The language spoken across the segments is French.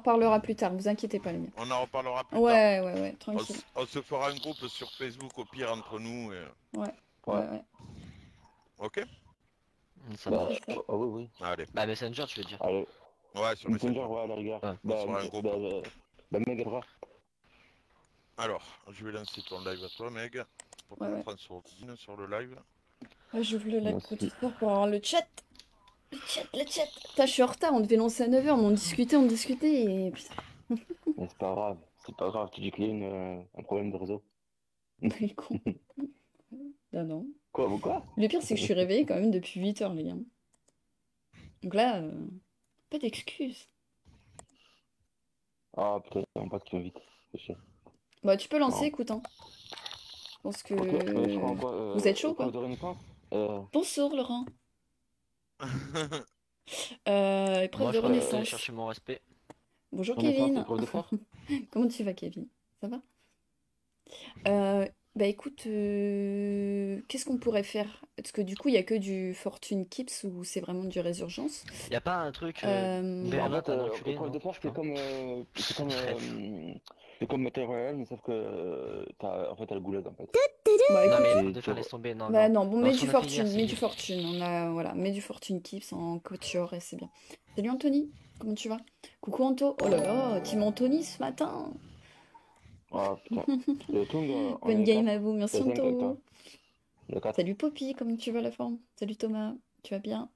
reparlera plus tard, vous inquiétez pas, les. On en reparlera plus tard. Ouais, ouais, ouais, On, tranquille. on se fera un groupe sur Facebook au pire entre nous. et- Ouais, Ouais. ouais, ouais. Ok Ça Bah, marche. oh, oui, oui. Allez. Bah, Messenger, tu veux dire. Allez, Ouais, sur Messenger, Messenger. ouais, à la rigueur. Ouais, bah, un bah, groupe. bah, bah, bah, Meg. Alors, je vais lancer ton live à toi, Meg. Pour Ouais, en sourdine sur le live. Ouais, j'ouvre le live pour avoir le chat. Le chat, le chat. Putain, je suis en retard, on devait lancer à 9h, mais on discutait, on discutait et putain, Mais c'est pas grave. C'est pas grave, tu dis qu'il y a une, euh, un problème de réseau. il est con. Non, non. Quoi, ou quoi? Le pire, c'est que je suis réveillée quand même depuis 8h, les gars. Donc là, euh, pas d'excuses. Ah, putain, on passe que vite. C'est chiant. Bah, tu peux lancer, Non. écoute, hein. Je pense que... Ok, euh, je prends quoi, euh, Vous êtes chaud, au quoi? cours de Renaissance? Euh, Bonjour, Laurent. Euh, épreuve Moi, de je peux aller renaissance. chercher mon respect. Bonjour, Kevin. Comment tu vas, Kevin? Ça va? Euh, bah écoute, euh, qu'est-ce qu'on pourrait faire? Parce que du coup, il y a que du Fortune Kips ou c'est vraiment du Résurgence? Y a pas un truc. euh, Euh, Mais En Bernard, fait, euh, épreuve de force, Je c'est comme, euh, c'est comme, euh, c'est comme Royale, mais sauf que euh, t'as, en fait, t'as le goulag, en fait. Bah Non, écoute, mais tu- faire laisse tomber. Non, bah non. non, bon, Non, mets ce du qu'on a fait hier, Fortune, c'est mets du Fortune. On a, voilà, mets du Fortune Kips en couture et c'est bien. Salut Anthony, comment tu vas? Coucou Anto. Oh là là, Team Anthony ce matin. Ah, putain. Le euh, Bonne game à vous, merci Anto. Le 4. Salut Poppy, comment tu vas la forme? Salut Thomas, tu vas bien?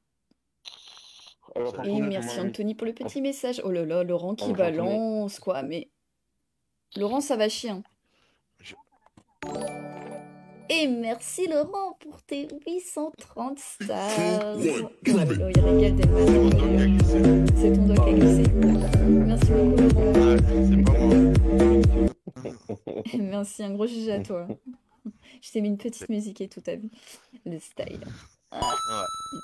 Alors, Et merci Anthony pour le petit message. Oh là là, Laurent qui Alors, Anthony. balance, quoi. Mais Laurent, ça va chier. hein. Je- Et merci Laurent pour tes 830 stars. Oh C'est ton doigt qui a glissé. Merci beaucoup Laurent. Merci, un gros GG à toi. Je t'ai mis une petite musique et tout, t'as vu? Le style.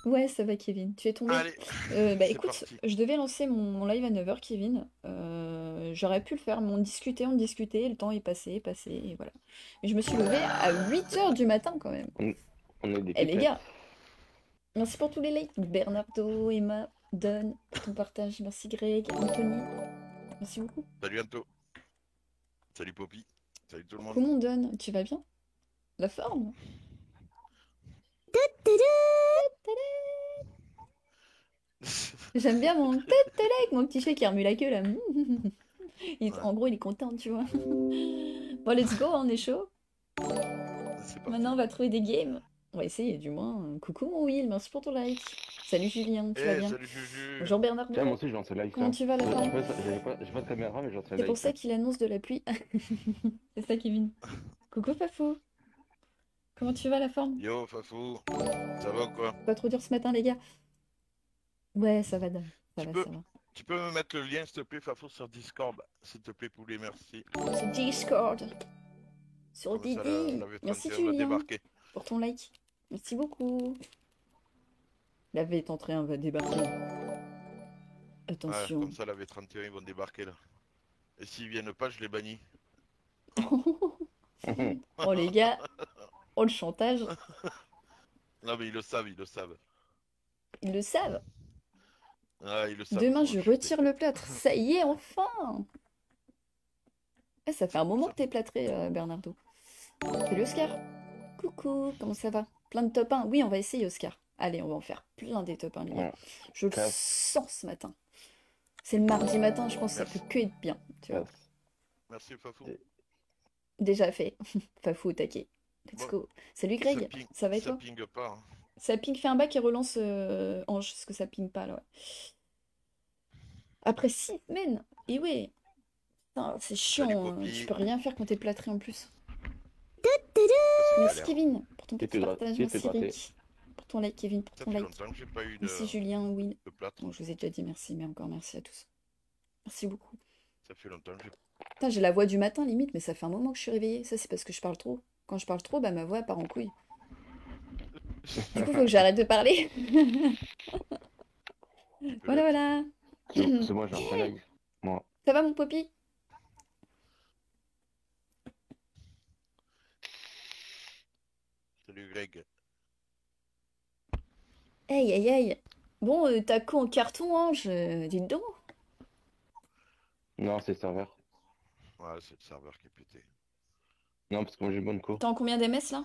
Ouais, ça va Kevin. Tu es tombé? Allez, Euh, bah écoute, parti. je devais lancer mon, mon live à 9h, Kevin. Euh, j'aurais pu le faire, mais on discutait, on discutait, le temps est passé, est passé, et voilà. Mais je me suis levée à 8h du matin quand même. On est des Eh les gars, merci pour tous les likes. Bernardo, Emma, Don, pour ton partage. Merci Greg, Anthony. Merci beaucoup. Salut Anto. Salut Poppy. Salut tout le monde. Comment on donne? Tu vas bien? La forme? J'aime bien mon mon petit chat qui remue la queue là. Il- En gros, il est content, tu vois. Bon, let's go, on est chaud. Maintenant, on va trouver des games. On va essayer, du moins. Coucou mon Will, merci pour ton like. Salut Julien, tu vas Eh, bien? salut Juju. Bonjour Bernard. Tiens, moi aussi, live. Comment tu vas, la J'ai pas, j'ai pas, j'ai pas de caméra, mais C'est pour ça qu'il annonce de la pluie. C'est ça, Kevin. Coucou Fafou. Comment tu vas, la forme? Yo, Fafou. Ça va ou quoi? Pas trop dur ce matin, les gars. Ouais, ça va. Ça Tu va, peux- ça va. Tu peux me mettre le lien, s'il te plaît, Fafou, sur Discord S'il te plaît, poulet, merci. Sur Discord. Sur ça, Didi. la V31 Merci va Julien débarquer. pour ton like. Merci beaucoup. La V31 va débarquer. Ouais, Attention. comme ça, la V31, ils vont débarquer là. Et s'ils viennent pas, je les bannis. oh les gars. Oh le chantage. Non, mais ils le savent, ils le savent. Ils le savent. Ah, ils le savent. Demain, Oh, je retire le plâtre. Ça y est, enfin. Eh, ça fait un moment que t'es plâtré, euh, Bernardo. Salut Oscar. Coucou, comment ça va? Plein de top 1. Oui, on va essayer, Oscar. Allez, on va en faire plein des top 1, les gars. Ouais. Je le sens ce matin. C'est le mardi matin, je pense que ça peut que être bien. Tu vois. Merci, Fafou. Déjà fait. Fafou au taquet. Let's go. Salut Greg, Ça ping- ça va et Ça toi? ping pas. hein. Ça ping, fait un bac et relance euh, Ange, parce que ça ping pas là, ouais. Après six semaines, et ouais. Putain, c'est chiant, Salut, hein. Tu peux rien faire quand t'es plâtré en plus. Merci. Kevin pour ton petit partage. Merci. Rick pour ton like, Kevin, pour Ça ton like. pas eu de, Merci Julien, plâtre. Bon, je vous ai déjà dit merci, mais encore merci à tous. Merci beaucoup. Ça fait longtemps que j'ai Putain, j'ai la voix du matin limite, mais ça fait un moment que je suis réveillée. Ça, c'est parce que je parle trop. Quand je parle trop, bah ma voix part en couille. Du coup, faut que j'arrête de parler. Voilà, voilà. C'est c'est moi, j'ai le live. Moi. Ça va mon poppy? Salut Greg. Aïe, aïe, aïe. Bon, euh, t'as quoi en carton, Ange? Euh, Dis donc. Non, c'est le serveur. Ouais, c'est le serveur qui est pété. Non, parce que moi j'ai une bonne co. T'es en combien d'MS là?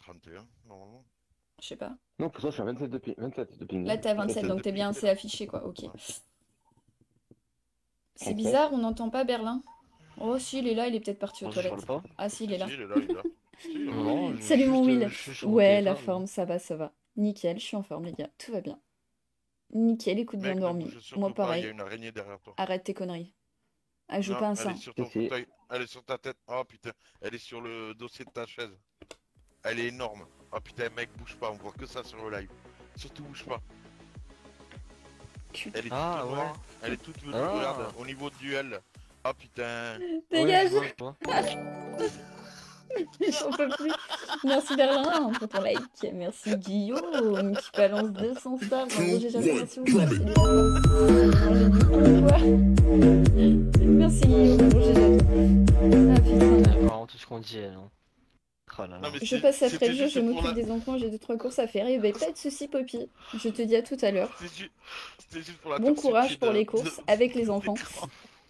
31, normalement. Je sais pas. Non, pour ça, je suis à 27 de ping. 27 de ping. Là t'es à 27, donc t'es bien, c'est affiché quoi, ok. C'est bizarre, on n'entend pas Berlin. Oh si, il est là, il est peut-être parti aux parle toilettes. Ah si, il est là. Si, il est là, il est là. Si, il est là. Non, je- Salut mon Will. Ouais, la forme, ça va, ça va. Nickel, je suis en forme les gars, tout va bien. Nickel, écoute bien dormi. Moi pas, Il y a pareil. une araignée derrière toi. Arrête tes conneries. Ah, joue Non, pas un elle sein. est sur ton fauteuil. Elle est sur ta tête. Oh putain, elle est sur le dossier de ta chaise. Elle est énorme. Oh putain, mec, bouge pas, on voit que ça sur le live. Surtout bouge pas. Elle est Ah, toute ouais. noire. Elle est toute velue, Ah. regarde, au niveau du L. Oh putain. Dégage, Ouais, j'en peux plus. Merci Berlin pour ton like. Merci Guillaume qui balance 200 stars. Bravo, j'ai jamais merci. Merci. Merci Guillaume, bonjour GG. Ah putain. D'accord, tout ce qu'on dit. Oh là là. Non, mais Je passe après le jeu, je m'occupe la- des enfants, j'ai deux trois courses à faire. Et ben pas de soucis Poppy. Je te dis à tout à l'heure. C'est ju- c'était juste pour la Bon courage pour de- les courses avec les enfants.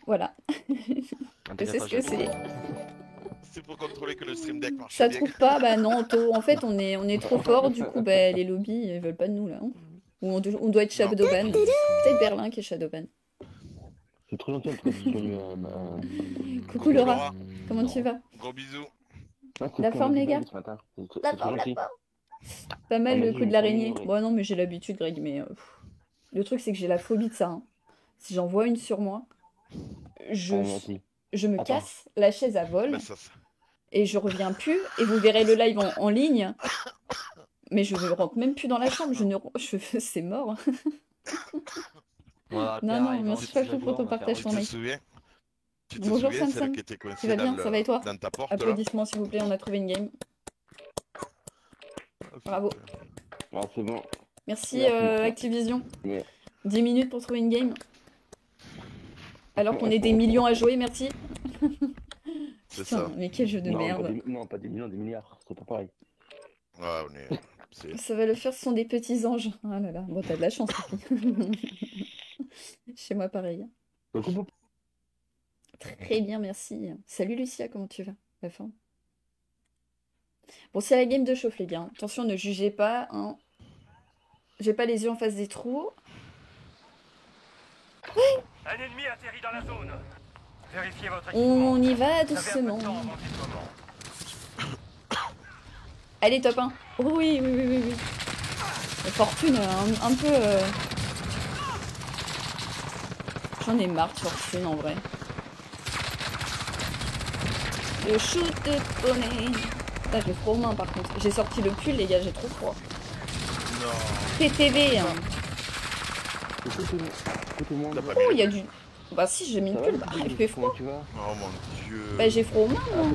Voilà, je sais ce que c'est. C'est pour contrôler que le stream deck marche Ça bien. trouve pas, bah non, Anto. En fait, on est, on est trop fort, du coup, bah, les lobbies, ils veulent pas de nous là. hein. Ou on, do- on doit être Shadowban. Peut-être Berlin qui est Shadowban. C'est trop gentil, c'est connu, euh, ma- Coucou Laura, comment Non. tu vas? Gros bisous. Ah, La forme, les gars La forme, la gentil. Pas mal le coup de l'araignée. Bon, non, mais j'ai l'habitude, Greg, mais euh, le truc, c'est que j'ai la phobie de ça. hein. Si j'en vois une sur moi, je, Ah, je me Attends. casse, la chaise à vol. Ça, ça- et je reviens plus. Et vous verrez le live en, en ligne. Mais je ne rentre même plus dans la chambre. Je ne, je, c'est mort. Non, non, merci pas pour ton partage, ton mec. souviens? Tu te Bonjour, souviens Sam celle Sam. qui était coincée Tu vas bien Ça va et toi? dans ta porte là? Applaudissements, s'il vous plaît. On a trouvé une game. Bravo. Ah, c'est bon. Merci, Merci. euh, Activision. Ouais. 10 minutes pour trouver une game. Alors qu'on est des millions à jouer, merci. C'est Putain, ça. mais quel jeu de non, merde. Pas des, non, pas des millions, des milliards. C'est pas pareil. On est. Ça va le faire, ce sont des petits anges. Ah là là, bon, t'as de la chance. Chez moi, pareil. Donc, on peut- Très bien, merci. Salut Lucia, comment tu vas? La forme? Bon, c'est la game de chauffe, les gars. Attention, ne jugez pas. Hein. J'ai pas les yeux en face des trous. Un ennemi atterrit dans la zone. Vérifiez votre équipement. On y va doucement. Allez, top 1. Oh, oui, oui, oui, oui. oui. La Fortune, un, un peu. euh, J'en ai marre de Fortune en vrai. Le shoot de poney. Putain, j'ai froid aux mains par contre. J'ai sorti le pull, les gars, j'ai trop froid. Non. PTV, hein. Oh, il y a du. Bah, si, j'ai mis va, pull. Bah, le il fait froid. comment Tu vois Oh mon dieu. Bah, j'ai froid aux mains, Ah, moi.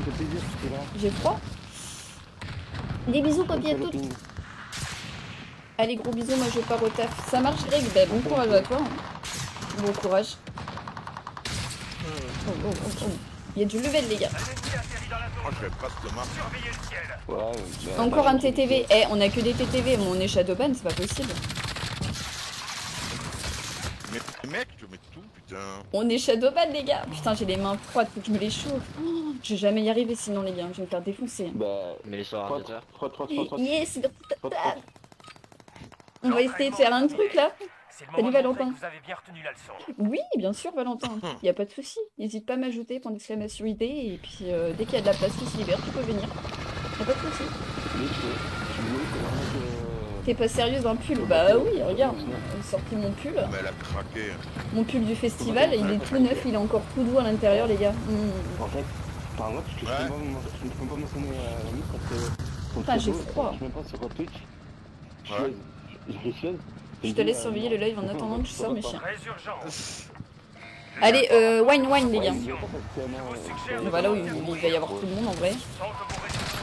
J'ai froid. Des bisous, papier à toutes. Allez, gros bisous, moi je pars au taf. Ça marche, Greg? Bah, bon courage à toi. hein. Bon courage. Oh, oh, oh, oh. Il y a du level, les gars. Bah, Encore un TTV. Eh, on a que des TTV, mais on est Shadowban, c'est pas possible. Mec, je mets tout, putain. On est Shadowban, les gars. Putain, j'ai les mains froides, faut que je me les chauffe. Oh, je vais jamais y arriver sinon, les gars. Je vais me faire défoncer. Bah, Mais les soirs à 2 heures. 3, 3, 3, 3, Yes, 3, on va essayer de faire un truc là. Salut, Valentin. vous avez bien retenu la leçon. Oui, bien sûr, Valentin. Y a pas de souci. N'hésite pas à m'ajouter pour d'exclamation ID. Et puis, euh, dès qu'il y a de la place qui se libère, tu peux venir. Y a pas de souci. T'es pas sérieuse d'un pull Bah oui, regarde. J'ai sorti mon pull. Mais elle a craqué. Mon pull du festival, il est tout neuf, il est encore tout doux à l'intérieur, les gars. En fait, par exemple, je Ouais. ne peux pas men- je ne peux pas mentionner euh, la liste parce que. j'ai froid. Je sais même pas sur Twitch. Je Ouais. je- je Suez. Je te laisse surveiller le live en attendant que je sors mes chiens. Allez, euh, wine wine, les gars. Où il, commencer il va y avoir tout le monde en vrai. Sans que vos résultats.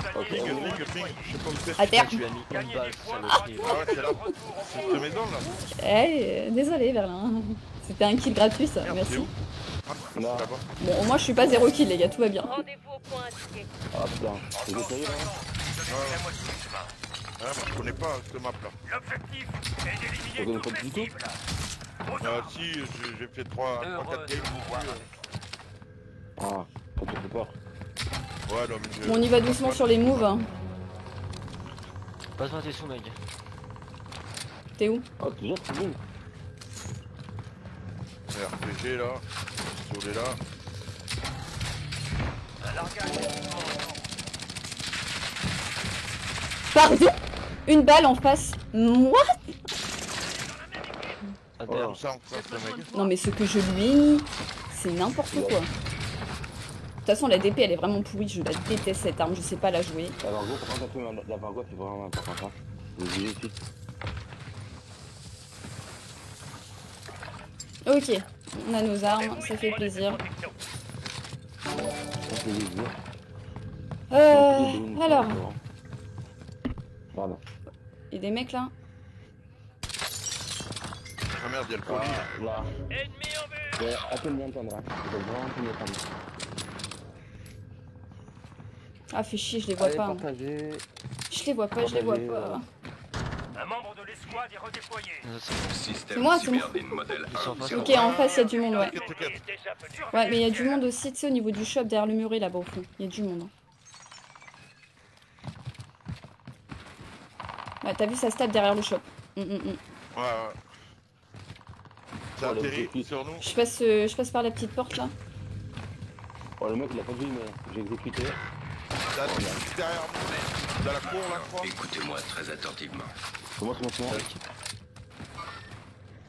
Vous Ok. Je sais pas où c'est. À terre. Tu as mis une des sur le prix. Ah ouais, c'est là. C'est cette maison là. Eh, euh, désolé, Berlin. C'était un kill gratuit, ça. Merde, Merci. où Ah. Bon, au moins, je suis pas zéro kill, les gars, tout va bien. Rendez-vous au point indiqué. Ah putain, c'est détaillé là. 50. Vous avez la moitié du chemin. Ah, moi, je connais pas cette map là. L'objectif est d'éliminer donne toutes pas les cibles. Ah si, j'ai fait 3 Heureux 4 de games. Ah, quand tu fais peur. Ouais, non mais je- Bon, on y va doucement sur les moves. hein. Passe-moi tes sous, mec. T'es où? Oh, déjà, c'est bon. RPG là, sur les là. Pardon? Une balle en face. Moi? À Oh. Non mais ce que je lui ai mis, c'est n'importe quoi. De toute façon, la DP, elle est vraiment pourrie. Je la déteste cette arme. Je sais pas la jouer. La Vargo, par contre, la Vargo, c'est vraiment important. Hein. Je vous dis aussi. Ok, on a nos armes, ça fait plaisir. Euh, alors, Pardon. il y a des mecs là Ah merde, y'a le Ah, colis. là. Ennemi en vue. Peine m'entendre, hein. Je vais vraiment peine m'entendre. Ah, fait chier, je les vois Allez, pas. hein. Je les vois pas, je les vois pas. Un membre de l'escouade est redéployé. C'est moi, c'est moi. Ok, en face, il y a du monde, ouais. Ouais, mais il y a du monde aussi, tu sais, au niveau du shop, derrière le muret là-bas au fond. Il y a du monde. hein. Ouais, t'as vu, ça se tape derrière le shop. Hum, hum, hum. Ouais, ouais. Ça atterrit sur nous. Je passe, euh, je passe par la petite porte là. Oh, le mec, il a pas vu, mais j'ai exécuté. Atterrit derrière nous. Dans la cour là, je crois. Écoutez-moi très attentivement. Comment c'est maintenant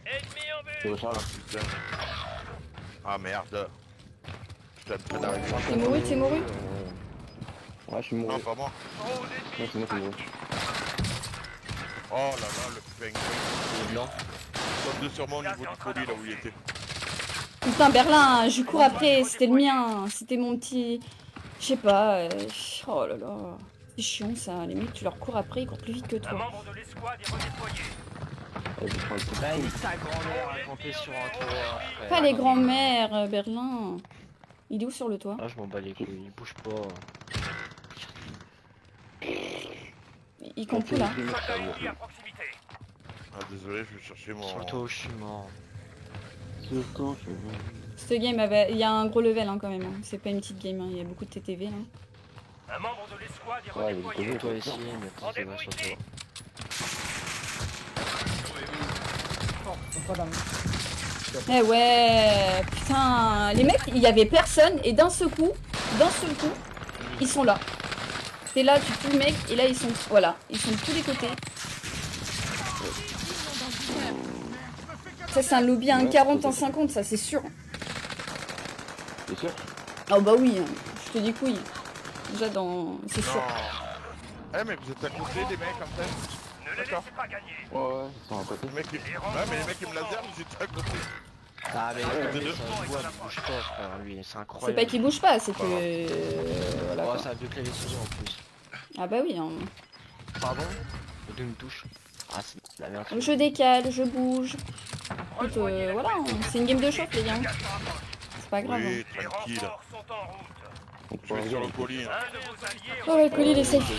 Ennemi en vue. recharge. Ah putain. Ah merde. Putain, en train d'arriver. T'es mouru, t'es mouru Ouais, je suis mort. Non, pas moi. Ouais, d'ennemis. c'est moi qui mort. Oh là là, le pingouin. Il est blanc. Sur moi au niveau du colis là où il était. Putain, Berlin, je cours après, c'était le mien. C'était mon petit. Je sais pas. euh, Oh là là. C'est chiant ça. Les mecs, tu leur cours après, ils courent plus vite que Un toi. membre de l'escouade est redéployé. Bah, grand-mère à sur un toit. Pas les grands-mères, euh, Berlin. Il est où sur le toit? Ah, je m'en bats les couilles, il bouge pas. Il où là à. Ah désolé, je vais chercher mon. Sur le toit où je suis mort. Sur le temps, je suis mort. Cette game, avait... il y a un gros level hein, quand même. hein. C'est pas une petite game, hein. il y a beaucoup de TTV là. Un membre de l'escouade est Ouais, il est redéployé. Toi ici, mais attends, c'est. Eh ouais, putain, les mecs, il y avait personne et d'un seul coup, d'un seul coup, ils sont là. T'es là, tu tues le mec et là ils sont, voilà, ils sont de tous les côtés. Ça c'est un lobby à un 40 en 50, ça c'est sûr. T'es sûr Oh bah oui, hein. je te dis couille. Déjà dans, c'est sûr. Eh mais vous êtes à côté des mecs en fait. Ne les D'accord. laissez pas gagner. Ouais, ouais, ils sont à côté. Les mecs, ils... Ouais mais les mecs ils me laser, vous étiez à côté. Ah, mais Ouais, lui, deux. ça se voit, il bouge pas, frère, lui, c'est C'est incroyable. pas qu'ils bougent pas, c'est que, euh, voilà. Oh, quoi. ça a deux claviers souris en plus. Ah bah oui. Hein. Pardon? Les deux me touchent. Ah, c'est de la merde. Je décale, je bouge. Écoute, Rejoignez euh, voilà, hein. c'est une game de chauffe les gars. C'est pas grave. hein. Oui, tranquille. renforts sont en route. Donc, Je vais sur le colis. hein. Oh le colis il est safe.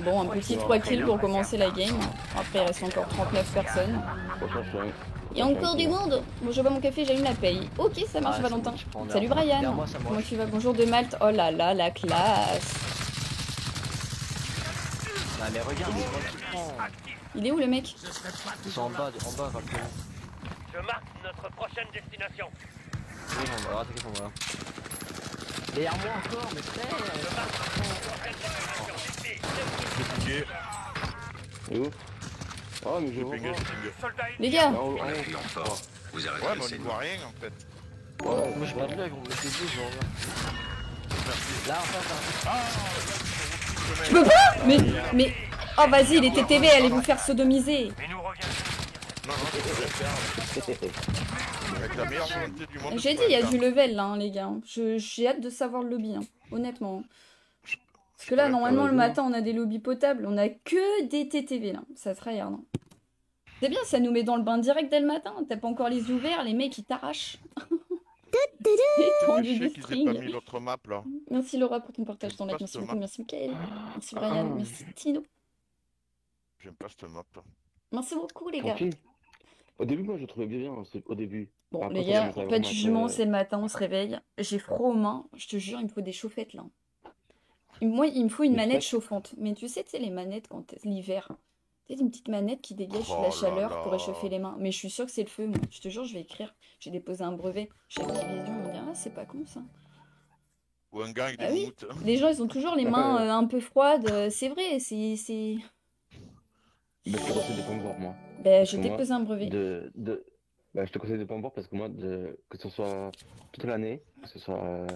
Bon, un petit 3 kills pour commencer la game. Après, il reste encore 39 personnes. Il y a encore du monde Bon, je bois mon café, j'allume la paye. Ok, ça marche, Ah, Valentin. c'est Salut Brian. moi, Comment tu vas? Bonjour de Malte. Oh là là, la classe. Ah, mais regarde, c'est. Il est où le mec? Sont en bas, en bas, Je marque notre prochaine destination. Oui, on va, ah, t'inquiète, on va. Derrière moi encore, mais frère J'ai pingé, Et où? Oh, mais je vois Les gars Là, on- On a on- pris en force. Vous arrêtez Ouais mais on n'y voit rien en fait. Ouais, Moi, j'ai pas de lag, gros, mais c'est beau, je reviens. Là, enfin, enfin. Je peux pas Mais, mais... Oh vas-y, les TTV, allez vous faire sodomiser. Mais nous reviendrons. Non, non, je vais faire. Avec la meilleure volonté du monde. J'ai dit, il y a du le level là, hein, les gars. Je- J'ai hâte de savoir le lobby, hein, honnêtement. Parce que là, normalement, le matin, on a des lobbies potables. On a que des TTV là. Ça tryhard. Hein. C'est bien, ça nous met dans le bain direct dès le matin. T'as pas encore les yeux ouverts, les mecs ils t'arrachent. faire. Étendu Je du sais qu'ils aient pas string. mis l'autre map là. Merci Laura pour ton partage ton like. Pas Merci beaucoup. Merci Michael. Merci Brian. Merci Tino. J'aime pas cette map là. Merci beaucoup, les gars. Au début, moi, je le trouvais bien, hein, au début. Bon, Après, les gars, pas de jugement, euh, c'est le matin, on se réveille. J'ai froid aux mains, je te jure, il me faut des chauffettes là. Moi, il me faut une Des manette chauffante. Mais tu sais, tu sais, les manettes quand t'es- l'hiver. Tu sais, une petite manette qui dégage Oh la chaleur là. pour réchauffer les mains. Mais je suis sûre que c'est le feu, moi. Je te jure, je vais écrire. J'ai déposé un brevet chez Activision. On dirait, ah, c'est pas con ça. Ou un gars avec des Ah oui. Les gens, ils ont toujours les mains euh, un peu froides. euh, C'est vrai, c'est. Bah, je te conseille de pas me voir, moi. Ben, j'ai déposé un brevet. De, de... Bah, je te conseille de pas me voir parce que moi, de... que ce soit toute l'année, que ce soit euh,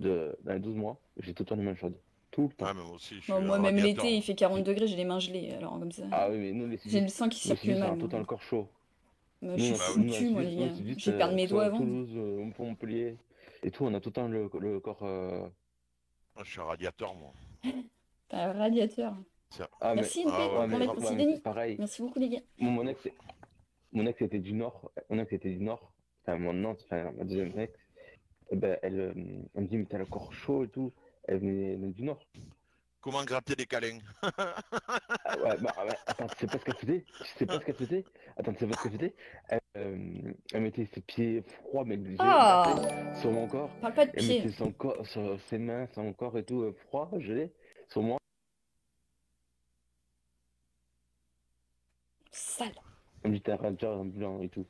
de... dans les 12 mois, j'ai tout le temps les mains chaudes. Tout le temps. Ah, mais moi aussi, je suis Bon, moi, un même l'été, il fait 40 degrés, j'ai les mains gelées. Alors, comme ça. Ah oui, mais nous, les J'ai le sang qui circule mal. tout le temps le corps chaud. Moi, je suis bah foutu, moi, les gars. Je vais perdre euh, mes ce doigts avant. Toulouse, euh, Montpellier et tout, on a tout le temps le, le corps. euh, Moi, je suis un radiateur, moi. T'as un radiateur. Ah, mais... Merci, Ah, ouais, mais, merci, Denis. pareil. Merci beaucoup, les gars. Mon, mon ex, mon ex était du Nord. Mon ex était du Nord. Enfin, mon Nantes, enfin, ma deuxième ex. Eh ben, elle, euh, elle me dit, mais t'as le corps chaud et tout. Elle venait, du Nord. Comment gratter des câlins? Ah, ouais, bah, ouais, attends, tu sais pas ce qu'elle faisait? Tu sais pas ce qu'elle faisait? Attends, tu sais pas ce qu'elle faisait? Elle, euh, elle mettait ses pieds froids, mais Ah. glacés sur mon corps. Parle pas de Elle pied. mettait son corps, sur ses mains, son corps et tout, euh, froid, gelé, sur moi. Sale. Elle me dit, t'as un radiateur ambulant et tout.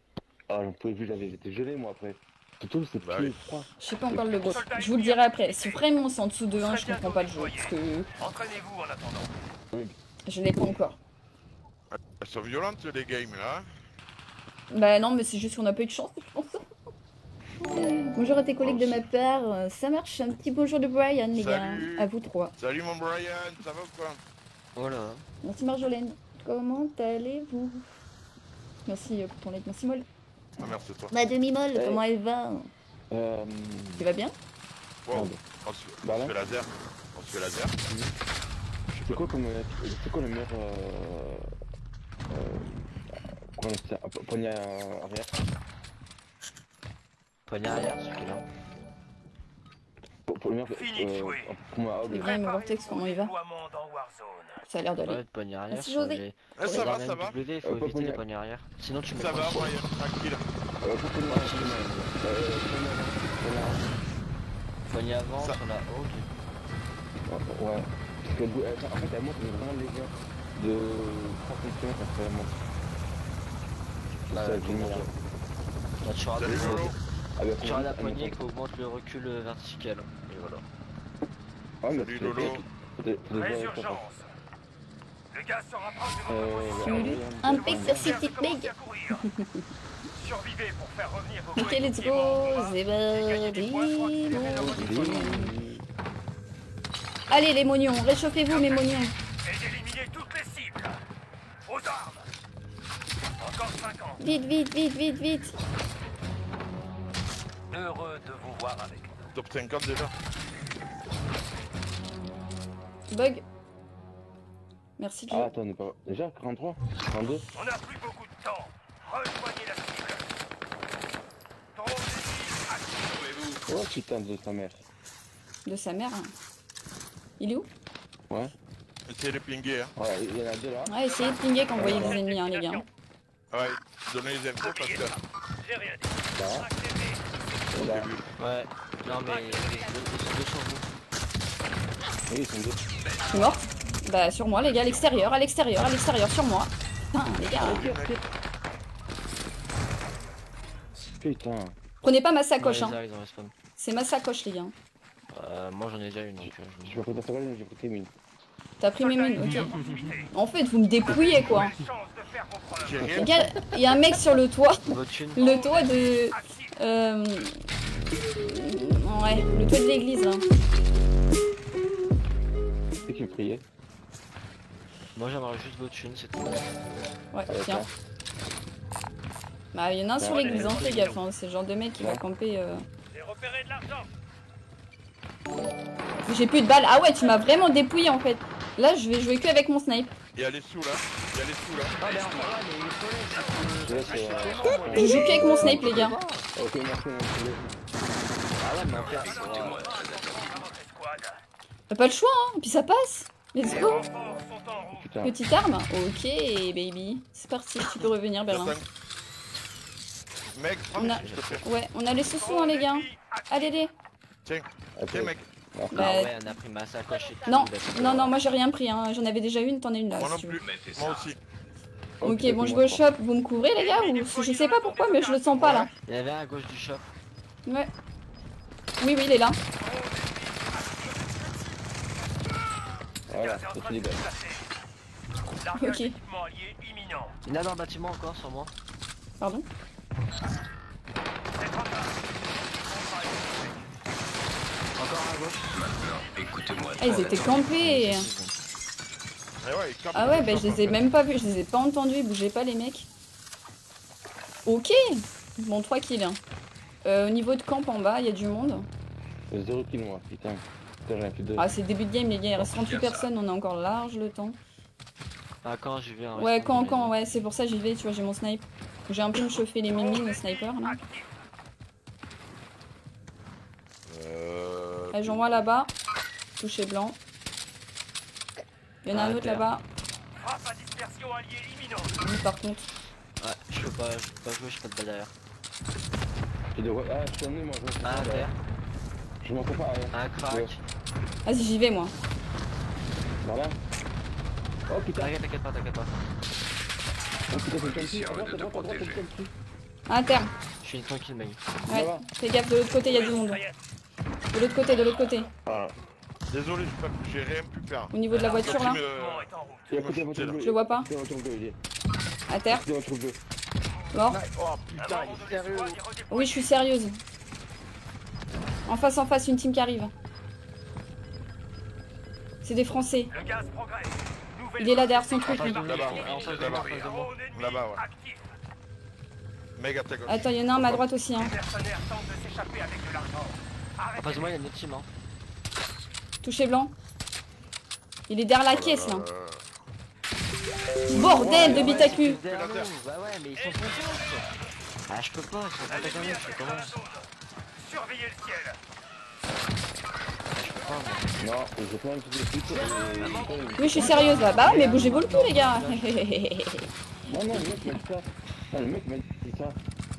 Ah, j'en pouvais plus, j'avais, j'étais gelé, moi, après. Surtout, ses Bah oui. froids. Je sais pas encore le boss. Je vous le dirai après. Si vraiment c'est en dessous de 1, je comprends pas le jeu. Parce que Entraînez-vous en attendant. je l'ai pas encore. Elles sont violentes, les games, là. Bah non, mais c'est juste qu'on a pas eu de chance, je pense. Bonjour à tes collègues de ma part. Ça marche. Un petit bonjour de Brian, les gars. À vous trois. Salut, mon Brian, ça va ou quoi? Voilà. Merci Marjolaine. Comment allez-vous? Merci euh, pour ton like. Merci Molle. Ah, merci, toi. Ma demi-molle, Hey. comment elle va? Euh, Tu vas bien? Wow. On se, on se là. fait laser. On se fait laser. C'est quoi comme. euh, C'est quoi le meilleur. Euh, euh, comment on dit ça? Poignée arrière Poignard arrière, celui-là. Pour, pour le meilleur. Fini de jouer. pour moi, Les gars, il me vortex, comment il va. Ça a l'air d'aller. Ouais, arrière. Merci, José. les- Ah, ça va, ça va il faut Euh, éviter les arrière. Sinon, tu mets Ça va, Brian, tranquille. Euh, poignée euh, poignée avant, poignée. Poignée sur la haute. Ouais. Parce que, en fait, elle monte vraiment légère. De 3 cm après. Là, mis, comment- euh, Là, tu auras des- Tu auras la poignée qui augmente le recul euh, vertical. Et voilà. Ah, mais Salut, c'est- Lolo. Résurgence. Le gaz se rapproche de Euh, votre position. ouais, un pic sur Big. à courir. Survivez pour faire revenir vos Ok, let's go. redéploiement. Allez, les mognons, réchauffez-vous, mes mognons. Et d'éliminer toutes les cibles. Aux armes. Encore 50. Vite, vite, vite, vite, vite. Heureux de vous voir avec nous. Top 50 déjà. Bug. Merci, Ah, Joe. attends, on est pas. Déjà, 43 42 On n'a plus beaucoup de temps. Rejoignez la cible. Actif. Oh putain de sa mère. De sa mère. hein. Il est où? Ouais. Essayez de pinguer, hein. Ouais, il y en a deux là. Ouais, essayez de pinguer quand vous voyez des ennemis, hein, les gars. Ouais, donnez les infos parce que. J'ai rien dit. Ouais. Non, mais deux sont vous. Oui, ils sont deux. Je suis morte Bah, sur moi, les gars, à l'extérieur, à l'extérieur, à l'extérieur, sur moi. Putain, les gars. Putain. Prenez pas ma sacoche, hein. ils. C'est ma sacoche, les gars. Euh, moi, j'en ai déjà une. Donc, euh, je vais prendre ta seconde, j'ai pris tes mines. T'as pris mes mines, ok. En fait, vous me dépouillez, quoi. Les gars, il y a un mec sur le toit. Le toit de... Euh... Ouais, le toit de l'église, là. C'est qui me priait Moi, j'aimerais juste votre une, c'est tout. Ouais, tiens. Bah, il y en a un sur l'église, hein, fais gaffe. Hein. C'est le genre de mec qui va camper... Euh... J'ai plus de balles. Ah ouais, tu m'as vraiment dépouillé, en fait. Là, je vais jouer que avec mon snipe. Il y a les sous là. Il y a les sous là. Ah, mais il faut Je joue que avec mon snipe, les gars. Ok, merci. Ah ouais, mais. T'as pas le choix, hein. Puis ça passe. Let's go. Petite arme Ok, baby. C'est parti, tu peux revenir, Berlin. Mec, On a-. Ouais, on a les sous-sous, hein, les gars. Allez, les. Tiens, tiens, mec. Bah, Ah ouais, on a pris ma sacoche et tout. Non, non, non, moi j'ai rien pris. Hein. J'en avais déjà une, t'en as une là. Moi non plus. Moi aussi. Ok, bon, je vais au shop. Vous me couvrez, les gars ou... Je sais pas pourquoi, mais je le sens pas là. Il y avait un à gauche du shop. Ouais. Oui, oui, il est là. Voilà, c'est Ok. Il y en a dans le bâtiment encore sur moi. Pardon? Encore un à gauche. Écoutez-moi. Ah, ils étaient campés. Eh campe Ah ouais, bah je les ai même pas vus, je les ai pas entendus, ils bougeaient pas les mecs. Ok Bon, 3 kills. hein. Euh, au niveau de camp en bas, il y a du monde. Zéro kill, moi, putain. Ah, c'est début de game, les gars, il reste Bon, 38 bien ça. personnes, on a encore large le temps. Ah, quand j'y vais. Ouais, quand, quand, ouais, c'est pour ça j'y vais, tu vois, j'ai mon snipe. J'ai un peu me chauffer les mimi, le sniper là. Euh... Allez, j'en vois là-bas. Touché blanc. Il y en a Ah, un autre terre. là-bas. Frappe à dispersion alliée imminente. Lui par contre. Ouais, je peux pas, je peux pas jouer, je peux pas de balle derrière. J'ai de... Ah, je suis emmené, moi, je pas. terre, Je m'en fous pas, rien. un crack. Vas-y, j'y vais moi. Voilà. Oh putain, T'inquiète, t'inquiète pas, t'inquiète pas. oh putain, c'est le campi. À terre. Je suis tranquille, mec. Ouais. Fais gaffe, de l'autre côté, il y a du monde. De l'autre côté, de l'autre côté. Ah, Désolé, j'ai rien pu faire. Au niveau de la voiture là. Euh, il côté voiture bleue. Je le vois pas. Il est à terre. Mort. Oh putain, il est sérieux. Oui, je suis sérieuse. En face, en face, une team qui arrive. C'est des Français. Le gaz progresse. Nouvelle Il est là derrière son truc, Là-bas, là-bas. Là-bas, ouais. Attends, il y en a un à ma droite aussi. Hein. En face de moi, il y a une autre team. Hein. Touché blanc. Il est derrière la caisse là. Bordel de bite à cul. Derrière nous, Bah ouais, mais ils sont contents. Ah, je peux pas, ils sont pas je comment. Surveillez le ciel. Je. Non, j'ai fait un petit peu. Oui, je suis sérieuse là. Bah mais bougez-vous le cul, les gars. Non, non, le mec m'a dit ça. Ah, le mec m'a dit ça.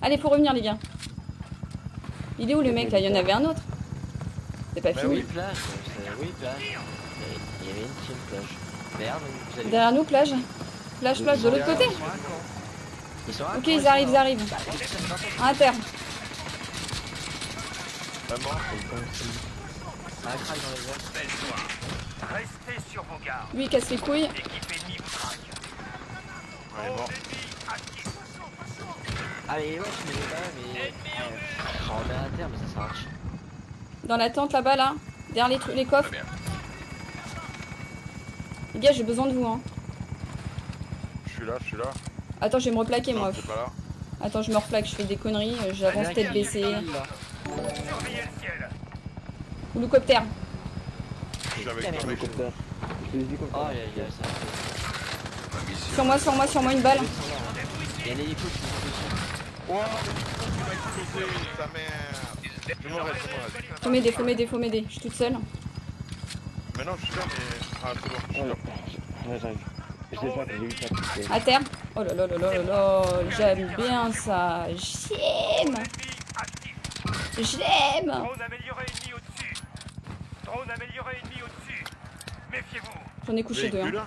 Allez, faut revenir, les gars. Il est où le mec là? Il y en avait un autre. C'est pas Bah fini. Oui, plage, c'est- oui. Mais Il y avait une team plage. Merde, vous allez. Derrière nous, plage. Plage, plage, de l'autre côté. Ils sont Ok, ils arrivent, ils à- arrivent. Airs. Belle soirée. Restez sur vos gardes. Lui, il casse les couilles. Ouais, actif. Allez, ouais, je mets les balles, mais. Ouais, J'en remets à terre, mais ça rien. Dans la tente là-bas, là. Derrière les, trucs- les coffres. Les gars, j'ai besoin de vous. Hein. Je suis là, je suis là. Attends, je vais me replaquer, Non, moi. c'est pas là. Attends, je me replaque, je fais des conneries. euh, J'avance tête baissée. Surveillez le ciel. Hélicoptère. Je suis avec Putain, toi, mec. Hélicoptère. Je te l'ai dit comme ça. il y a, il y a ça. Ma mission. Sur moi, sur moi, sur moi, une balle. Il y a. Oh, sa mère. Faut m'aider, faut m'aider, faut m'aider. Je suis toute seule. Maintenant, je suis là, mais. Ah, c'est bon, je suis Ouais, là. ouais, j'arrive. Je sais pas, j'ai eu ça. c'est- À terre. Oh là là là là là là. J'aime bien ça. J'aime. J'aime. J'en ai couché deux. hein.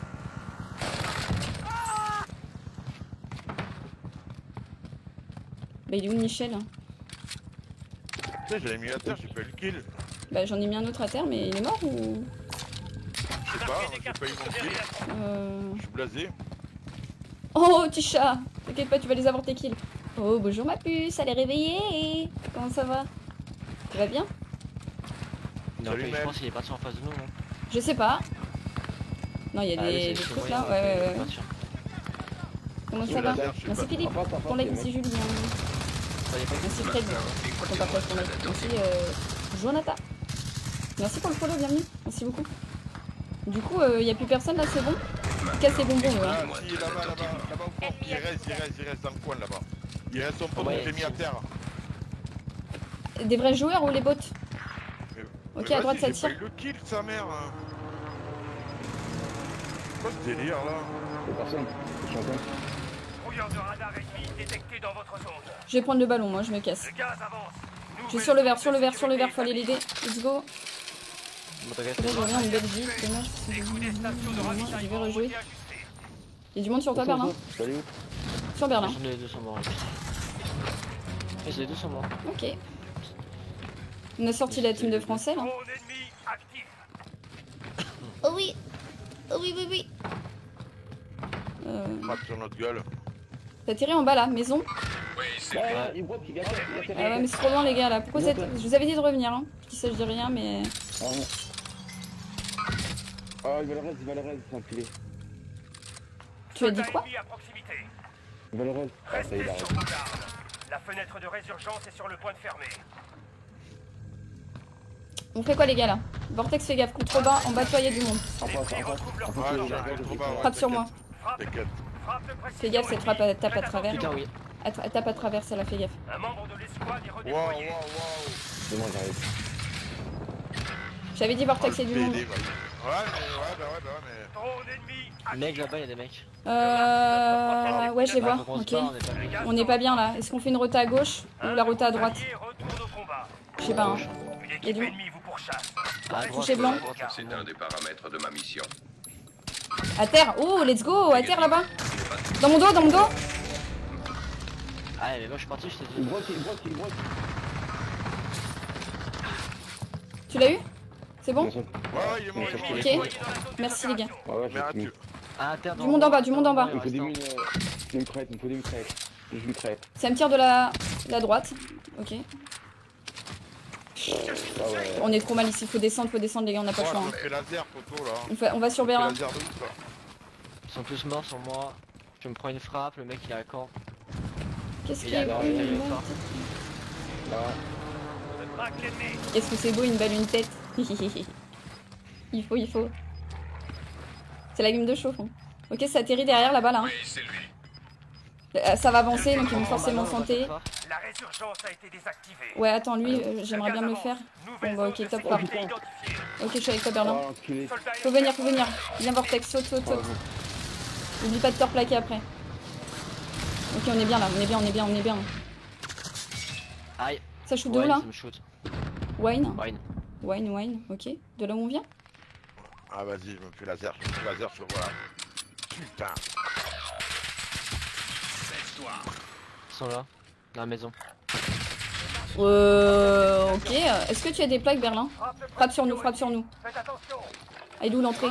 Bah, il est où Michel Tu sais, j'avais mis à terre, j'ai pas eu le kill. Bah, j'en ai mis un autre à terre, mais il est mort ou? Je sais pas, j'ai pas eu mon kill. Euh... Je suis blasé. Oh, petit chat T'inquiète pas, tu vas les avoir tes kills. Oh, bonjour ma puce, elle est réveillée Comment ça va? Tu vas bien? Non, Salut, mais je pense qu'il est parti en face de nous. hein. Je sais pas. Non, il y a Ah, des, des trucs là. Ouais, ouais, ouais. sûr. Comment ça va? Merci. Philippe. Pour like, merci pas Merci Fred. Pour ton partage ton. Merci euh, Jonathan. Merci pour le follow, bienvenue. Merci beaucoup. Du coup, il n'y a plus personne là, c'est bon Casse les bonbons, Ah, ouais. si, là-bas, là-bas, là-bas au fond. Il reste, il reste, il reste dans le coin là-bas. Il reste son pote Ouais, que j'ai mis à terre. Des vrais joueurs ou les bots Mais- Ok, mais à droite, ça tire. le kill, sa mère. Quoi ce délire là personne. Je suis en Je vais prendre le ballon, moi, je me casse. Je suis sur le verre, sur le verre, sur le verre, faut aller l'aider. Let's go. Reviens en Belgique. Dommage, je vais rejouer. Il y a du monde sur toi, Berlin Salut. Sur Berlin. Les deux sont morts. là. Ils sont les deux sont morts. Ok. On a sorti la team de français, là. Oh oui Oh oui, oui, oui euh, Frappe sur notre gueule. T'as tiré en bas, là, maison Ouais, il voit qu'il Ah ouais, mais c'est trop loin, les gars, là. Pourquoi vous êtes... Je vous avais dit de revenir, hein. Je dis ça, je dis rien, mais... Ah. Ah, il va le reste, il va le reste, c'est un filet. Tu as dit quoi. Il va le reste. Ah, ça y Restez est, il. La fenêtre de résurgence est sur le point de fermer. On fait quoi, les gars, là Vortex, fais gaffe. Contrebas, en bas de toi, il y a du monde. Bas, Frappe sur moi. T'inquiète. Fais gaffe, cette frappe, elle tape à travers. Putain, oui. Elle tape à travers, ça la fait gaffe. Un membre de l'escouade est Waouh, waouh, redéployé. waouh. C'est bon, j'arrive. J'avais dit Vortex, il y a du monde. Ouais, mais ouais, bah ouais, bah ouais, mais. Drone ennemi Mec, là-bas, il y a des mecs. Euh... Ouais, je les vois. Ok. on est pas bien. On n'est pas bien, là. Est-ce qu'on fait une rota à gauche ou la rota à droite. Je sais pas, hein. Une équipe du- ennemie vous pourchasse. Touché blanc. c'est C'est un des paramètres de ma mission. À terre. Oh, let's go À terre, là-bas. Dans mon dos, dans mon dos Ah, mais moi, je suis parti, je t'ai Il dit. broque, il broque, il broque. Tu l'as eu? C'est bon? Ouais, ouais, il est mort, il est mort. Ok. Merci, les gars. Ouais, ouais, Mais Ah, terre Du monde en bas, du monde en bas. Il me faut des mines, euh, il faut des une. Ça me tire de la, la droite. Ok. On est trop mal ici. Faut descendre, faut descendre, les gars. On n'a pas le choix. laser, là. On, fait- on va sur Berlin. là. Ils sont tous morts sur moi. Je me prends une frappe, le mec il est à camp. Qu'est-ce Il qui y a est beau. Là. Qu'est-ce que c'est beau une balle, une tête? il faut, il faut. C'est la game de chauffe. hein. Ok, ça atterrit derrière là-bas là. hein. c'est lui. Euh, Ça va avancer, donc ils vont forcément santé. La résurgence a été désactivée. Ouais, attends, lui, euh, j'aimerais bien me le faire. Bon, bah, ok, top. Ok, je suis avec toi, Berlin. oh, Faut venir, faut venir. Viens, Vortex, saute, saute, saute. bon. N'oublie pas de te replaquer après. Ok, on est bien là, on est bien, on est bien, on est bien. Aïe. Ça shoot de où là ça me shoot. Wine Wine. Wine, wine, ok. De là où on vient Ah, vas-y, je me fais laser, je me fais laser, je voilà. Putain. Ils sont là. Dans la maison. Euh. Ok. Est-ce que tu as des plaques, Berlin? Frappe sur nous, frappe sur nous. attention. Ah, il est où l'entrée?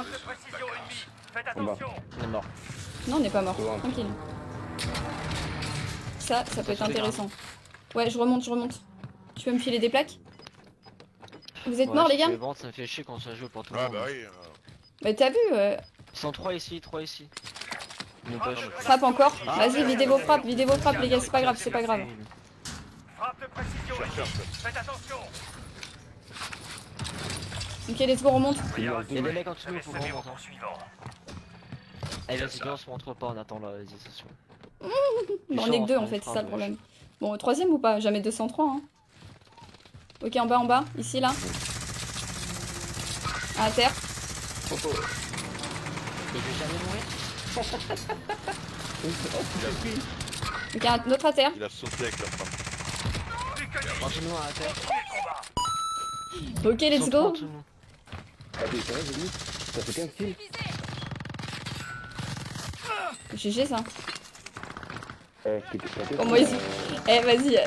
On est mort. Non, on n'est pas mort. Bon. Tranquille. Ça, ça peut être intéressant. Ouais, je remonte, je remonte. Tu peux me filer des plaques? Vous êtes Ouais, morts, les gars? vendre, ça me fait chier quand ça joue pour tout le Ah, monde. bah oui. euh, Bah, t'as vu euh, Ils sont 3 ici, 3 ici. Frappe encore. Ah, Vas-y, videz vos frappes, videz vos frappes, les gars, c'est pas grave, c'est pas grave. Frappe de précision ennemie. Faites attention. Ok, let's go, on remonte. Il y a des mecs en dessous, faut vraiment. Allez, vas-y, on se montre pas, on attend la on est que deux en fait, c'est ça le problème. Bon, troisième ou pas? Jamais 203. Hein. Ok, en bas, en bas. Ici, là. À terre. Et je vais jamais mourir Ok, un autre à terre. Il a sauté avec la frappe. À terre. Ok, let's go. Ah, t'es sérieux, j'ai vu Ça fait 15 kills GG ça. Oh, moi, ils- euh, Eh, vas-y,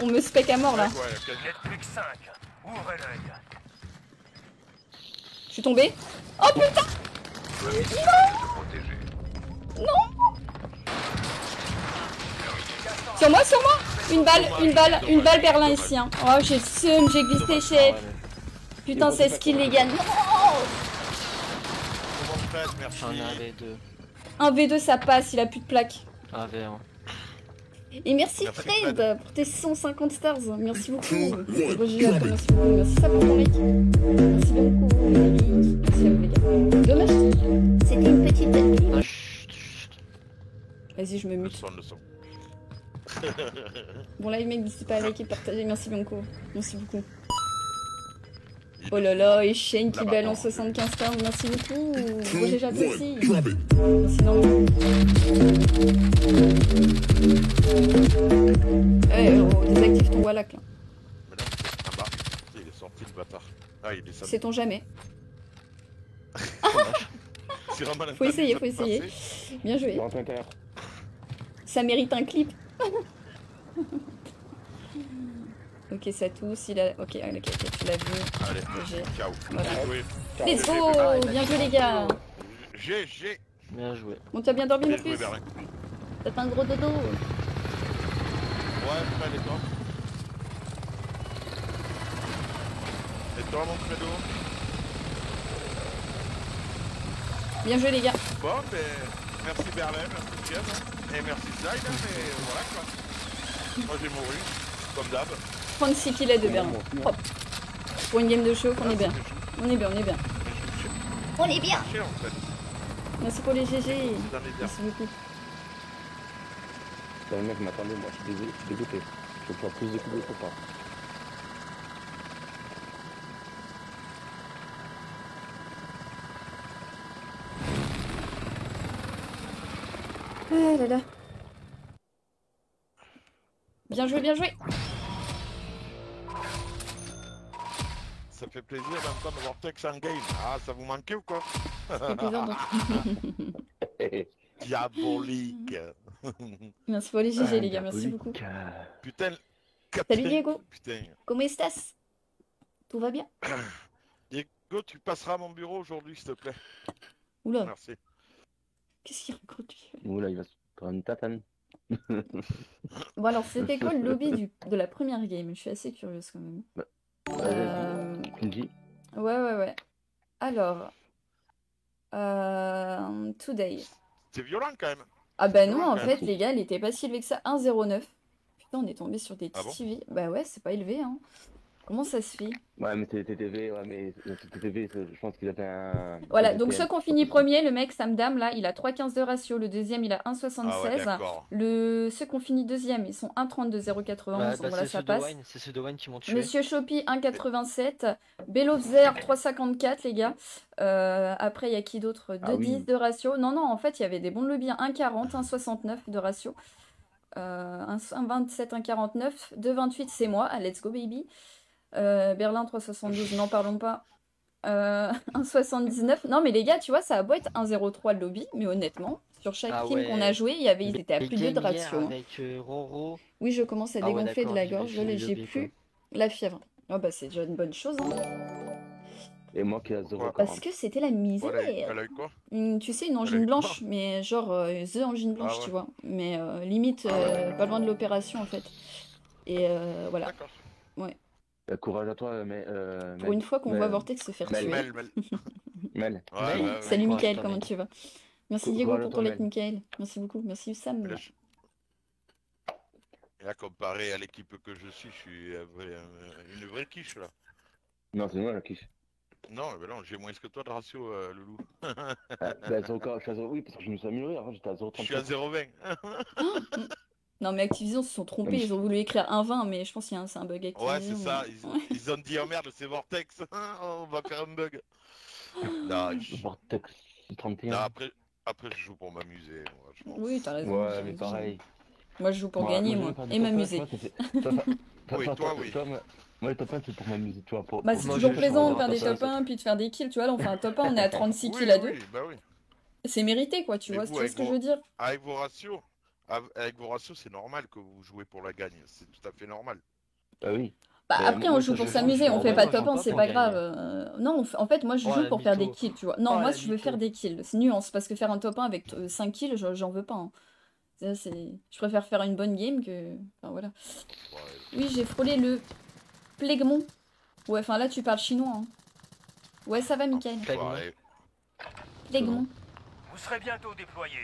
on me spec à mort là. Ouais, il a quasi- Vous n'êtes plus que 5. Ouvrez l'œil. Je suis tombée. Oh putain Sur moi, sur moi Une balle, une balle, une balle Berlin ici. Hein. Oh, j'ai le seum, j'ai glissé, chef. Putain, c'est skill légal. Non un des deux. Un V2, ça passe, il a plus de plaques. Un V1. Et merci, Fred, pour tes 150 stars. Merci beaucoup. Merci beaucoup. Merci ça pour ton like. Merci beaucoup. Merci à vous, les gars. Dommage. C'était une petite bête. Vas-y, je me Le mute. son, le son. Bon, là, les mecs, n'hésitez pas à liker, partager. Merci, Bianco. Merci beaucoup. Oh là là, et Shane qui Là-bas, belle en non. 75 merci beaucoup. Roger aussi. Merci non. Eh, oh, désactive ton Wallach là. Mais non, en bas. Il est sorti le bâtard. Ah, il est descendu. Sait-on jamais. Faut essayer, faut essayer. Bien joué. Ça mérite un clip. ok, ça tousse, il a... Ok, ok, ok, tu l'as vu. Allez, ciao. Voilà. Bien joué. Let's go Bien joué les gars J'ai, j'ai. Bien joué. Bon, t'as bien dormi Bien plus. T'as fait un gros dodo Ouais, pas les toi. Et toi, mon credo Bien joué les gars Bon, ben, merci Berlin, merci Kiev, hein. et merci hein, mais voilà quoi. Moi j'ai mouru, comme d'hab. 36 kills de Berlin. Hop. Pour une game de chauffe, on est bien. On est bien, on est bien. On est bien. Merci pour les GG. Merci beaucoup. Le mec m'attendait, moi, je suis désolé, je suis dégoûté. Je veux pas plus de coups de copain. Ah là là. Bien joué, bien joué Ça fait plaisir d'entendre Vortex en game. Ah, ça vous manquait ou quoi? Ça fait plaisir de- Diabolique. Merci pour les GG les gars, merci beaucoup. Putain. Salut Diego, Putain. comment estás Tout va bien? Diego, tu passeras à mon bureau aujourd'hui, s'il te plaît. Oula, Merci. Qu'est-ce qu'il raconte lui Oula, il va se prendre une tatane. Bon alors, c'était quoi le lobby du... de la première game? Je suis assez curieuse quand même. Vas-y, Euh. Ouais, ouais, ouais. Alors, euh, today. C'est violent quand même. Ah bah non, en fait, les gars, il était pas si élevé que ça. 1,09. Putain, on est tombé sur des Ah bon? TV. Bah ouais, c'est pas élevé, hein. Comment ça se fait Ouais, mais c'est TTV, ouais, mais le TTV, je pense qu'il a fait un. Voilà, un donc ceux qui ont fini premier, le mec Samdam, là, il a 3,15 de ratio. Le deuxième, il a Ah ouais, 1,76. le... Ceux qui ont fini deuxième, ils sont 1,32, 0,91. Bah, bah, voilà, c'est ça ceux de passe. C'est ceux de Wine qui m'ont tué. Monsieur Chopi, 1,87. Belovzer, 3,54, les gars. Euh, après, il y a qui d'autre? 2,10 Ah oui. de ratio. Non, non, en fait, il y avait des bons lobbies. 1,40, 1,69 de ratio. Euh, 1,27, 1,49. 2,28, c'est moi. Ah, let's go, baby. Euh, Berlin, 3,72, n'en parlons pas. Euh, 1,79. Non, mais les gars, tu vois, ça a beau être 1,03 le lobby, mais honnêtement, sur chaque Ah team ouais. qu'on a joué, il y avait, ils étaient à plus de 2 de games hier ratio. Avec euh, Roro. Oui, je commence à Ah ouais, dégonfler de la gorge, j'ai plus la fièvre. Oh bah c'est déjà une bonne chose, hein. Et moi qui a 0 Ouais. Parce que c'était la misère. Voilà, elle a eu quoi? Une- tu sais, une angine blanche, mais genre euh, The angine blanche, Ah ouais. tu vois. Mais euh, limite, Ah ouais. euh, pas loin de l'opération, en fait. Et euh, voilà. D'accord. Euh, courage à toi, mais. Euh, Pour Mel. une fois qu'on Mel. voit Vortex se faire Mel, tuer. Mel, Mel. Mel. Ouais, ouais, ouais. Salut toi, comment mec. tu vas? Merci Diego pour ton like, Mel. Mickaël. Merci beaucoup. Merci Sam. Là, je- Et là, comparé à l'équipe que je suis, je suis un vrai- un- une vraie quiche là. Non, c'est moi la quiche. Non, mais non, j'ai moins que toi de ratio, euh, Loulou. Ah, bah, c'est encore, je suis à 0... Oui, parce que je me suis amélioré. Avant, j'étais à Je suis à 0,37. 0,20. Non, mais Activision se sont trompés. Oui. Ils ont voulu écrire 1,20, mais je pense qu'il y a un, c'est un bug Activision. Ouais, c'est ça. Ils, ils ont dit, oh merde, c'est Vortex. On va faire un bug. Non, je- Vortex non, 31. après, après, je joue pour m'amuser. moi, je m'en Oui, t'as raison. Ouais, mais raison. pareil. Moi, je joue pour Moi- gagner, moi, et m'amuser. c'est- Oui, toi, oui. les top 1, c'est pour m'amuser, tu vois. Pour, Bah, c'est toujours plaisant de faire des top ça. 1 puis de faire des kills. Tu vois, là, on fait un top 1, on est à 36 Oui, kills à oui, 2. oui, bah oui. C'est mérité, quoi, tu vois, avec ce que je veux dire? Avec vos ratios, avec vos ratios, c'est normal que vous jouez pour la gagne. C'est tout à fait normal. Ah oui. Bah, Mais après, on joue pour s'amuser, on fait pas pour top 1, gagner. c'est pas grave. euh, Non, en fait, moi, je joue pour faire des kills, tu vois. Non, Oh, moi, je veux faire des kills. C'est nuance, parce que faire un top 1 avec 5 kills, je- j'en veux pas. hein. Ça. Je préfère faire une bonne game que... Enfin, voilà. Ouais. Oui, j'ai frôlé le Plegmon. Ouais, enfin, là, tu parles chinois. hein. Ouais, ça va, Mickaël. Plegmon. Plegmon. Vous serez bientôt déployés.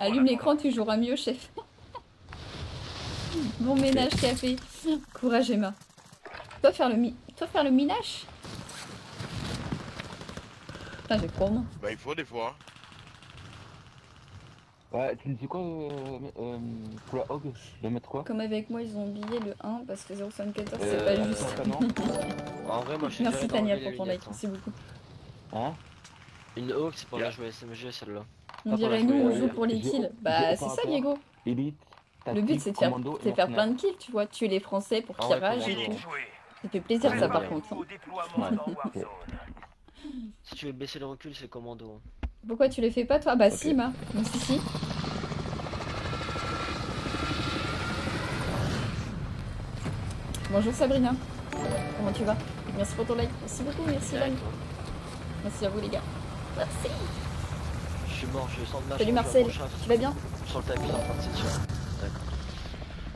Allume l'écran, tu joueras mieux, chef. bon ménage café. Courage, Emma. Toi faire le mi... Toi faire le minage Putain, j'ai trop main. Bah, il faut des fois. Ouais, tu me dis quoi euh, euh, pour la hog De mettre quoi? Comme avec moi, ils ont oublié le 1 parce que 074 c'est Euh, pas juste. En vrai, moi je suis Merci Tania pour ton like, lunettes, hein. merci beaucoup. Hein? Une Hawk, c'est pour Yeah. la jouer SMG celle-là. On dirait nous, on joue pour les kills. Bah, c'est ça. Diego. Le but, c'est de faire, faire plein de kills, tu vois. Tuer les Français pour Ah qu'ils ragent. Ça fait plaisir, ça, par contre. hein. Si tu veux baisser le recul, c'est commando. hein. Pourquoi tu les fais pas, toi? Bah, si, ma. Donc, si, si. Bonjour Sabrina. Comment tu vas? Merci pour ton like. Merci beaucoup, merci hein. Merci à vous les gars. Merci. Je suis mort, je sens de ma Salut Marcel, tu vas bien Sur le tapis en train de s'étirer.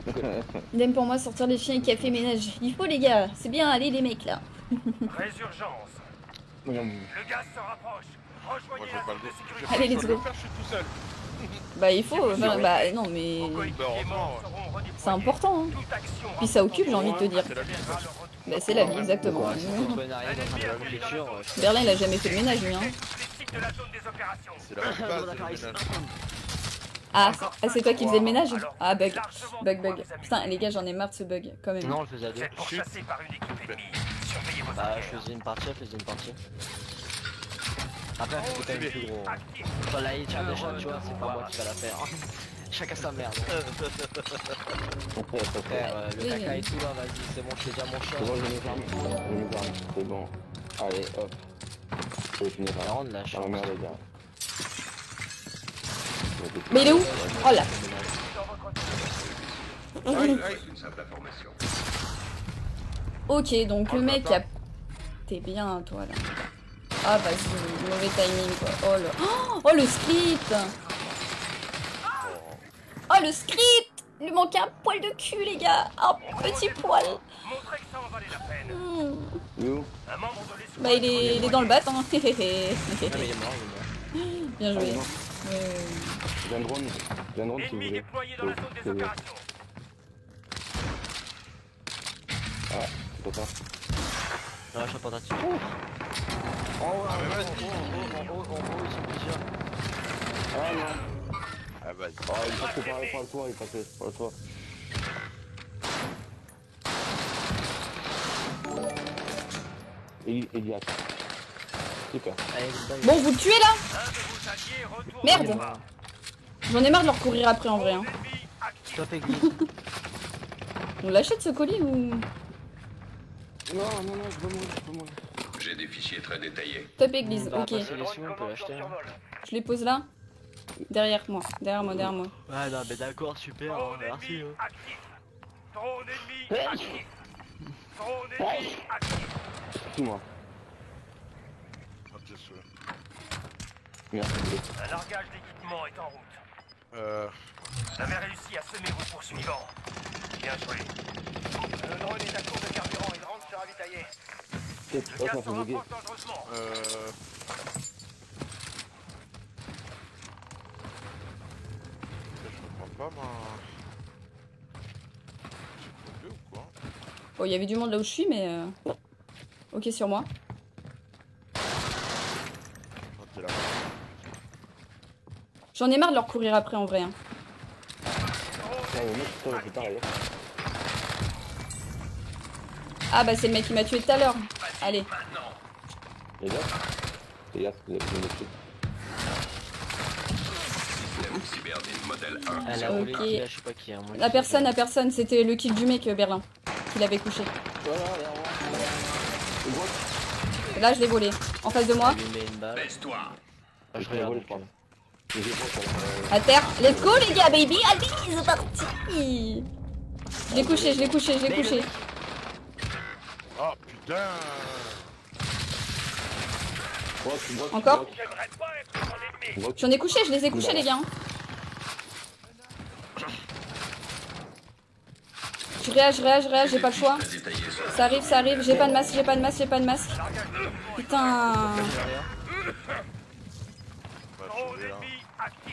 D'accord. Idem pour moi, sortir les chiens et café ménage. Il faut les gars, c'est bien, allez les mecs là. Résurgence. Le gaz se rapproche. Rejoignez la pas zone le de sécurité. Allez, le let's go. le faire, je suis tout seul. Bah il faut, bah, bah, non mais c'est important hein. Puis ça occupe j'ai envie de te dire. Bah c'est la vie exactement. Euh, Berlin il a jamais fait le ménage lui hein. De la zone des opérations. C'est Bon. Ah, ah, c'est toi qui faisais le ménage Ah bug, bug bug. Putain les gars j'en ai marre de ce bug quand même. Non, on le faisait à deux. par une équipe ennemie. Surveillez vos Bah, je faisais une partie, elle faisait une partie. Après, c'était quand même plus gros. hein. Actif. Enfin, la hit, des chats, tu vois, c'est pas moi qui va la faire. Chacun sa merde. Frère, euh, le Oui, caca oui. et tout là, vas-y, c'est bon, je fais déjà mon C'est chat. bon, c'est bon. Allez, hop. La Ah merde, les gars. Mais il est où Oh là. C'est. Ok donc le mec a... T'es bien toi là. Ah vas-y, mauvais timing quoi. Oh le... Oh, oh, le script Oh le script lui manquait un poil de cul les gars Un petit poil en. Hmm. You Un membre de l'escouade Bah il est, il est dans le bat hein. Ah. Bien joué. Ah, non. Ouais. J'ai un drone. J'ai un drone si vous voulez. Ah, c'est pas ça. Non, je suis pas dessus. Oh, Ah, mais vas-y. En haut, en haut, ils sont plusieurs. Ah non. Ah vas-y. Oh, il passait par, par le toit, il passait par le toit. Et il y a. Super. Bon vous le tuez là Merde. J'en ai marre de leur courir après en vrai. Hein. On l'achète ce colis ou... Non, non, non, je veux mourir, je veux mourir. J'ai des fichiers très détaillés. Top église, Bah, ok. hein. Je les pose là Derrière moi, derrière moi, derrière moi. Ouais, non, mais d'accord, super, hein, merci. ennemi hein. actif. Drone ennemi actif. Drone ennemi actif. Suis-moi. Ah, t'es sûr. Merci. Un largage d'équipement est en route. Euh, Vous avez réussi à semer vos poursuivants. Bien joué. Le drone est à court de carburant. Il rentre se ravitailler. Le gaz se rapproche dangereusement. euh... Je comprends pas ma... J'ai coupé ou quoi? Oh, il y avait du monde là où je suis, mais... euh, Ok, sur moi. Ah. J'en ai marre de leur courir après en vrai. hein. Ah, pareil. Ah bah c'est le mec qui m'a tué tout à l'heure. Allez. Les gars, les gars, vous avez besoin de trucs. Système cyberdine modèle 1. Elle a roulé, Ok. qui, là, je sais pas qui. Hein, moi, La personne, la personne, c'était le kill du mec euh, Berlin. Qui l'avait couché. Voilà, là je l'ai volé. En face de moi. Baisse-toi. Ah, je regarde. À terre. Let's go les gars, baby. Allez, c'est parti. Je l'ai couché, je l'ai couché, je l'ai couché. Ah putain Encore. J'en ai couché, je les ai couchés les gars. Je réage, je réage, je réage, j'ai pas le choix. Ça arrive, ça arrive, j'ai pas de masque, j'ai pas de masque, j'ai pas de masque. Putain.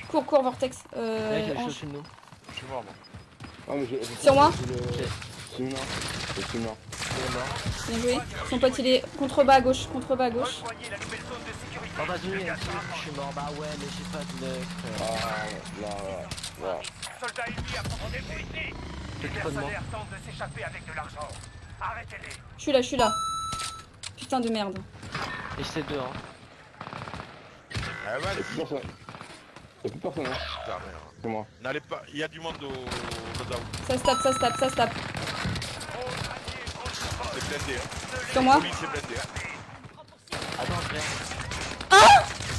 Cours, cours, Vortex. Euh. Je suis mort moi. Sur moi j'ai le- Je suis mort. Je suis mort. Il est mort. Bien joué. Son pote, il est contrebas à gauche, contrebas à gauche. Oh, vas-y, Immédiatement. je suis mort. Bah ouais, mais j'ai pas de luck. Ah, là, là, là. Soldats ennemis à T'occupes pas de moi. mercenaires tentent de s'échapper avec de l'argent. Arrêtez-les. Je suis là, je suis là. Putain de merde. Et c'est deux, hein. Ah, Y'a vas-y, plus personne. Y'a plus personne, hein. putain, merde. C'est moi. N'allez pas, il y a du monde au. Ça se tape, ça se tape, ça se tape. C'est blindé, hein. Sur moi. Oui, c'est blindé. hein. Attends, je viens.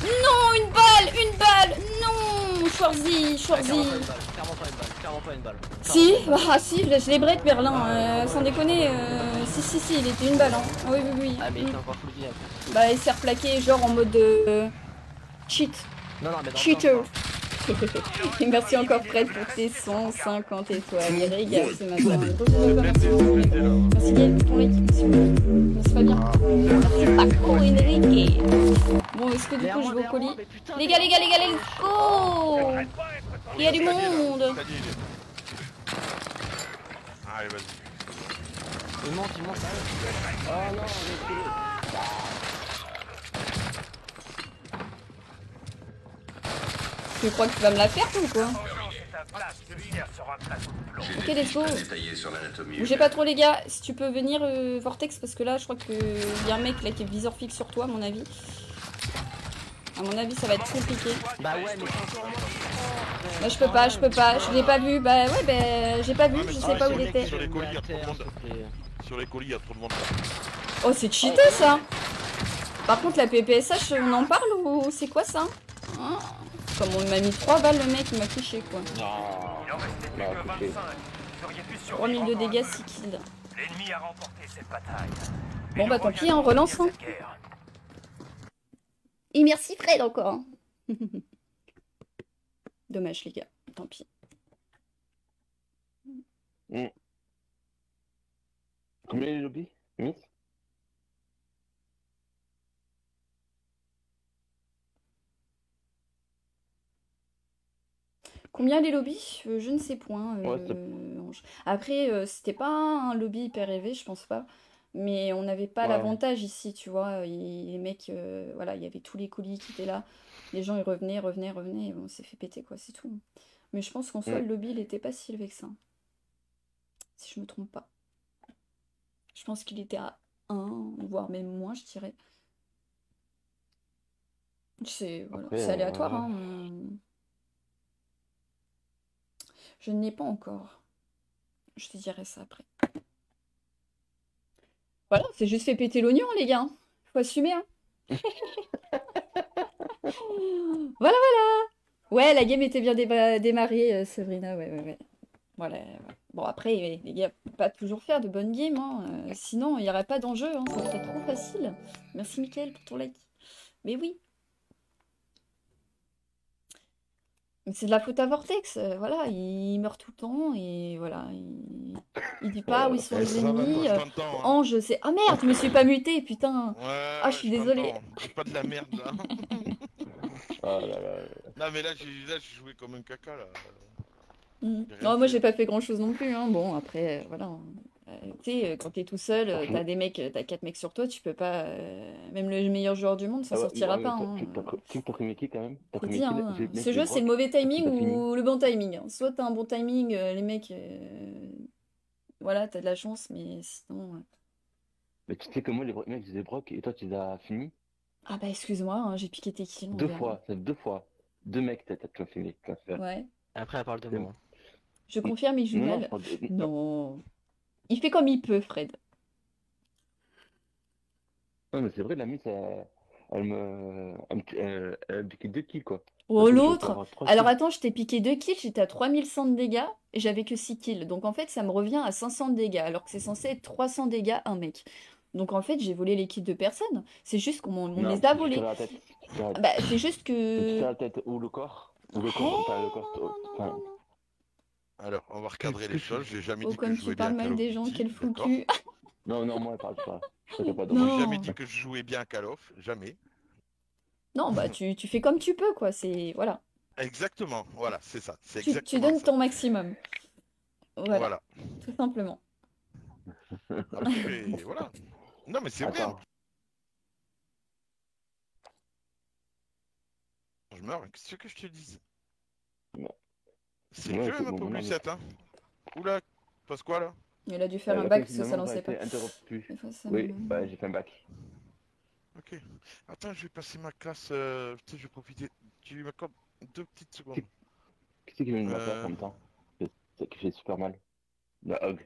Non, une balle, une balle. Non, Schwarzy, Schwarzy. pas une balle. Clairement pas une balle. Clairement pas une balle. Si, ah si, je l'ai break Berlin, euh, sans déconner, euh, si si si, il était une balle, hein. Ah oui oui oui. Ah, mais il était encore full après. Bah il s'est replaqué genre en mode euh, cheat. Non, non, mais dans le Cheater. temps, Et merci encore Fred pour tes 150 étoiles. Il régale ce matin. Merci. Merci pour. Merci Merci Fabien. Merci Paco Enrique. Bon, est-ce que du coup je vais au colis Les gars, les gars, les gars, let's go Il y a du monde il est. Allez, vas-y. Il monte, il monte. Ah non, Tu crois que tu vas me la faire toi, ou quoi Ok, sur l'anatomie. Bougez pas trop les gars, si tu peux venir euh, Vortex parce que là je crois qu'il y a un mec là qui est viseur fixe sur toi à mon avis. À mon avis ça va être compliqué. Bah ouais, mais moi. Bah je peux pas, je peux pas, je l'ai pas vu. Bah ouais bah j'ai pas vu, mais je sais pas où il les- était. sur les colis, il y a trop de Terre, monde. s'il te plaît. Sur les colis, il y a trop de monde. Oh c'est cheaté ça Par contre la PPSH on en parle ou c'est quoi ça? Hein? Comme on m'a mis 3 balles le mec il m'a fiché quoi. Ah, Il en restait plus que écoutez. 25. Vous auriez pu survivre 3000 de dégâts, peu. 6 kills. L'ennemi a remporté cette bataille. Bon, bah, tant pis, reviendrons hein, relance, hein. Et merci Fred encore. hein. Dommage les gars, tant pis. combien est le lobby Miss? Combien les lobbies? Euh, Je ne sais point. Ouais, euh. Après, euh, c'était pas un lobby hyper élevé, je pense pas. Mais on n'avait pas Ouais. l'avantage ici, tu vois. Les mecs, voilà, il y avait tous les colis qui étaient là. Les gens, ils revenaient, revenaient, revenaient. et on s'est fait péter, quoi, c'est tout. Mais je pense qu'en soi, le lobby, il était pas si élevé que ça. Si je me trompe pas. Je pense qu'il était à 1, voire même moins, je dirais. C'est voilà, aléatoire, ouais. hein. Je ne l'ai pas encore. Je te dirai ça après. Voilà, c'est juste fait péter l'oignon, les gars. Faut assumer, hein. Voilà, voilà. Ouais, la game était bien démarrée, euh, Sabrina. Ouais, ouais, ouais. Voilà. Bon, après, les gars, pas toujours faire de bonnes games. hein. Euh, sinon, il n'y aurait pas d'enjeu. Hein. Serait trop facile. Merci, Mickaël, pour ton like. Mais oui. Mais C'est de la faute à Vortex, euh, voilà, il meurt tout le temps et voilà, il, il dit pas où ils sont les va, ennemis. euh, hein. Ange, c'est. Ah merde, je me suis pas muté, putain! Ouais, Ah, je suis t'entends. C'est pas de la merde là. Ah là là. non mais là j'ai là j'ai joué comme un caca là. Rien Non, moi j'ai pas fait grand chose non plus. Hein. Bon, après, euh, voilà. Euh, tu sais, euh, quand t'es tout seul, euh, t'as des mecs, t'as quatre mecs sur toi, tu peux pas. euh, Même le meilleur joueur du monde s'en Ah ouais, sortira ouais, pas. t'as- hein. tu- kills quand même hein. Ce jeu, c'est le mauvais timing ou le bon timing. hein. Soit t'as un bon timing, euh, les mecs, euh, voilà, t'as de la chance, mais sinon. euh, Mais tu sais que moi, les mecs, je les broc et toi, tu les as finis? Ah bah excuse-moi, hein, j'ai piqué tes kills. deux fois. Ça fait deux fois. Deux mecs, t'as t'as fini. Ouais. Après, elle parle de moi. Je confirme, il joue mal. Non. Il fait comme il peut, Fred. Non, mais c'est vrai, la mise, elle, elle me. Elle me elle- elle me piquait deux kills, quoi. Oh, l'autre! Alors attends, je t'ai piqué 2 kills, j'étais à 3100 de dégâts et j'avais que 6 kills. Donc en fait, ça me revient à 500 de dégâts alors que c'est censé être 300 dégâts un mec. Donc en fait, j'ai volé les kills de personne. C'est juste qu'on les a volés. Bah, c'est juste tu que. la tête ou le corps. Ou le Oh, corps, le enfin, non. Alors on va recadrer les choses. J'ai jamais Oh, dit que je jouais tu bien parles à Call mal of des gens, Duty, quel fou d'accord? Cul. Non, non, moi, elle parle pas. Je. J'ai jamais dit que je jouais bien à Call of. Jamais. Non, bah tu, tu fais comme tu peux, quoi. C'est. Voilà. Exactement. Voilà, c'est ça. C'est Tu, tu exactement donnes ça. ton maximum. Voilà, Voilà. tout simplement. Après, voilà. Non, mais c'est vrai. Je meurs, qu'est-ce que je te dise? Ouais. C'est Ouais, le jeu, bon, Lucette, hein Oula, passe quoi là? Il a dû faire Euh, un bac parce que ça lançait pas. Des ça Oui, bah j'ai fait un bac. Ok. Attends, je vais passer ma classe. Euh... Tu sais, je vais profiter. Tu m'accordes deux petites secondes. Qui c'est qui vient de Euh. faire en même temps? C'est qui fait super mal. La hog.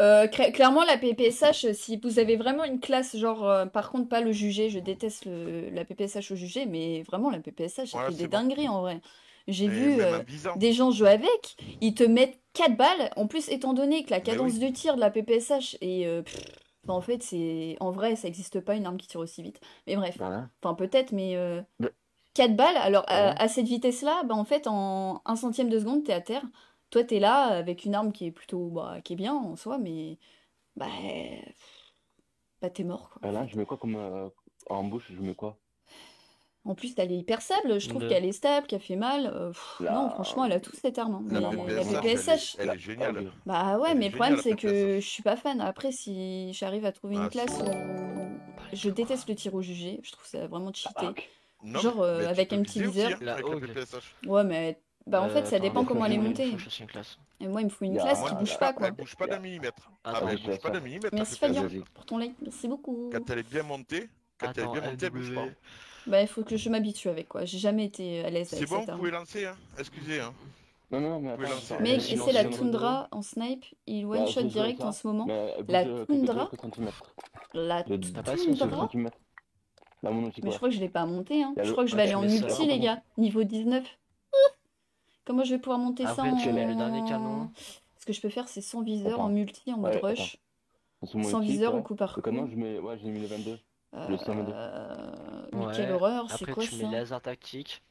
Euh, cla- clairement, la PPSH, si vous avez vraiment une classe, genre, euh, par contre, pas le jugé, je déteste le- la PPSH au jugé, mais vraiment, la PPSH, ça Ouais, fait c'est des bon. dingueries en vrai. J'ai vu euh, à 10 ans. des gens jouer avec, ils te mettent 4 balles. En plus, étant donné que la cadence oui. de tir de la PPSH est. euh, pff, en fait, c'est. En vrai, ça n'existe pas une arme qui tire aussi vite. Mais bref. Voilà. Enfin, peut-être, mais. euh, Mais- 4 balles, alors à, Ouais. à cette vitesse-là, bah, en fait, en un centième de seconde, t'es à terre. Toi, t'es là avec une arme qui est plutôt. Bah, qui est bien en soi, mais. Bah. Bah, t'es mort, quoi. Euh, là, je mets quoi comme. euh, En bouche, je mets quoi? En plus, elle est hyper stable. Je trouve Le- qu'elle est stable, qu'elle fait mal. Euh, pff, La- Non, franchement, elle a toute cette arme. hein. La Non, Mais non, la PPSH, PPSH. elle est, elle est géniale. hog. Bah ouais, Elle mais le problème, c'est que je suis pas fan. Après, si j'arrive à trouver une Ah, classe où. Je déteste le tir au jugé. Je trouve ça vraiment cheaté. Hog. Non, Genre, euh, avec un petit viseur. hein. Ouais, mais. Bah en Euh, fait, ça attends, dépend comment elle est montée. Et moi, il me faut une classe moi, qui bouge pas, quoi. Elle bouge pas d'un millimètre. Ah, elle bouge pas d'un millimètre. Merci. Fabien pour ton like. Merci beaucoup. Quand elle est bien montée, quand elle est bien montée, elle bouge pas. Bah, il faut que je m'habitue avec, quoi. J'ai jamais été à l'aise C'est avec bon, cette vous arme. pouvez lancer, hein. Excusez, hein. Non, non, mais Vous pouvez attends. lancer. attends, Mec, et c'est la sinon, toundra en snipe. Il Bah, one shot c'est direct ça. en ce moment. Mais La euh. La T'as pas se toundra centimètres. La mono, c'est Mais je quoi crois que je l'ai pas monté, hein. Il y a Je le- crois que je vais aller en ça multi, les gars. Niveau 19. Ouf Comment je vais pouvoir monter ça Après, en... tu mets le dernier canon. Ce que je peux faire, c'est sans viseur Attends. en multi, en mode Ouais, rush. Sans viseur ouais. au coup par Le coup. canon, je mets... Ouais, j'ai mis le 22. Le 122. Euh, Mais Ouais. quelle horreur, c'est Après, quoi tu ça mets laser tactique.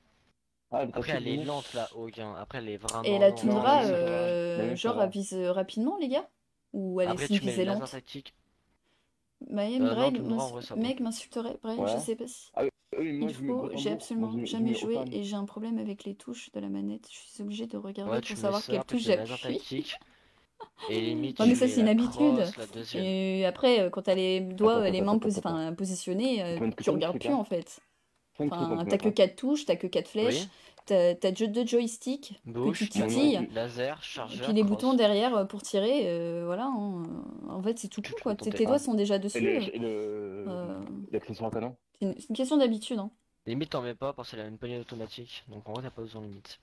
Ah, le Après, elle est lente, la Hog. hein. Après, elle est vraiment. Et la toundra, va. euh, genre, elle vise rapidement, les gars Ou elle Après, est une tu mets visée laser lente tactique. Mayhem, Euh, va. mec m'insulterait. Bref, Ouais. je sais pas si. Oui, moi, Il faut, j'ai absolument Moi, jamais mets joué autant. et j'ai un problème avec les touches de la manette. Je suis obligée de regarder Ouais, pour savoir ça, quelle touche j'appuie. Et limite, Ouais, mais tu ça, c'est une habitude. crosse, la deuxième. Et après, euh, quand t'as les doigts, Attends, les attends, mains attends, posi- attends. enfin, positionnées, euh, de tu regardes plus en fait. Cinq trucs, Enfin, t'as que pas. 4 touches, t'as que 4 flèches, Oui. t'as t'as deux deux joysticks, Bouche, tu mon titilles, laser, et chargeur. puis les boutons derrière euh, pour tirer. euh, voilà. hein. En fait, c'est tout Tu te quoi. Tes doigts sont déjà Et dessus. euh. et le... Euh, L'accessoire canon C'est une, c'est une question d'habitude. Hein. Limite, t'en mets pas parce qu'elle a une poignée automatique. Donc en vrai, t'as pas besoin limite.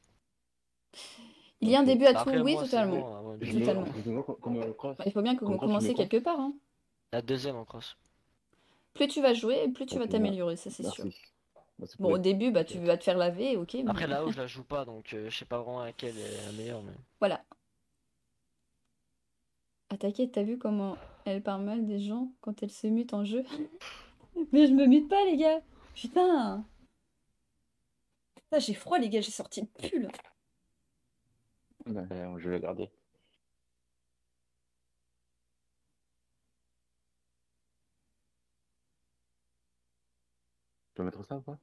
Il y a un début à Bah, tout, Après, oui, moi, totalement. bon, de- euh, cross Il faut bien que vous commenciez quelque part. Hein. La deuxième en cross. Plus tu vas jouer, plus tu vas t'améliorer, ça c'est sûr. Merci Bon, au début, bah, tu vas te faire laver, ok. mais- Après là-haut, je la joue pas donc euh, je sais pas vraiment laquelle est la meilleure. Mais... Voilà. Ah t'inquiète, t'as vu comment elle parle mal des gens quand elle se mute en jeu? Mais je me mute pas les gars Putain Ah, j'ai froid les gars, j'ai sorti le pull Ouais, je vais le garder. Tu peux mettre ça ou pas?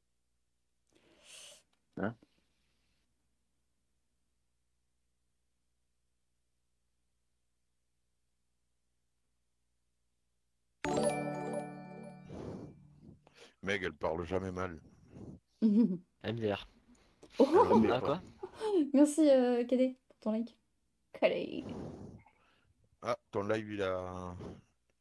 Hein? Meg, elle parle jamais mal. MDR. Oh Mais Ah pas. quoi? Merci euh, Cadet ton like. Cadet. Ah, ton live, il a...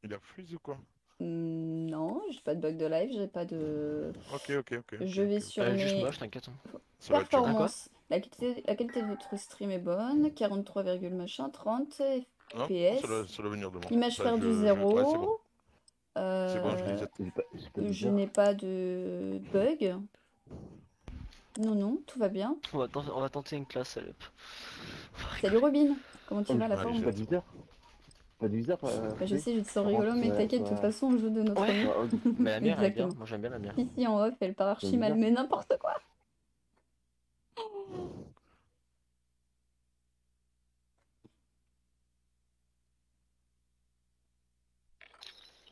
Il a freeze ou quoi? Hmm, Non, j'ai pas de bug de live, j'ai pas de... Ok, ok, ok. Je vais sur Elle est juste mes moche, t'inquiète. hein. Performances. La qualité, la qualité de votre stream est bonne, 43, machin, 30 Non, FPS. ça doit, ça doit venir de moi. Image perdue je- je- 0. ouais, c'est bon. Euh, C'est bon, je je bizarre. n'ai pas de bug. Non, non, tout va bien. On va, tenter, on va tenter une classe, Alep. Salut Robin, comment tu Oh, vas la forme Pas bizarre Pas bizarre euh, Bah, Je sais, je te sens rigolo, mais t'inquiète, de toute façon, on joue de notre Ouais. Mais la mienne, elle est bien. Exactement. Moi, j'aime bien la mienne. Ici en off, elle part archi mal, mais n'importe quoi.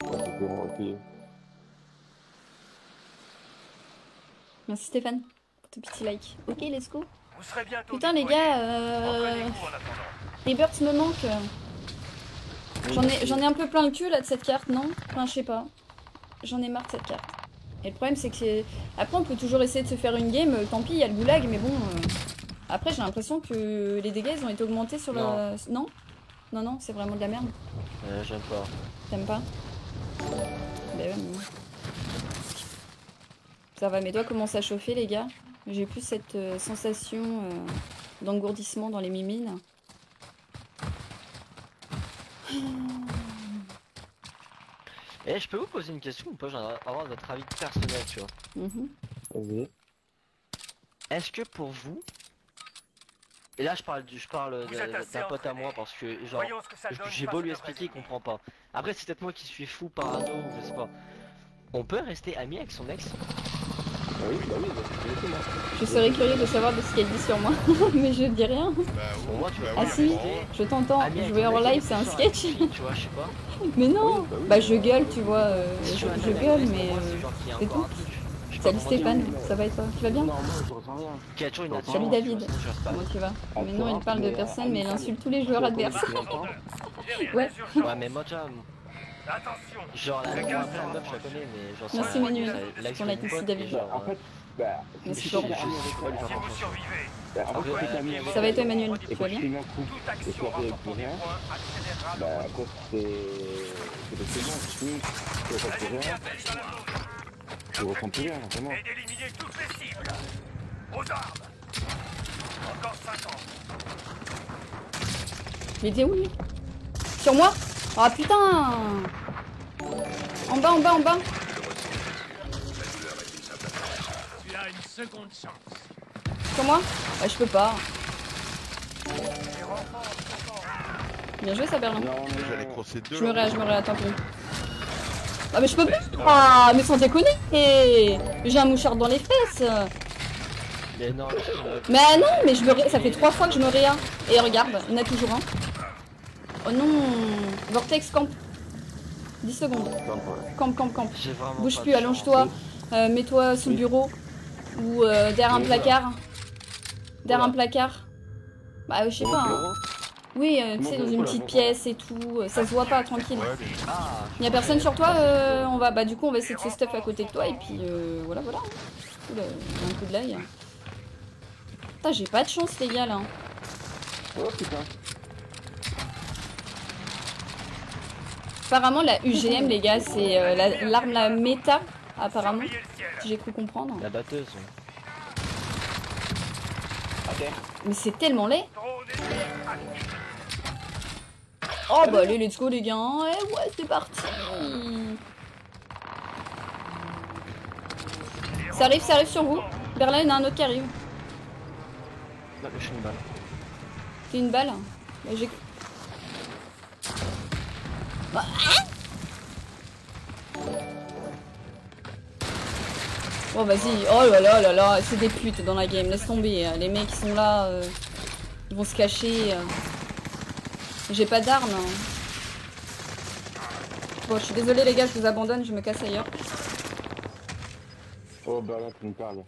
Ok. Merci Stéphane pour ton petit like. Ok, let's go. Vous serez bientôt Putain, les gars, euh... Les birds me manquent. J'en ai, j'en ai un peu plein le cul là de cette carte, non? Enfin, je sais pas. J'en ai marre de cette carte. Et le problème, c'est que c'est- après, on peut toujours essayer de se faire une game. Tant pis, il y a le goulag, mais bon. euh, Après, j'ai l'impression que les dégâts ils ont été augmentés sur le. Non Non, non, c'est vraiment de la merde. Euh, J'aime pas. T'aimes pas? Bah ouais, mais- Ça va, mes doigts commencent à chauffer, les gars? J'ai plus cette euh, sensation euh, d'engourdissement dans les mimines. Et je peux vous poser une question ou pas? J'ai avoir votre avis personnel, tu vois. Mhm. Est-ce que pour vous, et là je parle du, je parle d'un pote à moi parce que genre j'ai beau lui expliquer, il comprend pas. Après c'est peut-être moi qui suis fou, parano je sais pas. On peut rester ami avec son ex? Oui, bah oui, bah. Je serais curieux de savoir de ce qu'elle dit sur moi, mais je dis rien. Bah Pour oui, moi, tu vois, Ah si, je t'entends. Avec Jouer en live, c'est un sketch. Tu vois, je sais pas. Mais non Oui, bah oui. Bah je gueule, tu vois. euh, Si je, gueule, mais... euh, c'est encore tout. Salut. Stéphane, ça va et toi? Tu vas bien? Salut David. Comment tu vas Ah, Mais non, il parle de mais, personne, mais il euh, insulte tous les joueurs adverses. Ouais. Ouais mais moi Attention genre la dernière après la meuf je la connais mais genre Merci, Manuel, like aussi, pote, David. genre, En fait, bah, Merci si je- genre, vous survivez, bah, en fait, Ça va et toi, elle, Emmanuel Tu vas bien toute action rien. bah, après, c'est. C'est ressens plus L'ennemi rien. ressens plus vraiment. Et d'éliminer toutes les cibles Aux armes Encore 5 ans Il était où lui? Sur moi? Ah putain En bas, en bas, en bas Tu as une seconde chance Sur moi Bah je peux pas. Bien joué ça Berlin. J'allais deux. Je me ré, je me ré, tant pis. Ah mais je peux pas Ah mais sans déconner Et J'ai un mouchard dans les fesses Mais non, je- Mais non, mais je me ré... ça fait trois fois que je me réa. Et regarde, il y en a toujours un. Oh non Vortex camp. 10 secondes. Camp, camp, camp. Bouge plus, allonge-toi. Euh, Mets-toi sous le bureau. Ou euh, derrière un placard. Derrière un placard. Bah euh, je sais pas. hein. Oui, euh, tu sais, dans une petite pièce et tout. Ça se voit pas, tranquille. Ah, Y a personne sur toi euh, On va, bah du coup on va essayer de se stuff à côté de toi et puis euh, voilà, voilà. Oula, un coup de l'œil. Putain, j'ai pas de chance les gars là. Oh putain. Apparemment la UGM les gars c'est euh, la- l'arme la, méta apparemment. Si j'ai cru comprendre. la batteuse. ouais. Mais c'est tellement laid. Oh bah allez let's go les gars. Eh ouais c'est parti. Ça arrive, ça arrive sur vous. Berlin, il y en a un autre qui arrive. Non, je suis une balle. T'es une balle Bah, j'ai... Bah, Oh vas-y, oh là là là là, c'est des putes dans la game, laisse tomber. euh, Les mecs qui sont là, euh, ils vont se cacher. euh. J'ai pas d'armes. hein. Bon, je suis désolée les gars, je vous abandonne, je me casse ailleurs. Oh, bah là, tu me parles.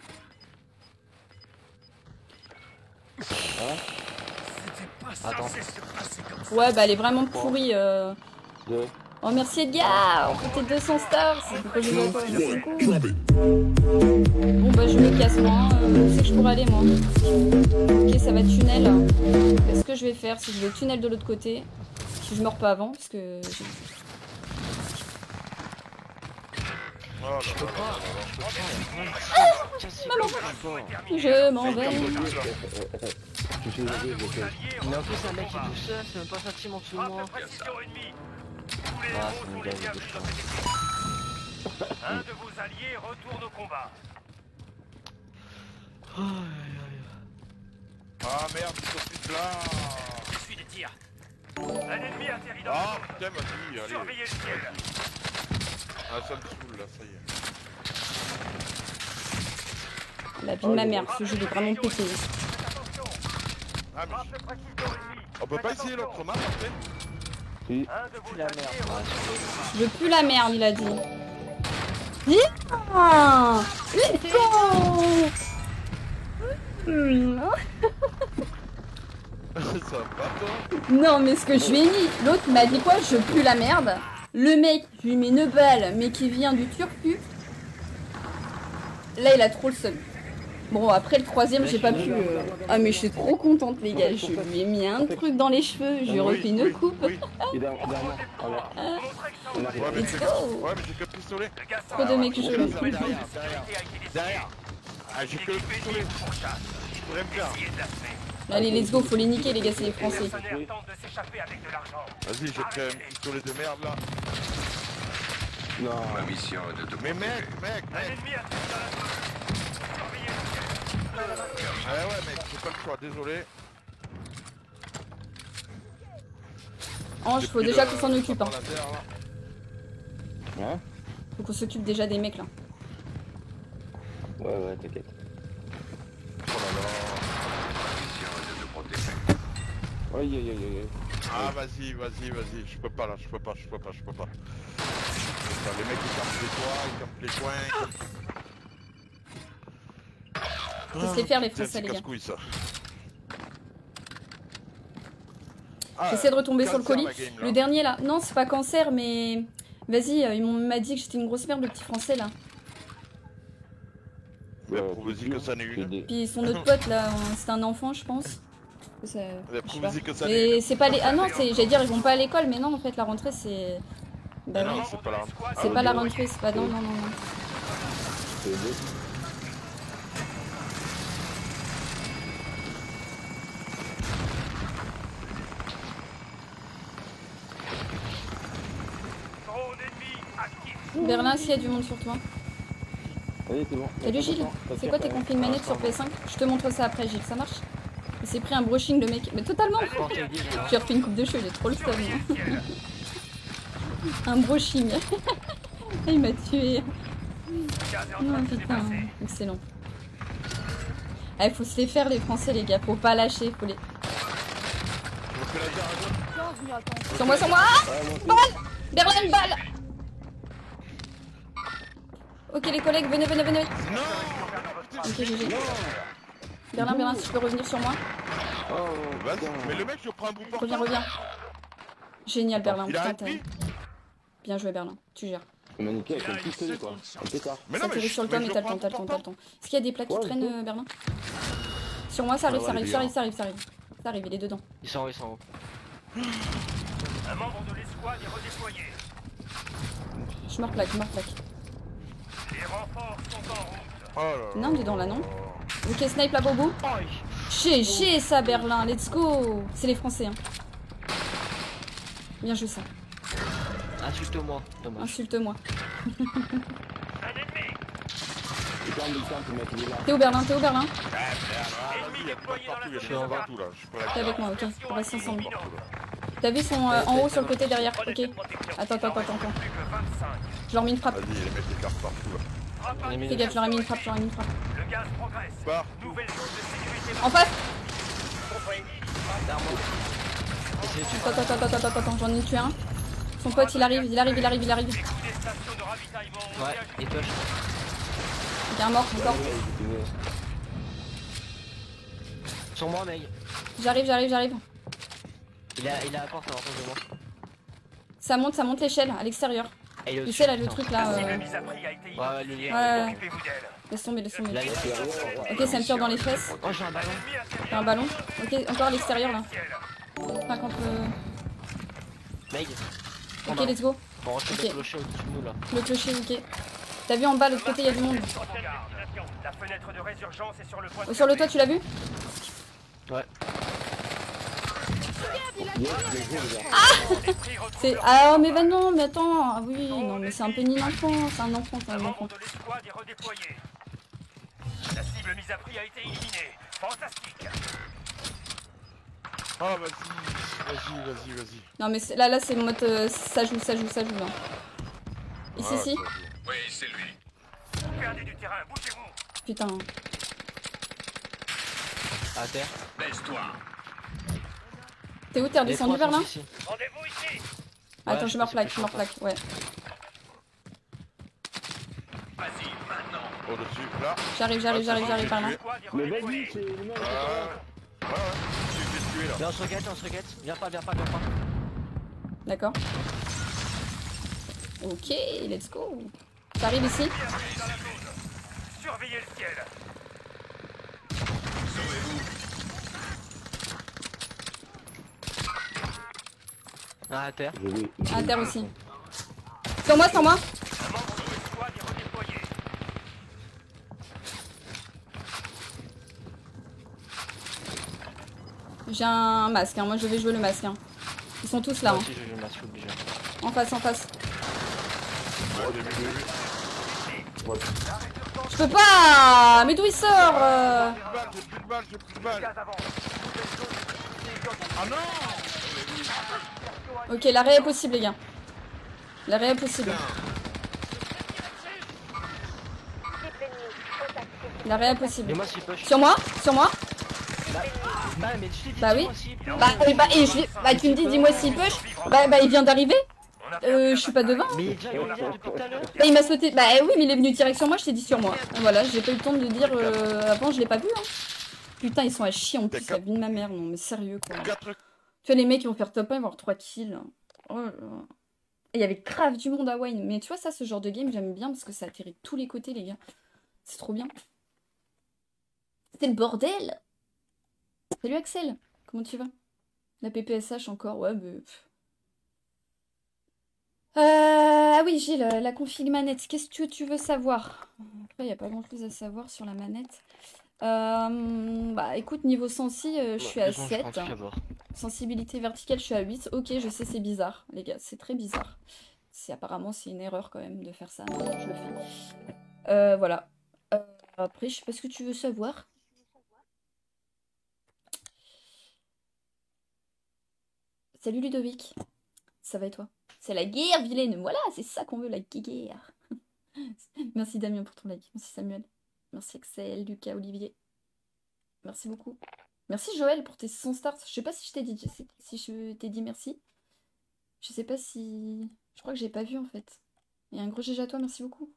Attends. Ouais, bah elle est vraiment pourrie. euh. Oh merci Edgar, on fait 200 stars, c'est. Bon bah je me casse moi. Euh, où c'est que je pourrais aller moi Ok ça va tunnel. Qu'est-ce que je vais faire si je vais tunnel de l'autre côté Si je meurs pas avant parce que... Oh là Je peux pas, je il y a m'en vais. En plus, un mec qui est tout seul, c'est même pas moi. Tous les Ah, héros sont les bienvenus dans cette équipe. Un de vos alliés retourne au combat. Ah merde, ils sont plus là Je suis des tirs. Un ennemi atterrit dans Ah le putain, vas-y, allez. Surveillez le ciel. Ah, ça me saoule là, ça y est. La vie de ma mère, ce jeu est vraiment pété. Ah, mais on peut pas essayer l'autre map après Je veux plus la merde, il a dit. Non, mais ce que je lui ai mis, l'autre m'a dit quoi Je pue la merde. Le mec, je lui mets une balle, mais qui vient du turcu. Là, il a trop le seum. Bon, après le troisième, j'ai pas pu. euh, Ah, mais je suis trop contente, les gars. Je lui ai mis un truc dans les cheveux, je lui ai Oui, refait une coupe. Let's go. ouais, mais j'ai que le pistolet. Le gaz Trop de mecs de Derrière. Ah, j'ai que le pistolet. Je pourrais me faire. Allez, let's go, faut les niquer, les gars, c'est les français. Vas-y, j'ai pris un pistolet de merde là. Non. Ma mission est de te Mais mec, mec. Ciel. Ah ouais, mec, j'ai pas le choix, désolé. Ange, faut déjà qu'on s'en occupe. Hein. là. Hein Faut qu'on s'occupe déjà des mecs là. Ouais, ouais, t'inquiète. Oh là là. Aïe, aïe, aïe, aïe. Ah vas-y, vas-y, vas-y, je peux pas là, je peux pas, je peux pas, je peux pas. Les mecs ils campent les toits, ils campent les coins. Faut se les faire, les Français, c'est les gars. ça. Ah, J'essaie de retomber sur le colis. Le dernier là, non, c'est pas cancer, mais. Vas-y, euh, il m'ont- m'a dit que j'étais une grosse merde, le petit français là. Ouais, Ouais, prouve-y que ça n'est une. Puis son autre pote là, c'était un enfant, je pense. Ça- Ouais, je sais pas. Prouve-y que ça n'est Mais une. c'est pas les. Ah non, c'est- j'allais dire, ils vont pas à l'école, mais non, en fait, la rentrée c'est. Bah Ah non, c'est pas la C'est Ah, pas la rentrée, c'est pas. Non, non, non, non. j'ai des- Drone ennemi actif. Berlin, s'il y a du monde sur toi. Allez, c'est bon. Salut Gilles, c'est quoi tes conflits de manette sur PS5 Je te montre ça après Gilles, ça marche Il s'est pris un brushing le mec, mais totalement. J'ai refait une coupe de cheveux, j'ai trop le seum. Un brushing. Il m'a tué. Est Oh de putain, excellent. Ah, il faut se les faire les français les gars, faut pas lâcher, faut les... Sur moi, sur moi. Ah Balle Berlin, balle Ok les collègues, venez, venez, venez Non Ok, GG. Berlin, Berlin, si tu peux revenir sur moi. Oh, Vas-y, putain. mais le mec je prends un bout portant. Reviens, reviens. Génial Berlin, Il a putain, t'as... Bien joué Berlin, tu gères. Il m'a niqué avec un pistolet, quoi. Un pétard. Mais ça mais sur le toit, mais mais t'as le temps, t'as le temps, t'as le temps. Est-ce qu'il y a des plaques qui traînent, euh, Berlin? Sur moi, ça arrive, ça arrive, ça arrive, ça arrive, ça arrive. Ça arrive, il est dedans. Ils sont en haut, ils sont en haut. Un membre de l'escouade est redéployé. Je me replaque, je me replaque. Les renforts sont en route. Oh là là. Non, dedans là, non Ok, snipe la bobo. GG ça, Berlin, let's go C'est les Français, hein. Bien joué ça. Insulte-moi. Insulte-moi. T'es où, Berlin T'es où, Berlin Je suis en partout là. T'es avec moi, ok. On reste ensemble. T'as vu son euh, en haut sur le côté derrière Ok. Attends, attends, attends, attends. Plus que 25. Je leur mets une frappe. Vas-y, les mecs écartent partout là. Fais gaffe, je leur ai mis une frappe, je leur ai mis une frappe. Le gaz progresse. Part. Nouvelle zone de sécurité. En face. Attends, attends, attends, attends, attends, j'en ai tué un. Son pote, il arrive, il arrive, il arrive, il arrive. Les Ouais, et touche. Il y a un mort encore. Sur moi, mec. J'arrive, j'arrive, j'arrive. Il a, il a la porte alors, de moi. Ça monte, ça monte l'échelle à l'extérieur. Tu sais là, le truc là. Euh, Ouais, ouais, le lien. Ouais. Laisse tomber, laisse tomber. Là, il est Ok, ça me tire dans les fesses. Oh, j'ai un ballon. T'as un ballon Ok, encore à l'extérieur là. Ciel. 50. euh, Meg. Ok, let's go. Pour racheter Ok. le clocher au-dessus de nous là. Le clocher, ok. T'as vu en bas, l'autre côté, il y a du monde. La fenêtre de résurgence est sur le point de Oh, sur le toit, tu l'as vu Ouais. Gars. C'est. Ah, mais bah non, mais attends. Ah oui, non, mais c'est un peu ni enfant. C'est un enfant, c'est Un enfant. de l'escouade est redéployé. La cible mise à prix a été éliminée. Fantastique. Ah, vas-y, vas-y, vas-y, vas-y. Non, mais là, là, c'est le mode. euh, ça joue, ça joue, ça joue là. Ici, Ah, ici. ça joue. Oui, c'est lui. Vous perdez du terrain. Bougez-vous. Putain. À terre. Baisse-toi. T'es où T'es redescendu vers là. Rendez-vous ici. Attends, Ouais, je me je replaque, je me replaque, ouais. Vas-y, maintenant. Au-dessus, là. J'arrive, j'arrive, j'arrive, j'arrive par là. Mais vas-y, c'est le mec. Ouais, ouais, ouais. J'ai tué là. Viens, on se requête, on se requête. Viens pas, viens pas, viens pas. D'accord. Ok, let's go. Ça arrive ici. Surveillez le ciel. Ah, à terre. À terre aussi. Sur moi, sur moi. J'ai un masque, hein. moi je vais jouer le masque. hein. Ils sont tous là, Moi hein. masque obligé. en face, en face. Ouais, j'ai vu, Je peux pas Mais d'où il sort euh J'ai plus de balles, j'ai plus de balles. Ah non Ok, l'arrêt est possible, les gars. L'arrêt est possible. L'arrêt est possible. moi, si push. Sur moi Sur moi Bah, mais tu Bah oui. Bah, oui, bah, et je vais- bah, tu me dis, dis-moi s'il push. Bah, bah, il vient d'arriver. Euh, je suis pas devant. Mais il. Bah, il m'a sauté. Bah, oui, mais il est venu direct sur moi, je t'ai dit sur moi. Voilà, j'ai pas eu le temps de le dire euh, avant, je l'ai pas vu. Hein. Putain, ils sont à chier en plus, la vie de ma mère. Non, mais sérieux quoi. 4 Tu vois, les mecs, ils vont faire top 1, ils vont avoir 3 kills. Oh là là. Et il y avait grave du monde à Wine. Mais tu vois, ça, ce genre de game, j'aime bien parce que ça atterrit de tous les côtés, les gars. C'est trop bien. C'était le bordel. Salut Axel, comment tu vas? La PPSH encore, ouais, mais. Euh, ah oui, Gilles, la config manette, qu'est-ce que tu veux savoir? Après, il n'y a pas grand-chose à savoir sur la manette. Euh, bah écoute, niveau sensi, euh, je suis à Bon, 7. prends un truc à boire. Sensibilité verticale, je suis à 8. Ok, je sais, c'est bizarre, les gars, c'est très bizarre. C'est apparemment c'est une erreur quand même de faire ça, mais je le fais. Euh, voilà. Euh, après, je sais pas ce que tu veux savoir. Salut Ludovic. Ça va et toi? C'est la guerre, vilaine. Voilà, c'est ça qu'on veut, la guerre. Merci Damien pour ton like. Merci Samuel. Merci Axel, Lucas, Olivier. Merci beaucoup. Merci Joël pour tes 100 stars. Je sais pas si je t'ai dit, je sais- si je t'ai dit merci. Je sais pas si. Je crois que j'ai pas vu en fait. Et un gros GG à toi, merci beaucoup.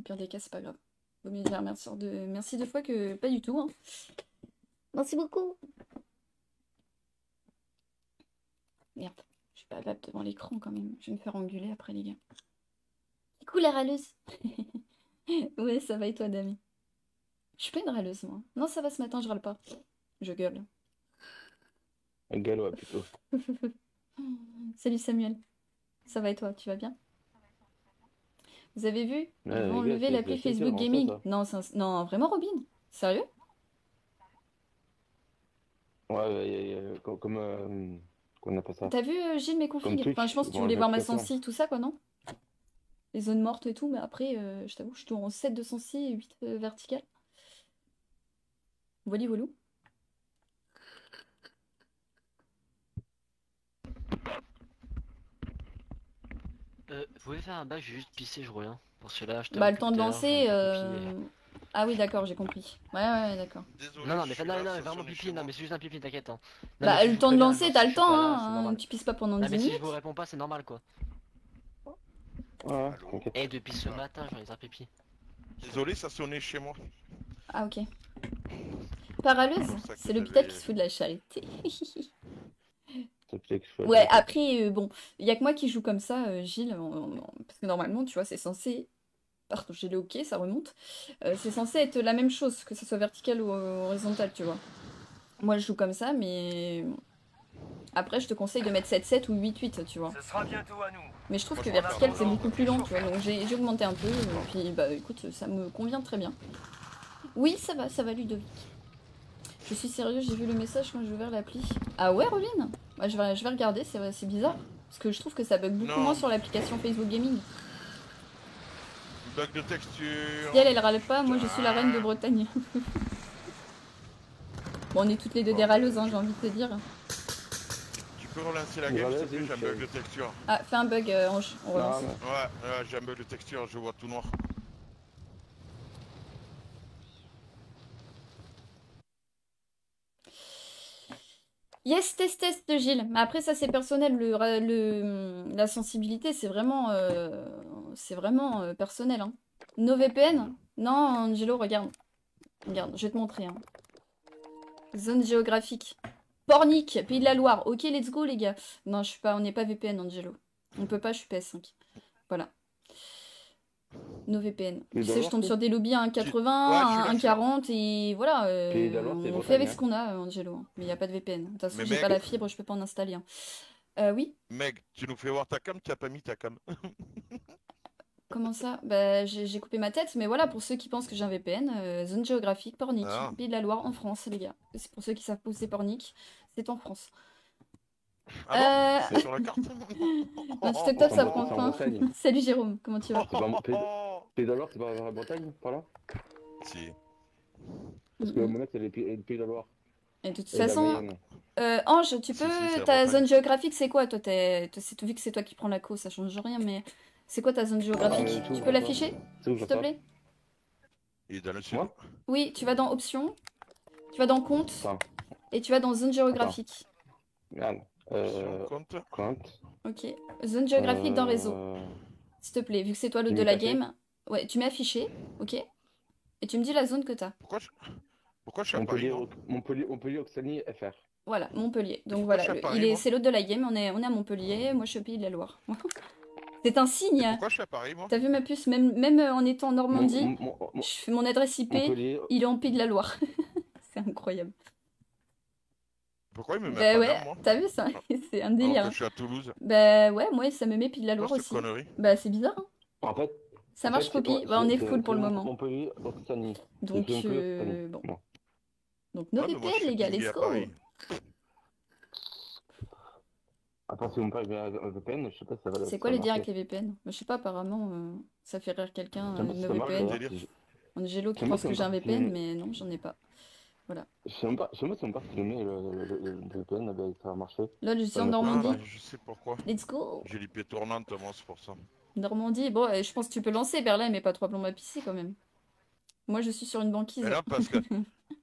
Au pire des cas, c'est pas grave. Vaut mieux dire merci de... merci deux fois que pas du tout. hein. Merci beaucoup. Merde, pas bab devant l'écran quand même. Je vais me faire engueuler après, les gars. Coucou la râleuse. ouais, ça va et toi, Dami Je suis pas une râleuse, moi. Non, ça va ce matin, je râle pas. Je gueule. Un galop plutôt. Salut Samuel. Ça va et toi, tu vas bien? Vous avez vu? Ils Ouais, vont enlever c'est- l'appli c'est- c'est Facebook Gaming. ça, ça. Non, c'est un- non, vraiment Robin? Sérieux? Ouais, ouais, ouais, ouais, comme. comme euh, qu'on appelle ça T'as vu euh, Gilles mes configs Enfin, je pense que tu bon, voulais voir ma sensi, tout ça quoi, non? Les zones mortes et tout, mais après, euh, je t'avoue, je suis toujours en 7 de sensi et 8 euh, verticales. Voilà, voilà. Euh, vous pouvez faire un bac, je vais juste pisser, je reviens. Pour cela, je Bah, le temps de lancer. Ah oui, d'accord, j'ai compris. Ouais, ouais, ouais, d'accord. Désolé. Non, non, mais non, non, ça vraiment pipi, non, mais c'est juste un pipi, t'inquiète. Hein. Non, Bah, mais le temps de lancer, t'as le temps, là, hein. Tu pisses pas pendant Ah, 10 mais si je minutes. vous réponds pas, c'est normal quoi. Ouais. Et depuis ce matin, j'en ai un pipi. Désolé, ça sonnait chez moi. Ah, ok. Paraleuse, C'est l'hôpital qui se fout de la charité. Ouais, après, euh, bon, il y a que moi qui joue comme ça, euh, Gilles, parce que normalement, tu vois, c'est censé. Pardon, j'ai le OK, ça remonte. Euh, c'est censé être la même chose, que ce soit vertical ou euh, horizontal, tu vois. Moi, je joue comme ça, mais. Après, je te conseille de mettre 7-7 ou 8-8, tu vois. Ce sera bientôt à nous. Mais je trouve que vertical, c'est beaucoup plus lent, tu vois. Donc, j'ai augmenté un peu, et puis, bah, écoute, ça me convient très bien. Oui, ça va, ça va, Ludovic. Je suis sérieux, j'ai vu le message quand j'ai ouvert l'appli. Ah ouais, Robin? Bah, je, vais, je vais regarder, c'est bizarre. Parce que je trouve que ça bug beaucoup Non. moins sur l'application Facebook Gaming. Bug de texture. Si elle, elle râle pas, moi je suis la reine de Bretagne. bon, on est toutes les deux des râleuses, hein, j'ai envie de te dire. Tu peux relancer la game, s'il te plaît, j'ai un bug de texture. Ah, fais un bug, euh, Ange, on relance. Non, mais- Ouais, j'ai un bug de texture, je vois tout noir. Yes, test, test de Gilles. Mais après, ça, c'est personnel. Le, la sensibilité, c'est vraiment, euh, c'est vraiment euh, personnel. Hein. No VPN Non, Angelo, regarde. Regarde, je vais te montrer. hein. Zone géographique. Pornic, Pays de la Loire. Ok, let's go, les gars. Non, je suis pas, on n'est pas VPN, Angelo. On peut pas, je suis PS5. Voilà. Nos VPN. Mais Tu sais, je tombe sur des lobbies à 1,80, Ouais, à là, 1,40 et voilà. euh, on fait avec hein. ce qu'on a, Angelo. hein. Mais il n'y a pas de VPN. De toute façon, j'ai pas la fibre, je peux pas en installer. Euh, oui Meg, tu nous fais voir ta cam, tu as pas mis ta cam. Comment ça? Bah, j'ai coupé ma tête, mais voilà, pour ceux qui pensent que j'ai un VPN, euh, zone géographique, Pornic, Ah. Pays de la Loire, en France, les gars. C'est pour ceux qui savent où c'est Pornic, c'est en France. Ah Euh, bon C'est sur la carte non, TikTok Top, ça C'est en- prend c'est fin. Salut Jérôme, comment tu vas? C'est Pays de la Loire, c'est pas la Bretagne, par là? Si. Parce que mon ex, elle est Pays de la Loire. Et de toute façon, euh, Ange, tu peux. si, c'est ta zone géographique, c'est quoi? Toi t'es- c'est- Vu que c'est toi qui prends la co, ça change rien, mais c'est quoi ta zone géographique Euh, Tu peux l'afficher, s'il te plaît? Il est dans le sud. Oui, tu vas dans Options, tu vas dans Compte, et tu vas dans Zone géographique. Merde. Euh. Compte. Compte. Ok. Zone géographique dans Réseau, Euh, s'il te plaît, vu que c'est toi le Tu de la affiché game. Ouais, tu mets affiché, ok? Et tu me dis la zone que t'as. Pourquoi je... Pourquoi je suis à Paris Montpellier, Montpellier, Montpellier, Occitanie, FR. Voilà, Montpellier. Donc Pourquoi voilà, c'est l'autre de la game, on est, on est à Montpellier, moi je suis au pays de la Loire. c'est un signe. Pourquoi je suis à Paris, moi? T'as vu ma puce, même, même en étant en Normandie, Mon- mon- mon- je fais mon adresse IP, il est en pays de la Loire. c'est incroyable. Pourquoi il me met Bah ouais, t'as vu ça? C'est un Alors délire. que je suis à Toulouse. Bah ouais, moi ça me met pays de la Loire aussi. connerie Bah c'est bizarre, hein. En fait, Ça en marche fait, copie. Bah on est full pour le moment. Montpellier. Donc euh, bon. Donc nos Ouais, les gars, let's go. Paris. Attends, si on parle via un VPN, je sais pas si ça va. C'est quoi va le dire marcher. avec les VPN Je sais pas, apparemment euh, ça fait rire quelqu'un, euh, pas nos VPN. délire. si- Angelo qui pense que j'ai un. VPN, mais non, j'en ai pas. Je sais même pas, je sais même pas si on part mets le, le, le, le VPN, eh ben, ça va marcher. Là, je suis en Ouais, Normandie. Ah, je sais pourquoi. Let's go J'ai l'IP tournante, moi, c'est pour ça. Normandie, bon, euh, je pense que tu peux lancer. Berlin, mais pas trois plombs à pisser quand même. Moi, je suis sur une banquise. Mais non, parce que.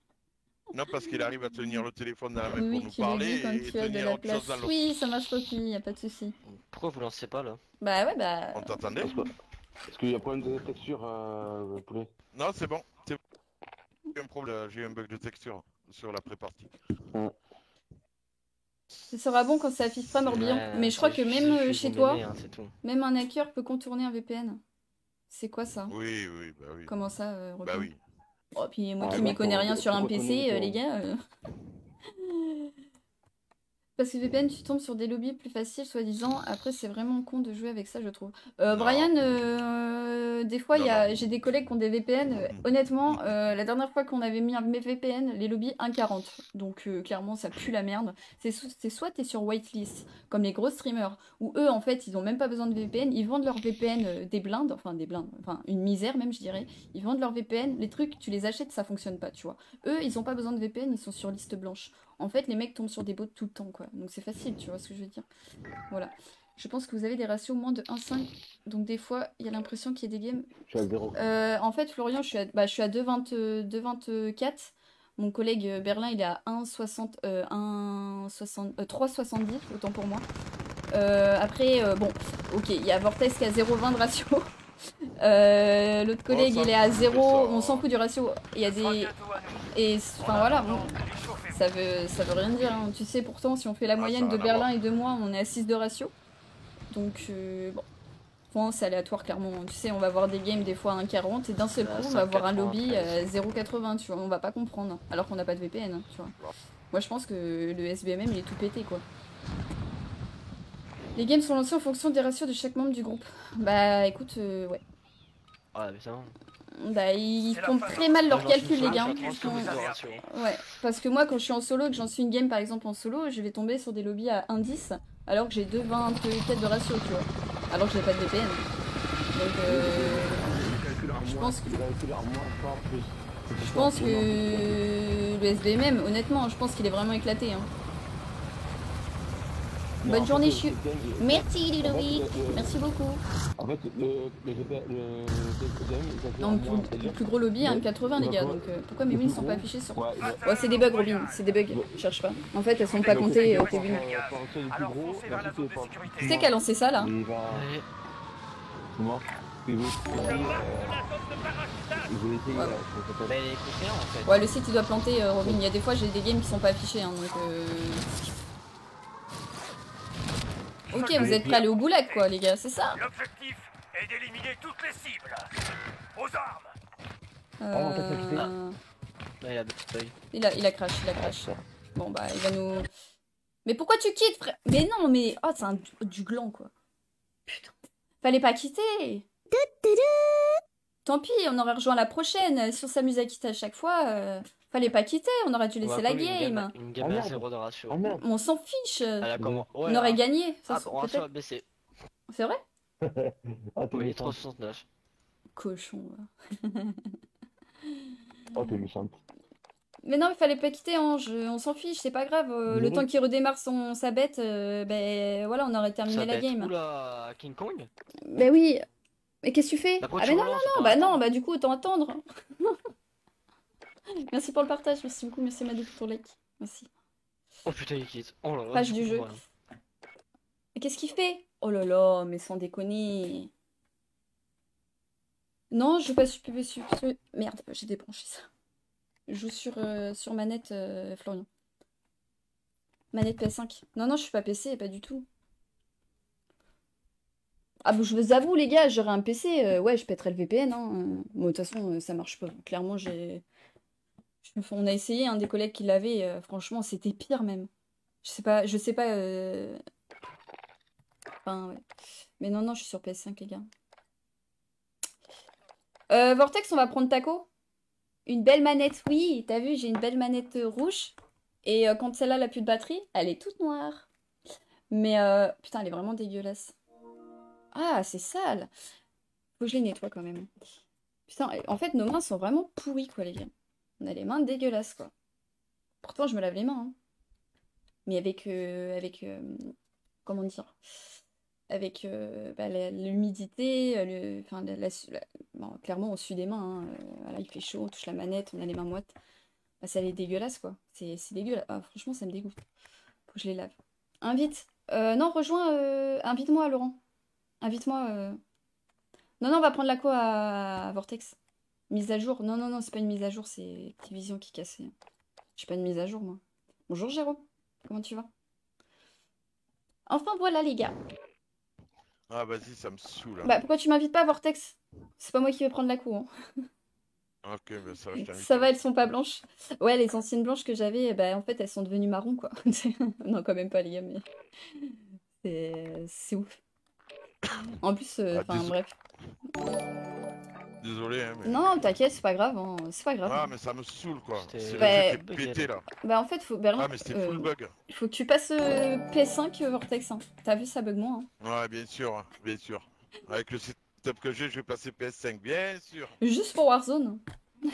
Non, parce qu'il arrive à tenir le téléphone dans la main Oui, pour nous parler quand et tu as de tenir la autre chose place. dans l'autre. Oui, ça marche pas, y a pas de souci. Pourquoi vous lancez pas là Bah ouais, bah. On t'attendait Parce qu'il y a un problème de texture, euh, poulet. Non, c'est bon. c'est bon. J'ai eu un problème, j'ai un bug de texture sur la pré-partie. Ce sera bon quand ça affiche pas Morbihan. Ouais, mais je crois que même euh, chez toi, hein, même un hacker peut contourner un VPN. C'est quoi ça? Oui, oui, bah oui. Comment ça, euh, Bah oui. Oh, puis moi Ah, qui m'y connais rien sur un PC, euh, les gars. Parce que VPN, tu tombes sur des lobbies plus faciles, soi-disant. Après, c'est vraiment con de jouer avec ça, je trouve. Euh. Brian, euh, des fois, j'ai des collègues qui ont des VPN. Honnêtement, euh, la dernière fois qu'on avait mis un VPN, les lobbies 1.40. Donc, clairement, ça pue la merde. C'est so- c'est soit tu es sur whitelist, comme les gros streamers, où eux, en fait, ils ont même pas besoin de VPN. Ils vendent leur VPN des blindes, enfin des blindes, enfin une misère même, je dirais. Ils vendent leur VPN, les trucs, tu les achètes, ça fonctionne pas, tu vois. Eux, ils ont pas besoin de VPN, ils sont sur liste blanche. En fait, les mecs tombent sur des bots tout le temps, quoi. Donc c'est facile, tu vois ce que je veux dire. Voilà. Je pense que vous avez des ratios moins de 1,5. Donc des fois, il y a l'impression qu'il y a des games. Je suis à zéro. Euh, en fait, Florian, je suis à, bah, je suis à 2,20 euh, 2,24. Mon collègue euh, Berlin, il est à 1,60, euh, 1,60, euh, 3,70, autant pour moi. Euh, après, euh, bon, ok, il y a Vortex qui a 0,20 de ratio. Euh, L'autre collègue, ça, il est à c'est 0, ça. on s'en fout du ratio. Il y a des. Et enfin voilà, bon. Ça veut, ça veut rien dire. hein. Tu sais, pourtant, si on fait la Ah, moyenne de Berlin et de moi, on est à 6 de ratio. Donc, euh, bon. C'est aléatoire, clairement. Tu sais, on va voir des games des fois à 1,40 et d'un seul Ah, coup, on va voir un 5,93. lobby à 0,80, tu vois. On va pas comprendre. Alors qu'on n'a pas de VPN, hein, tu vois. Moi, je pense que le SBMM, il est tout pété, quoi. Les games sont lancés en fonction des ratios de chaque membre du groupe. Bah, écoute, euh, ouais. Ouais, mais ça. Bah, ils fin. très mal leurs calculs, les gars. Ouais, parce que moi, quand je suis en solo et que j'en suis une game par exemple en solo, je vais tomber sur des lobbies à 1,10 alors que j'ai 2,24 de ratio, tu vois. Alors que j'ai pas de VPN. Donc, euh, je pense que- je pense que le SBMM, honnêtement, je pense qu'il est vraiment éclaté. hein. Bonne journée, Chu. Merci Ludovic, merci beaucoup. En fait, le, le, Non, plus, gros lobby est à 1,80 les gars, donc euh, pourquoi mes mines sont pas affichées sur... Ouais, c'est des bugs Robin, c'est des bugs, cherche pas. En fait, elles sont pas comptées au zone de par- sécurité. Qui a lancé ça là. C'est moi. Ouais, le site il doit planter, euh, Robin. Il y a des fois j'ai des games qui sont pas affichés, hein, donc. euh, Ok, vous êtes prêts à aller au goulag, quoi, les gars, c'est ça L'objectif est d'éliminer toutes les cibles. Aux armes. quitter. Euh, Là, il a deux feuilles. Il a, il a crash, il a crash. Bon, bah, il va nous. Mais pourquoi tu quittes, frère? Mais non, mais. Oh, c'est un du, du gland, quoi. Putain. Fallait pas quitter Tant pis, on aurait rejoint la prochaine. Si on s'amuse à quitter à chaque fois, euh, fallait pas quitter, on aurait dû laisser la game. game, une game à merde. 0 de ratio. Oh merde. On s'en fiche. Comment on aurait gagné. Ça, Ah, ratio a baissé. C'est vrai Ah, t'es Oui, méchante. 369. Cochon. Oh, t'es méchante. Mais non, il fallait pas quitter, Ange. On s'en fiche, c'est pas grave. Euh, le Mais temps qu'il redémarre son, sa bête, euh, ben voilà, on aurait terminé la bête. game. Oula, King Kong? Ben oui. Mais qu'est-ce que tu fais? Ah mais non, relances, non, non, pas bah non, bah du coup, autant attendre. merci pour le partage, merci beaucoup, merci Madou pour ton like. Merci. Oh putain, il quitte. Oh là là. Page du jeu. qu'est-ce qu'il fait? Oh là là, mais sans déconner. Non, je joue pas sur PV sur... sur- Merde, j'ai débranché ça. Je joue sur, euh, sur manette, euh, Florian. Manette PS5. Non, non, je suis pas PC, pas du tout. Ah bon, je vous avoue, les gars, j'aurais un PC, euh, ouais, je pèterais le VPN. Hein. Bon, de toute façon, euh, ça marche pas. Clairement, j'ai... On a essayé, un des collègues qui l'avait, euh, franchement, c'était pire même. Je sais pas, je sais pas... euh, Enfin. Mais non, non, je suis sur PS5, les gars. Euh, Vortex, on va prendre Taco. Une belle manette, oui, t'as vu, j'ai une belle manette rouge. Et quand celle-là, elle a plus de batterie, elle est toute noire. Mais putain, elle est vraiment dégueulasse. Ah, c'est sale. Faut que je les nettoie quand même. Putain, en fait, nos mains sont vraiment pourries, quoi, les gars. On a les mains dégueulasses, quoi. Pourtant, je me lave les mains. hein. Mais avec, euh, avec euh, comment dire avec l'humidité, enfin, clairement on sue des mains, hein, euh, il fait chaud, on touche la manette, on a les mains moites. Bah, ça est dégueulasse quoi, c'est dégueulasse. Ah, franchement ça me dégoûte. Faut que je les lave. Invite. Non, rejoins, invite-moi Laurent. Invite-moi. Non, non, on va prendre la à, à Vortex. Mise à jour. Non, non, non, c'est pas une mise à jour, c'est Activision qui cassait. Je suis pas une mise à jour moi. Bonjour Jérôme, comment tu vas? Enfin voilà les gars. Ah, vas-y, ça me saoule. hein. Bah pourquoi tu m'invites pas Vortex? C'est pas moi qui vais prendre la coup. hein. Ok, bah ça va, je. Ça va, elles sont pas blanches. Ouais, les anciennes blanches que j'avais, bah en fait elles sont devenues marron quoi. non, quand même pas les gars, mais c'est ouf. En plus, euh, Ah, enfin bref. Désolé, hein, mais. Non, t'inquiète, c'est pas grave, hein, c'est pas grave. Ah, mais ça me saoule quoi. C'est Bah, elle. là. Bah en fait, faut Berlin, Ah, mais c'était euh, full bug. faut que tu passes euh, PS5 euh, Vortex. hein. T'as vu, ça bug moins. hein. Ouais, bien sûr, bien sûr. Avec le setup que j'ai, je vais passer PS5, bien sûr. Juste pour Warzone.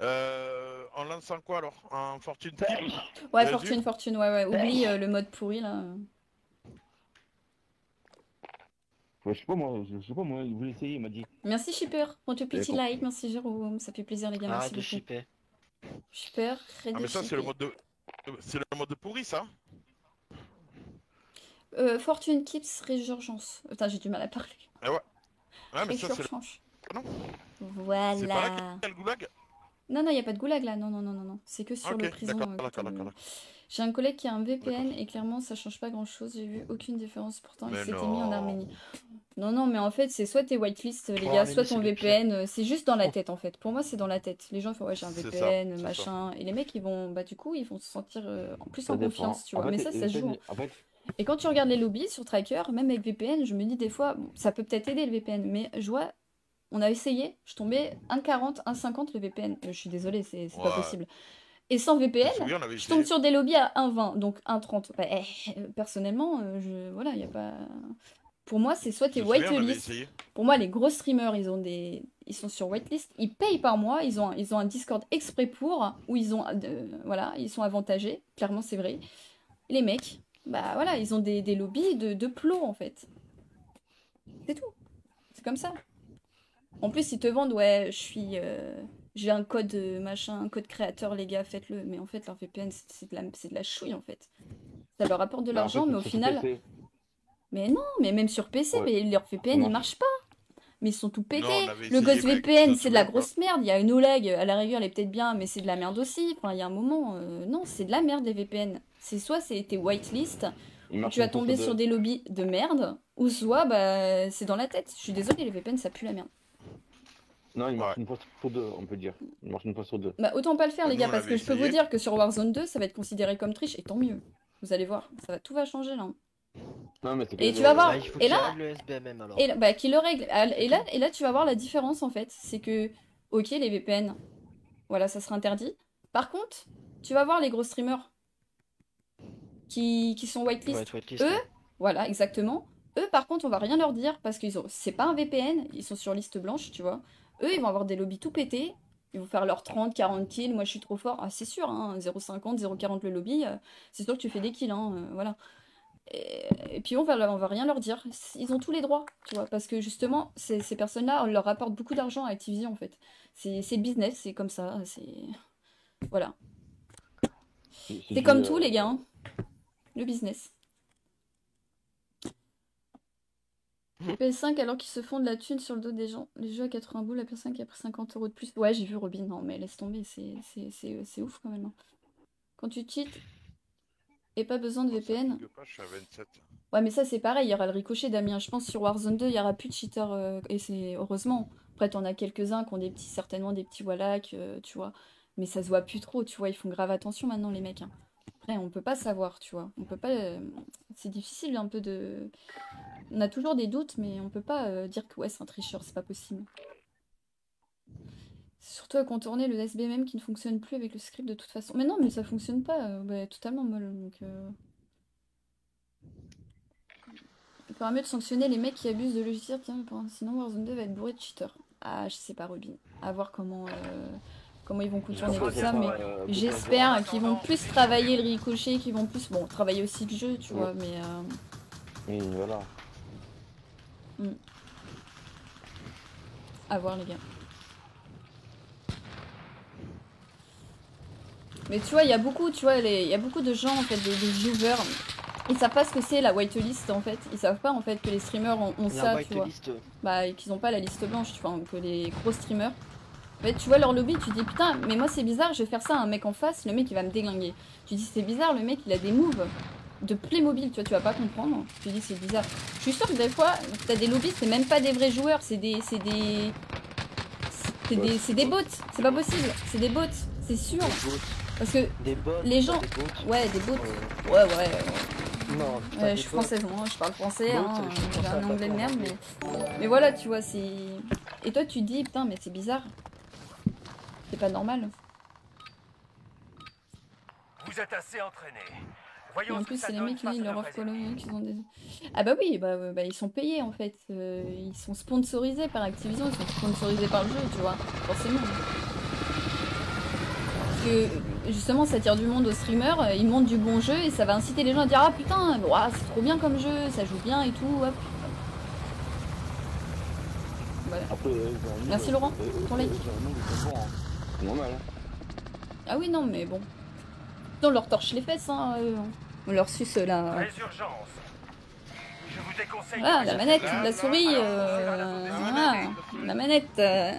Euh, en lançant quoi alors? En Fortune Team Ouais, fortune, fortune, ouais, ouais. Oublie euh, le mode pourri là. Ouais, je sais pas moi, je sais pas moi, il voulait essayer, il m'a dit. Merci Shipper pour ton petit like, merci Jérôme, ça fait plaisir les gars, merci Arrête de beaucoup. shipper. Shipper, Ah, mais ça, c'est shipper. le mode de. C'est le mode de pourri, ça Euh, Fortune Keeps Résurgence. Putain, j'ai du mal à parler. Ah, mais ça, c'est le. Résurgence. Non. C'est pas Voilà. là qu'il y a le goulag? Non, non, il n'y a pas de goulag là. Non, non, non, non, non. C'est que sur le prison. d'accord, euh, d'accord, que t'as le- d'accord. J'ai un collègue qui a un VPN et clairement, ça change pas grand chose. J'ai vu aucune différence. Pourtant, il Mais s'était mis en. Arménie. Non, non, mais en fait, c'est soit tes whitelist, les Oh, gars, soit ton VPN. euh, C'est juste dans la tête en fait. Pour moi, c'est dans la tête. Les gens font, ouais, j'ai un ça, VPN, machin. Et les mecs, ils vont, bah, du coup, ils vont se sentir euh, en plus Ça en dépend. confiance, tu En vois. fait, Mais ça, ça se joue. hein. En fait, Et quand tu regardes les lobbies sur Tracker, même avec VPN, je me dis des fois, bon, ça peut peut-être aider le VPN, mais je vois, on a essayé, je tombais 1,40, 1,50 le VPN. Euh, Je suis désolée, c'est c'est pas possible. Et sans VPN, avait je tombe sur des lobbies à 1,20, donc 1,30. Bah, eh, euh, personnellement, euh, je, voilà, il y a pas. Pour moi, c'est soit t'es whitelist. Pour moi, les gros streamers, ils ont des, ils sont sur whitelist, ils payent par mois, ils ont, un- ils ont un Discord exprès pour, où ils ont, euh, voilà, ils sont avantagés. Clairement, c'est vrai. Les mecs, bah voilà, ils ont des, des lobbies de, de plots en fait. C'est tout. C'est comme ça. En plus, ils te vendent, ouais, je suis, euh, j'ai un code euh, machin, un code créateur, les gars, faites-le. Mais en fait, leur VPN, c'est c'est de la, c'est de la chouille en fait. Ça leur apporte de bah, en l'argent, mais au final, PC, Mais non, mais même sur PC, Ouais. mais leur VPN, Non. ils marchent pas. Mais ils sont tout pétés. le Ghost mec, VPN, c'est de la grosse merde. Il y a une OLEG, à la rigueur, elle est peut-être bien, mais c'est de la merde aussi. Enfin, il y a un moment, euh, non, c'est de la merde les VPN. C'est soit c'est tes whitelist, tu vas tomber sur des lobbies de merde, ou soit bah, c'est dans la tête. Je suis désolée, les VPN, ça pue la merde. Non, il marche Ouais. une fois sur deux, on peut dire. Il marche une fois sur deux. Bah, autant pas le faire, les Nous, gars, on parce que je peux vous dire que sur Warzone 2, ça va être considéré comme triche, et tant mieux. Vous allez voir, ça va, tout va changer là. Non, mais Et tu vas voir, Bah, il faut et là- règle le SBMM alors. Et là, bah, qui le règle. Ah, Et là, et là, tu vas voir la différence en fait. C'est que, ok, les VPN, voilà, ça sera interdit. Par contre, tu vas voir les gros streamers qui, qui sont whitelist. Eux, ouais. Voilà, exactement. Eux, par contre, on va rien leur dire parce qu'ils ont, c'est pas un VPN, ils sont sur liste blanche, tu vois. Eux, ils vont avoir des lobbies tout pétés. Ils vont faire leurs 30, 40 kills. Moi, je suis trop fort. Ah, c'est sûr, hein, 0,50, 0,40 le lobby. euh, c'est sûr que tu fais des kills, hein, euh, voilà. Et, et puis, on va, on va rien leur dire. Ils ont tous les droits, tu vois. Parce que justement, ces, ces personnes-là, on leur rapporte beaucoup d'argent à Activision, en fait. C'est le business, c'est comme ça. C'est. Voilà. C'est comme tout, les gars. hein. Le business. PS5 alors qu'ils se font de la thune sur le dos des gens. Les jeux à 80 boules, la PS5 a pris 50 euros de plus. Ouais, j'ai vu Robin. Non, mais laisse tomber, c'est- c'est c'est- c'est ouf quand même. hein. Quand tu cheats et pas besoin de VPN. À 27. Ouais, mais ça c'est pareil, il y aura le ricochet, Damien. Je pense sur Warzone 2, il y aura plus de cheaters. euh, et c'est heureusement. Après, t'en as quelques-uns qui ont des petits, certainement des petits wallach, euh, tu vois. Mais ça se voit plus trop, tu vois. Ils font grave attention maintenant, les mecs. hein. Après, on peut pas savoir, tu vois. On peut pas. euh, C'est difficile un peu de. On a toujours des doutes, mais on peut pas euh, dire que ouais, c'est un tricheur, c'est pas possible. C'est surtout à contourner le SBMM qui ne fonctionne plus avec le script de toute façon. Mais non, mais ça fonctionne pas, euh, bah, totalement molle. Donc, euh... Il faudra mieux de sanctionner les mecs qui abusent de logiciels, tiens, sinon Warzone 2 va être bourré de cheaters. Ah, je sais pas, Robin. À voir comment, euh, comment ils vont contourner tout ça, mais euh, j'espère qu'ils vont plus travailler le ricochet, qu'ils vont plus, bon, travailler aussi le jeu, tu vois, mais euh, Oui, voilà. À voir les gars. Mais tu vois, il y a beaucoup, tu vois, les- il y a beaucoup de gens en fait, des, des viewers, ils savent pas ce que c'est la whitelist en fait. Ils savent pas en fait que les streamers ont, ça, tu vois. bah, qu'ils ont pas la liste blanche, tu vois, que les gros streamers. En fait, tu vois leur lobby, tu dis putain, mais moi c'est bizarre, je vais faire ça à un mec en face, le mec il va me déglinguer. Tu dis c'est bizarre, le mec il a des moves de Playmobil, tu vois, tu vas pas comprendre. Tu dis c'est bizarre. Je suis sûre que des fois, t'as des lobbies, c'est même pas des vrais joueurs, c'est des. C'est des. C'est des, c'est des bots, c'est pas possible, c'est des bots, c'est sûr. des bots, Parce que, des bots, les gens- des bots. ouais, des bots. Ouais, ouais, ouais. non, je suis française, moi, je parle français, hein, j'ai un anglais de merde, mais... mais voilà, tu vois, c'est... Et toi, tu te dis, putain, mais c'est bizarre. C'est pas normal. Vous êtes assez entraîné. Et en plus, c'est les mecs qui face disent à leur la off vraie colonial équipe. qu'ils ont des... Ah bah oui, bah, bah ils sont payés, en fait. Euh, ils sont sponsorisés par Activision, ils sont sponsorisés par le jeu, tu vois, forcément. Parce que, justement, ça tire du monde aux streamers, euh, ils montrent du bon jeu, et ça va inciter les gens à dire « Ah putain, ouah, c'est trop bien comme jeu, ça joue bien et tout, hop. » Voilà. Euh, ils Merci, Laurent, ton like. ils ils hein. C'est normal, hein. Ah oui, non, mais bon. On leur torche les fesses, hein. eux. On leur suce la... Très urgence. Je vous déconseille. Voilà, de la manette, la souris, Alors, euh, la voilà, la manette. euh,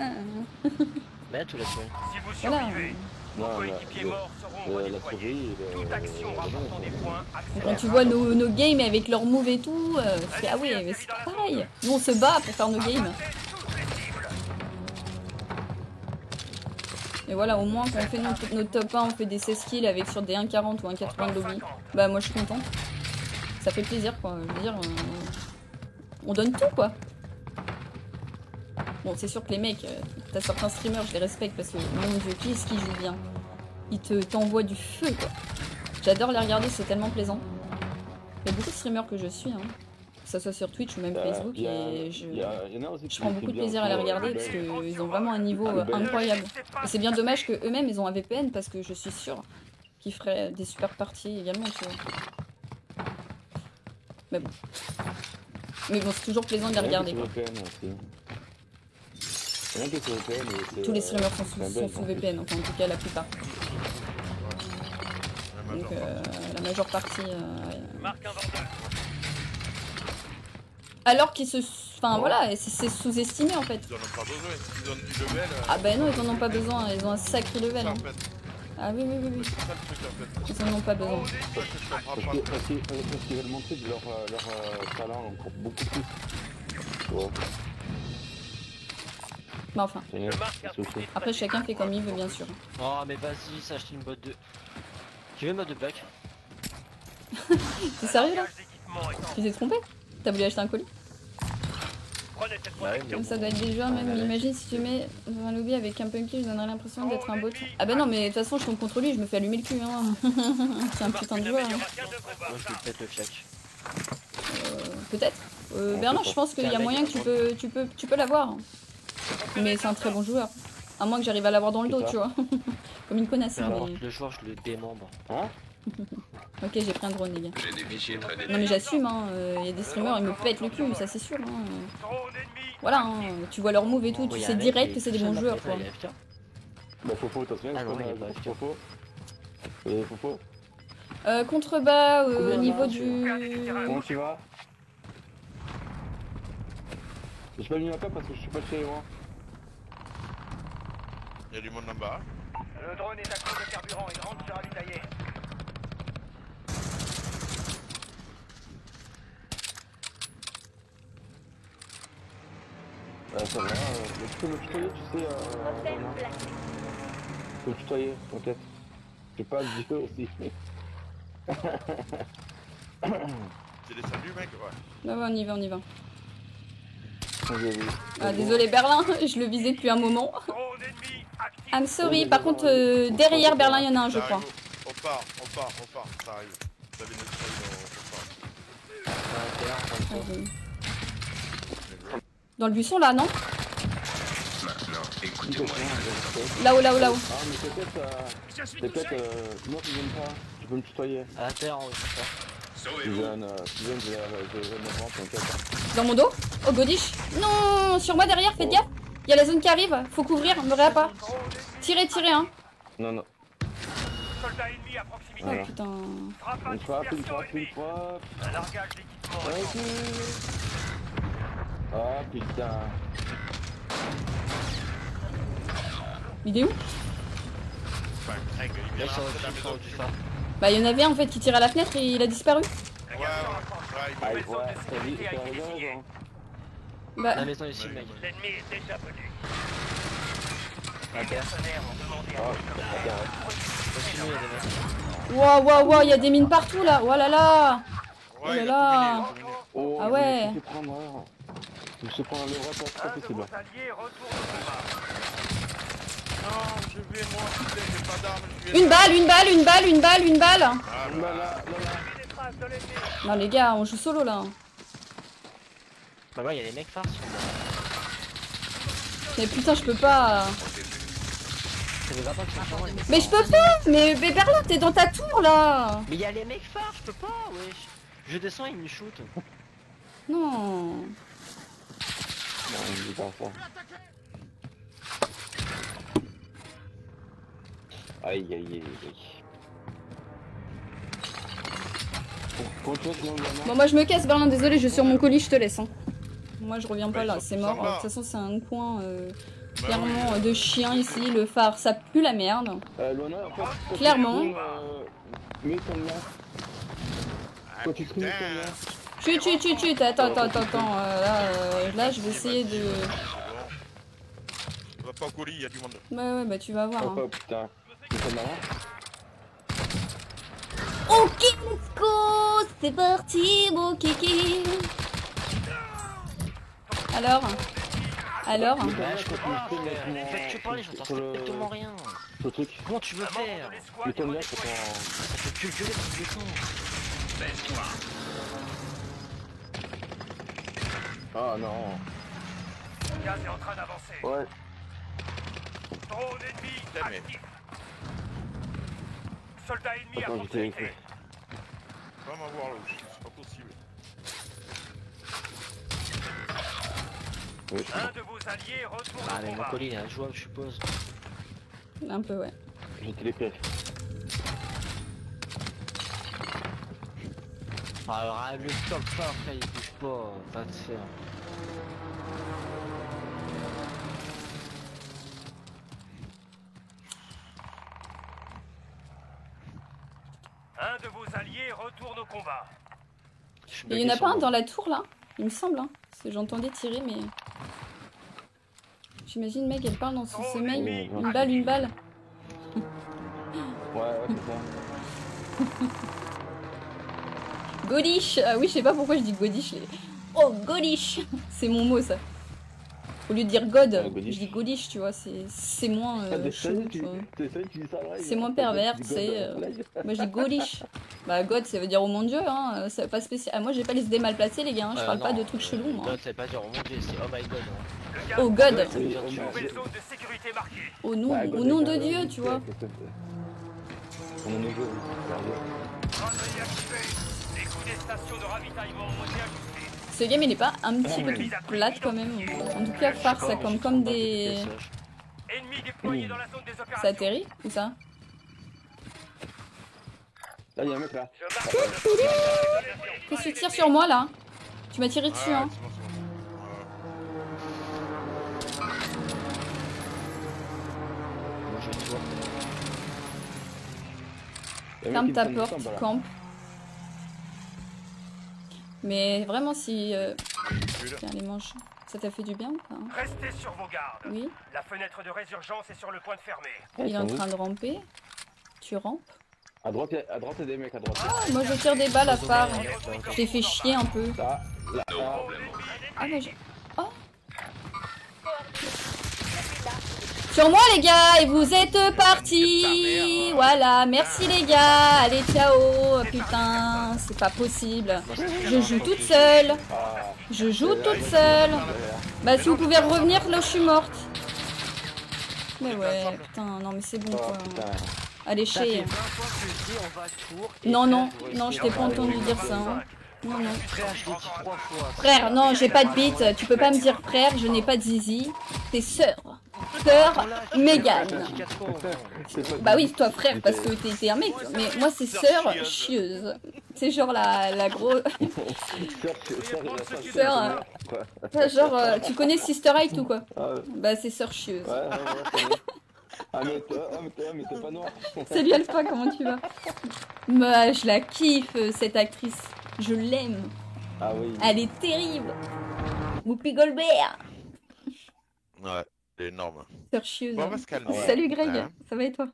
tué. Si vous Voilà. survivez, vos Non, la- coéquipiers le- morts seront euh, redéployés. Toute action rapportant des points Quand tu vois nos, nos games avec leurs moves et tout, euh, c'est ah oui, mais c'est pareil. Nous on se bat pour faire nos games. Et voilà, au moins quand on fait notre, top 1, on fait des 16 kills avec sur des 1,40 ou 1,80 de lobby. Bah moi je suis contente. Ça fait plaisir quoi. Je veux dire, euh, on donne tout quoi. Bon, c'est sûr que les mecs, euh, t'as certains streamers, je les respecte parce que mon dieu, qui est-ce qui joue bien? Ils te t'envoient du feu quoi. J'adore les regarder, c'est tellement plaisant. Il y a beaucoup de streamers que je suis, hein. Que ce soit sur Twitch ou même Euh, Facebook, et je, il y a- il y en a aussi je qui prends beaucoup de plaisir à les euh, regarder parce qu'ils ont vraiment un niveau Ah, euh, incroyable. Et c'est bien dommage que eux-mêmes ils ont un VPN parce que je suis sûre qu'ils feraient des super parties également, tu vois. Mais bon. Mais bon, c'est toujours plaisant de les regarder quoi. Tous les euh, streamers sont sous, Belge, sont sous. VPN, enfin en tout cas la plupart. La Donc majeure euh, la majeure partie. euh, ouais. Marque un vendeur. Alors qu'ils se. Enfin Oh. voilà, c'est sous-estimé en fait. Ils en ont pas besoin, s'ils donnent du level. euh, Ah ben non, ils en ont pas besoin, ils ont un sacré level. ça, hein. en fait. Ah oui, oui, oui, oui. C'est ça le truc en fait. Ils en ont pas besoin. Parce qu'ils qu'ils veulent montrer de leur, euh, leur euh, talent encore beaucoup plus. Vois, Bah enfin. Après, chacun fait comme il veut, bien sûr. Oh, mais vas-y, ça achète une botte de. Tu veux une botte de bac? T'es sérieux là? Tu t'es trompé? T'as voulu acheter un colis Ça doit être des joueurs, même. Imagine si tu mets dans un lobby avec un punky, je donnerais l'impression d'être un bot. Ah bah non, mais de toute façon, je tombe contre lui, je me fais allumer le cul. Hein. C'est un putain de joueur. hein. Moi, je ça. lui pète le fiac. Euh, Peut-être. Euh, Bernard, je pense qu'il y a moyen que tu peux, tu peux, tu peux l'avoir. Mais c'est un très bon joueur. À moins que j'arrive à l'avoir dans le dos, tu vois. Comme une connasse. Mais... le joueur, je le démembre. Hein Ok, j'ai pris un drone, les gars. J'ai des fichiers très Non, mais j'assume, hein. Il y a des streamers, ils me pètent le cul, ça c'est sûr. Hein. Voilà, hein. tu vois leur move et tout, tu sais direct que c'est des bons joueurs, quoi. Bah Fofo, t'as souviens Ah non. Fofo Et Fofo Euh, contrebas euh, au niveau du. Comment tu vas J'ai pas mis ma carte parce que je suis pas très loin. Il y a du monde en bas. Le drone est à court de carburant. Il rentre sur ravitailler. Ouais, ça va. Euh, mais tu peux me tutoyer, tu sais. Euh. Tu peux me tutoyer, t'inquiète. J'ai pas de jeu aussi. C'est descendu, mec Ouais. Bah ouais, on y va, on y va. Ah, désolé Berlin, je le visais depuis un moment. I'm sorry, par contre, euh, derrière Berlin, il y en a un, je crois. On part, on part, on part, ça arrive. Vous avez notre on part. Dans le buisson, là, non Maintenant, Tout à écoutez-moi. fait, Là-haut, là-haut, là-haut. Ah, mais peut-être. Euh, peut-être. Euh, non, tu viens pas. Tu peux me tutoyer. À terre, en haut, c'est ça. Tu Sauvez-vous. viens, euh, tu viens, je vais je vais me rendre, t'inquiète. Dans mon dos Oh, Godish Non Sur moi, derrière, faites gaffe Il y a la zone qui arrive, faut couvrir, me réa pas. Tirez, tirez, hein Non, non. Soldat ennemi à proximité. Oh Voilà. putain. Frappe à Une frappe, une dispersion frappe, une ennemie. frappe. Un largage d'équipement. Ouais. Ah putain. Il est où. Bah, il y en avait un en fait qui tirait à la fenêtre et il a disparu. Ouais, ouais, ouais, il Ah, ouais, raison. Bah, La maison ici, mec. L'ennemi est déjà venu. Mecs. waouh, waouh, waouh, il y a des mines partout là. Oh là là Ouais, là là. Oh, Ah ouais. Je l'Europe, pas Un de possible. vos alliés retourne au combat. Non, je vais moi, putain, j'ai pas d'armes. je vais- Une balle, une balle, une balle, une balle, une balle Ah, Là, bah, là, là. Non les gars, on joue solo là. Bah ouais, il y a des mecs phares sur moi. Mais putain, je peux pas. Mais je peux pas Mais, mais Berlin, t'es dans ta tour là Mais il y a les mecs phares, je peux pas, wesh. Je descends, ils me shootent. Non. Non, je dis pas ça. Aïe, aïe, aïe, aïe. Bon, moi je me casse, Berlin, désolé, je suis sur mon colis, je te laisse. hein. Moi je reviens pas là, c'est mort. De toute façon, c'est un coin euh, bah clairement oui. euh, de chien ici. Le phare, ça pue la merde. euh, Clairement. euh, mets ton lien. Quand tu ton lien. Chut, chut, chut, chut, attends, attends, attends, attends. euh, là, euh, là, je vais essayer de. On va pas au colis, il y a du monde. Ouais, ouais, bah tu vas voir. Oh, hein. oh putain. Ok, let's go C'est parti, mon kiki Alors Alors Bah, je peux pas, Faites que parler, j'entends le- strictement rien. Le truc. Comment tu veux faire de est ton lien, redéployé. c'est Ça fait que gueuler dans tous les sens. Baisse-toi. ton. Ah non. Gaz est en train d'avancer. Ouais. Drone ennemi Putain, mais- actif. Soldat ennemi à Attends, j'étais proximité. Va m'avoir là, c'est pas possible. Oui, Un de vos alliés retourne Ah, au mais mon combat. colis il est injouable, je suppose. Un peu, ouais. J'ai télépiège. Ah, le stop pas après, il bouge pas, pas de faire. Un de vos alliés retourne au combat. Il y en a pas un dans la tour là? Il me semble, hein. J'entendais tirer, mais. J'imagine, mec, elle parle dans son sommeil. Oh, Une balle, une balle. Ouais, ouais, c'est ça. Godish Ah oui, je sais pas pourquoi je dis godish. Les... Oh, godish C'est mon mot, ça. Au lieu de dire god, Ouais, godish. je dis godish, tu vois. C'est c'est moins Ah, euh, C'est moins pervers, c'est, euh. Moi, je dis godish. Bah, god, ça veut dire oh mon dieu, hein. euh, Ça pas spécial. Ah, moi, j'ai pas les idées mal placées, les gars. hein. Je Euh, parle pas de trucs euh, chelous, moi. God, c'est pas dire oh mon dieu, c'est oh my god. hein. Oh god marquée. Au nom, Ouais, au nom de Dieu, tu vois. c'est On est Ce game, il est pas un petit peu plus plate quand même. En tout cas, phare, ça comme comme des. Ça atterrit ou ça Là, il y a un mec là. Qu'est-ce que tu tires sur moi là? Tu m'as tiré dessus, Ah, hein. c'est bon, c'est bon. Moi je te vois. Il y a un Ferme mec ta qui me porte, semble, là. campe. Mais vraiment, si. euh. Tiens, les manches. Ça t'a fait du bien ou pas hein Restez sur vos gardes. Oui. La fenêtre de résurgence est sur le point de fermer. Ouais, Il est en train de ramper. Tu rampes. À droite, il y a- à droite, il y a des mecs à droite. Ah, moi je tire des balles à phare. Je t'ai fait chier un peu. Là, là, là. Ah, bah j'ai. Oh Sur moi les gars Et vous êtes partis Voilà, merci les gars Allez, ciao Putain, c'est pas possible. Je joue toute seule. Je joue toute seule. Bah si vous pouvez revenir, là je suis morte. Mais ouais, putain, non mais c'est bon oh, quoi. Allez, chez. 20 fois que je dis on va tour. et Non, non, non, je t'ai pas en- entendu dire ça. hein. Non, non. Frère, non, j'ai pas de bite. Tu peux pas me dire frère, je n'ai pas de zizi. T'es sœur. Sœur pas Bah oui, toi frère, parce que t'es un mec. Mais moi, c'est sœur chieuse. C'est genre la, la grosse. Sœur, hein. Genre, euh, tu connais Sister Act ou quoi Ah, Bah, c'est sœur chieuse. Ah, mais toi, mais toi, mais t'es pas noir. Salut Alpha, comment tu vas? Bah, je la kiffe, euh, cette actrice. Je l'aime. Ah oui. Elle est terrible. Whoopi Goldberg. Ouais, c'est énorme. Sœur chieuse. Bon, on va se calmer. Salut Greg, Hein ça va et toi?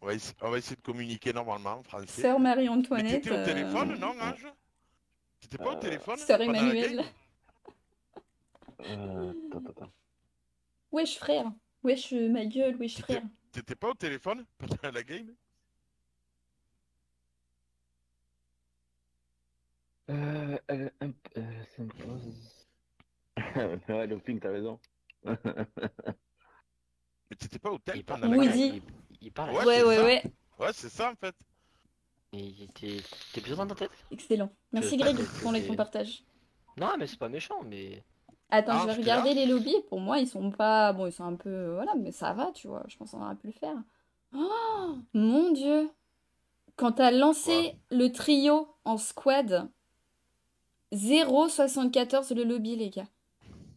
On, va essa- on va essayer de communiquer normalement en français. Sœur Marie-Antoinette. t'étais au euh, téléphone, non, Ange? T'étais pas au Euh, téléphone Sœur Emmanuel. Euh, attends, attends. Wesh frère. Wesh euh, ma gueule, wesh frère. T'étais pas au téléphone pendant la game? Euh, euh, euh, euh, ça me pose. ouais, le ping, t'as raison. Mais t'étais pas au tel Il parle- pendant la dis. il- Il parle. Ouais, Ouais, c'est ouais, ça. ouais. Ouais, c'est ça en fait. Et T'es t'es plus dans ta tête? Excellent. Merci Greg pour les ton partage. Non, mais c'est pas méchant, mais. Attends, Ah, je vais regarder les lobbies. Pour moi, ils sont pas. Bon, ils sont un peu. Voilà, mais ça va, tu vois. Je pense qu'on aurait pu le faire. Oh, mon dieu. Quand t'as lancé le trio en squad, 0,74 le lobby, les gars.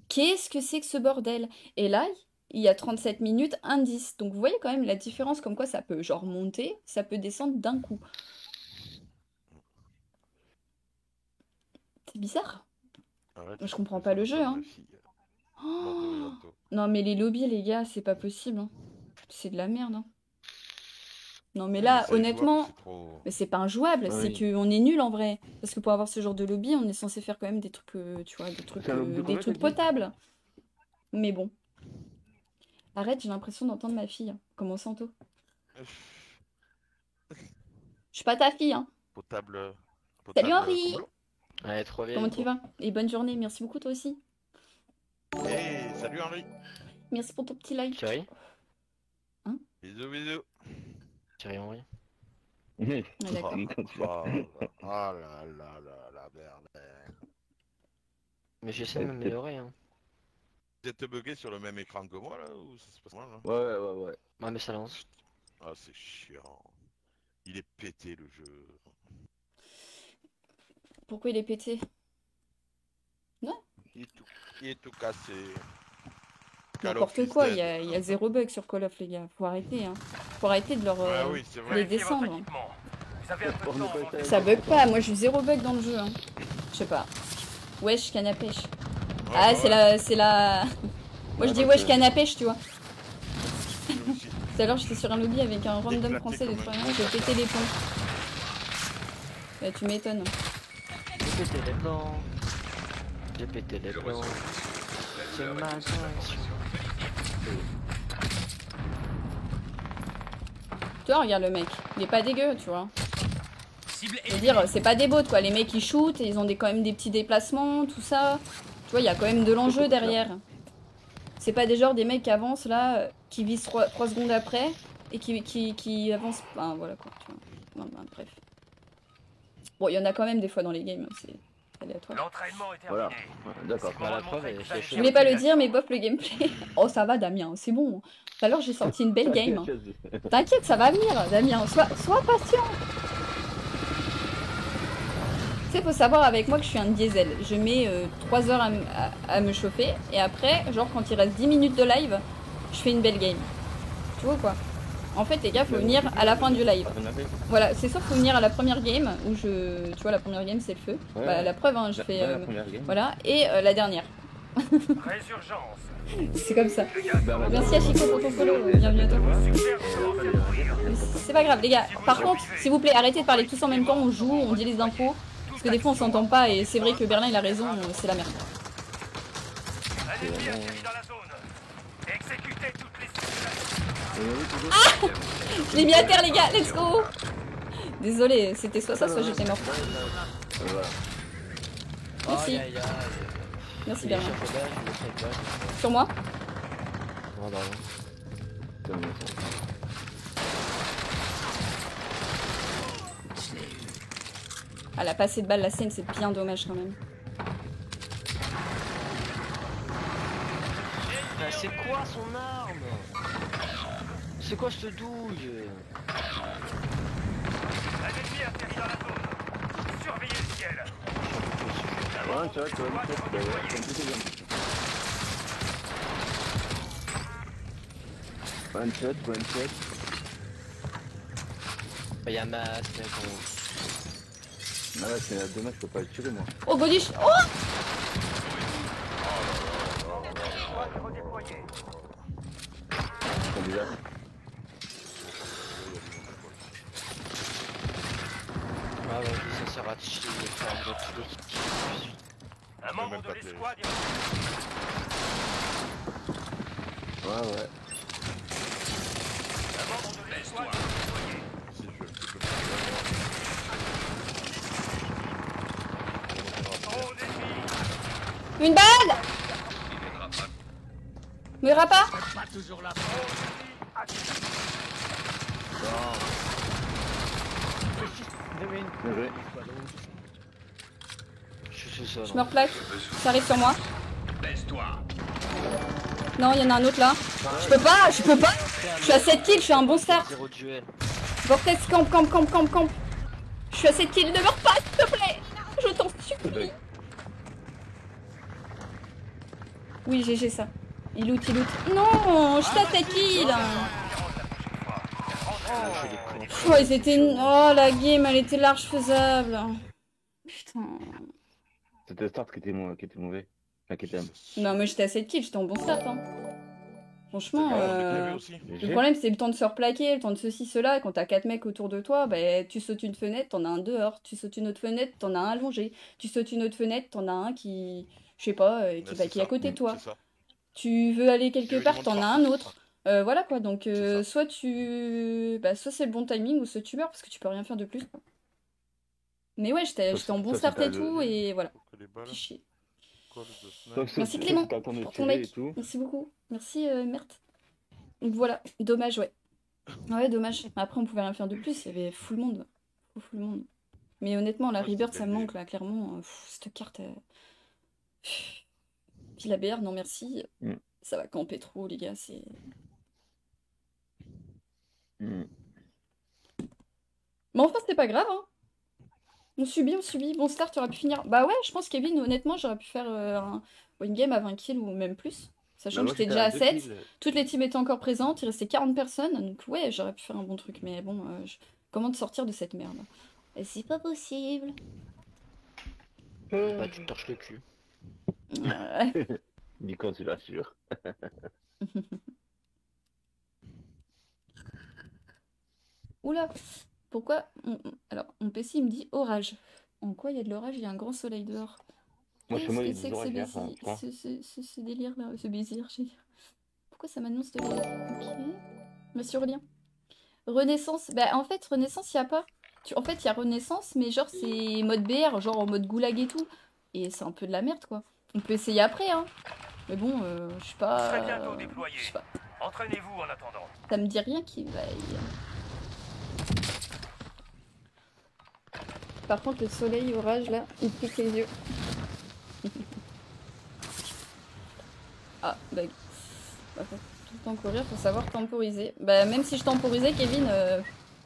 Qu'est-ce que c'est que ce bordel? Et là, il y a 37 minutes, indice. Donc vous voyez quand même la différence, comme quoi ça peut genre monter, ça peut descendre d'un coup. C'est bizarre. Arrête, Je comprends pas le jeu, hein. Oh non mais les lobbies les gars, c'est pas possible. hein. C'est de la merde. hein. Non mais là, honnêtement, jouable, c'est trop- mais c'est pas injouable, Ah c'est oui. que on est nul en vrai. Parce que pour avoir ce genre de lobby, on est censé faire quand même des trucs, euh, tu vois, des trucs, euh, de des trucs potables. Mais bon. Arrête, j'ai l'impression d'entendre ma fille. Comment Santo? Je suis pas ta fille, hein. Potable. Salut potable Henri complot. Ouais, trop bien. Comment tu vas? Et bonne journée, merci beaucoup toi aussi. Hey, salut Henri. Merci pour ton petit like. Thierry? Bisous, bisous. Thierry Henry. Ah, d'accord. vas- Oh, oh là là là là, merde. Mais j'essaie de m'améliorer, hein. Vous êtes bugué sur le même écran que moi là ou ça se passe mal là? Ouais, ouais, ouais, ouais. Ouais, mais ça lance. Ah c'est chiant. Il est pété le jeu. Pourquoi il est pété? Il est tout, il est tout cassé. N'importe quoi, il y a, il y a zéro bug sur Call of, les gars. Faut arrêter, hein. Faut arrêter de leur. Ouais, euh, oui, les descendre. Ça bug pas, moi j'ai eu zéro bug dans le jeu. Hein. Je sais pas. Wesh, canne à pêche. Ouais, ah, ouais, c'est la. C'est la. Moi je dis wesh, canne à pêche, tu vois. Tout à l'heure j'étais sur un lobby avec un random français de comme un 3 ans, j'ai pété les plombs. Bah, tu m'étonnes. J'ai pété les plans. J'ai pété les plans. C'est ma Toi, regarde le mec. Il est pas dégueu, tu vois. Je veux dire, c'est pas des bots quoi. Les mecs ils shootent, et ils ont des, quand même des petits déplacements, tout ça. Tu vois, il y a quand même de l'enjeu derrière. C'est pas des genres des mecs qui avancent là, euh, qui visent 3, secondes après et qui, qui, qui avancent. Enfin voilà quoi. Tu vois. Bah, bref. Bon, il y en a quand même des fois dans les games, hein, c'est. L'entraînement est terminé. Voilà. D'accord. Bah, la preuve. Je voulais pas le dire, mais bof le gameplay. Oh, ça va, Damien, c'est bon. Tout à l'heure, j'ai sorti une belle game. T'inquiète, ça va venir, Damien. Sois, sois patient. Tu sais, faut savoir avec moi que je suis un diesel. Je mets 3 heures à, à- à me chauffer. Et après, genre, quand il reste 10 minutes de live, je fais une belle game. Tu vois ou quoi En fait, les gars, faut venir à la fin du live. Voilà, c'est sûr, faut venir à la première game où je. Tu vois, la première game, c'est le feu. Ouais, Bah, ouais. la preuve, hein, je La- fais. la euh, première game. Voilà, et euh, la dernière. Résurgence. C'est comme ça. Merci à Chico pour ton follow. Bienvenue à toi. C'est pas grave, les gars. Par contre, s'il vous plaît, arrêtez de parler tous en même temps. On joue, on dit les infos. Parce que des fois, on s'entend pas. Et c'est vrai que Berlin, il a raison. C'est la merde. Un ennemi atterri dans la zone. Exécutez toutes toujours- Je l'ai mis à terre, les gars. Let's go. Désolé, c'était soit ça, soit j'étais mort. Merci. Merci, classe. Sur moi. Ah, la passée de balle, la scène, c'est bien dommage quand même. Ah, c'est quoi son arme? C'est quoi ce douille Un ennemi atterri dans la zone. Surveillez le ciel. Ouais, tu vois, tu vois, tu vois, bah, ouais, comme tout est bien. One shot, one shot. Il y a masque, mec, Ah ouais, c'est dommage, je peux pas le tirer moi. Oh, body sh- Oh redéployé. Ils sont bizarres. on... Ah vas-y, ça sert à chier, doit tous les Un membre de pas l'escouade est Ouais, ouais. Un membre de l'escouade est. Si je tu peux pas. Une balle Me ira pas Bien joué. Je suis sous sol. Je me replaque. Ça arrive sur moi. Non, il y en a un autre là. Je peux pas, je peux pas. Je suis à 7 kills, je suis un bon start. Vortex, camp, camp, camp, camp, camp. Je suis à 7 kills, ne meurs pas, s'il te plaît. Je t'en supplie. Oui, GG ça. Il loot, il loot. Non, je suis à 7 kills. Oh, ils étaient... oh, la game, elle était large faisable. Putain. C'était le start qui était, qui était mauvais. Enfin, qui était... Non, mais j'étais à 7 kills, j'étais en bon start. Hein. Franchement, euh, le problème c'est le temps de se replaquer, le temps de ceci, cela. Quand t'as 4 mecs autour de toi, bah, tu sautes une fenêtre, t'en as un dehors. Tu sautes une autre fenêtre, t'en as un allongé. Tu sautes une autre fenêtre, t'en as un qui, je sais pas, euh, qui, bah, qui est à côté de toi. Tu veux aller quelque part, t'en as un autre. Euh, voilà quoi, donc euh, soit tu. Bah, soit c'est le bon timing ou soit tu meurs parce que tu peux rien faire de plus. Mais ouais, j'étais en bon start et tout, le- et voilà. Merci Clément pour ton like. Merci beaucoup. Merci euh, Mert. Donc voilà, dommage, ouais. Ouais, dommage. Après, on pouvait rien faire de plus, il y avait full monde. Full, full monde. Mais honnêtement, la Ouais, Rebirth, ça me manque là, clairement. euh, pff, cette carte. euh, pff. Puis la BR, non merci. Mm. Ça va camper trop, les gars, c'est. Hmm. Mais enfin, c'était pas grave, hein. On subit, on subit. Bon, Star, tu aurais pu finir. Bah ouais, je pense, Kevin, honnêtement, j'aurais pu faire euh, un- une game à 20 kills ou même plus. Sachant Bah, que j'étais déjà à deux 7. kills. Toutes les teams étaient encore présentes, il restait 40 personnes. Donc ouais, j'aurais pu faire un bon truc. Mais bon, euh, je- comment te sortir de cette merde? Et C'est pas possible. Bah, tu torches le cul. Ouais. Quand tu l'assures. Oula, pourquoi on- Alors, mon PC il me dit orage. En quoi il y a de l'orage? Il y a un grand soleil dehors. Moi, Qu'est-ce que c'est que ce, ce, ce, ce- ce délire là, ce bésir j'ai dit. Pourquoi ça m'annonce de Ok. Monsieur Relien. Renaissance. Bah en fait, Renaissance, il y a pas. Tu- En fait, il y a Renaissance, mais genre c'est mode BR, genre en mode goulag et tout. Et c'est un peu de la merde quoi. On peut essayer après, hein. Mais bon, euh, je sais pas. serez bientôt déployé. Je sais pas. Entraînez-vous en attendant. Ça me dit rien qui vaille. Par contre, le soleil orage là, il pique les yeux. ah, bug. Bah, faut tout le temps courir pour savoir temporiser. Bah, même si je temporisais, Kevin, euh,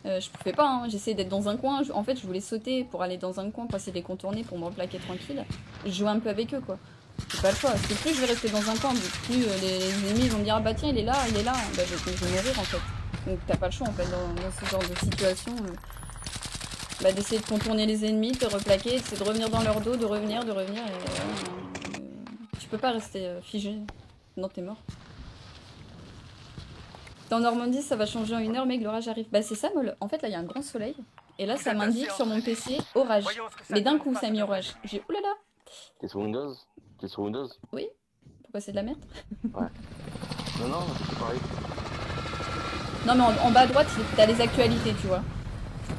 euh, je pouvais pas. Hein. J'essayais d'être dans un coin. En fait, je voulais sauter pour aller dans un coin, passer les contourner pour me replaquer tranquille. Je jouais un peu avec eux quoi. J'ai pas le choix. Parce que plus je vais rester dans un coin, plus euh, les, les ennemis vont me dire ah bah tiens il est là, il est là. Bah je, vais mourir en fait. Donc t'as pas le choix en fait dans, ce genre de situation. Bah, d'essayer de contourner les ennemis, de te replaquer, d'essayer de revenir dans leur dos, de revenir, de revenir. Et, euh, euh, tu peux pas rester euh, figé. Non t'es mort. Dans Normandie ça va changer en une heure mec l'orage arrive. Bah c'est ça Moll. En fait là il y a un grand soleil. Et là ça m'indique sur mon PC orage. Que Mais d'un coup ça a mis orage. J'ai oulala. T'es sur Windows? T'es sur Windows? Pourquoi c'est de la merde? Non, non, c'est pareil. Non, mais en, en bas à droite, t'as les actualités, tu vois.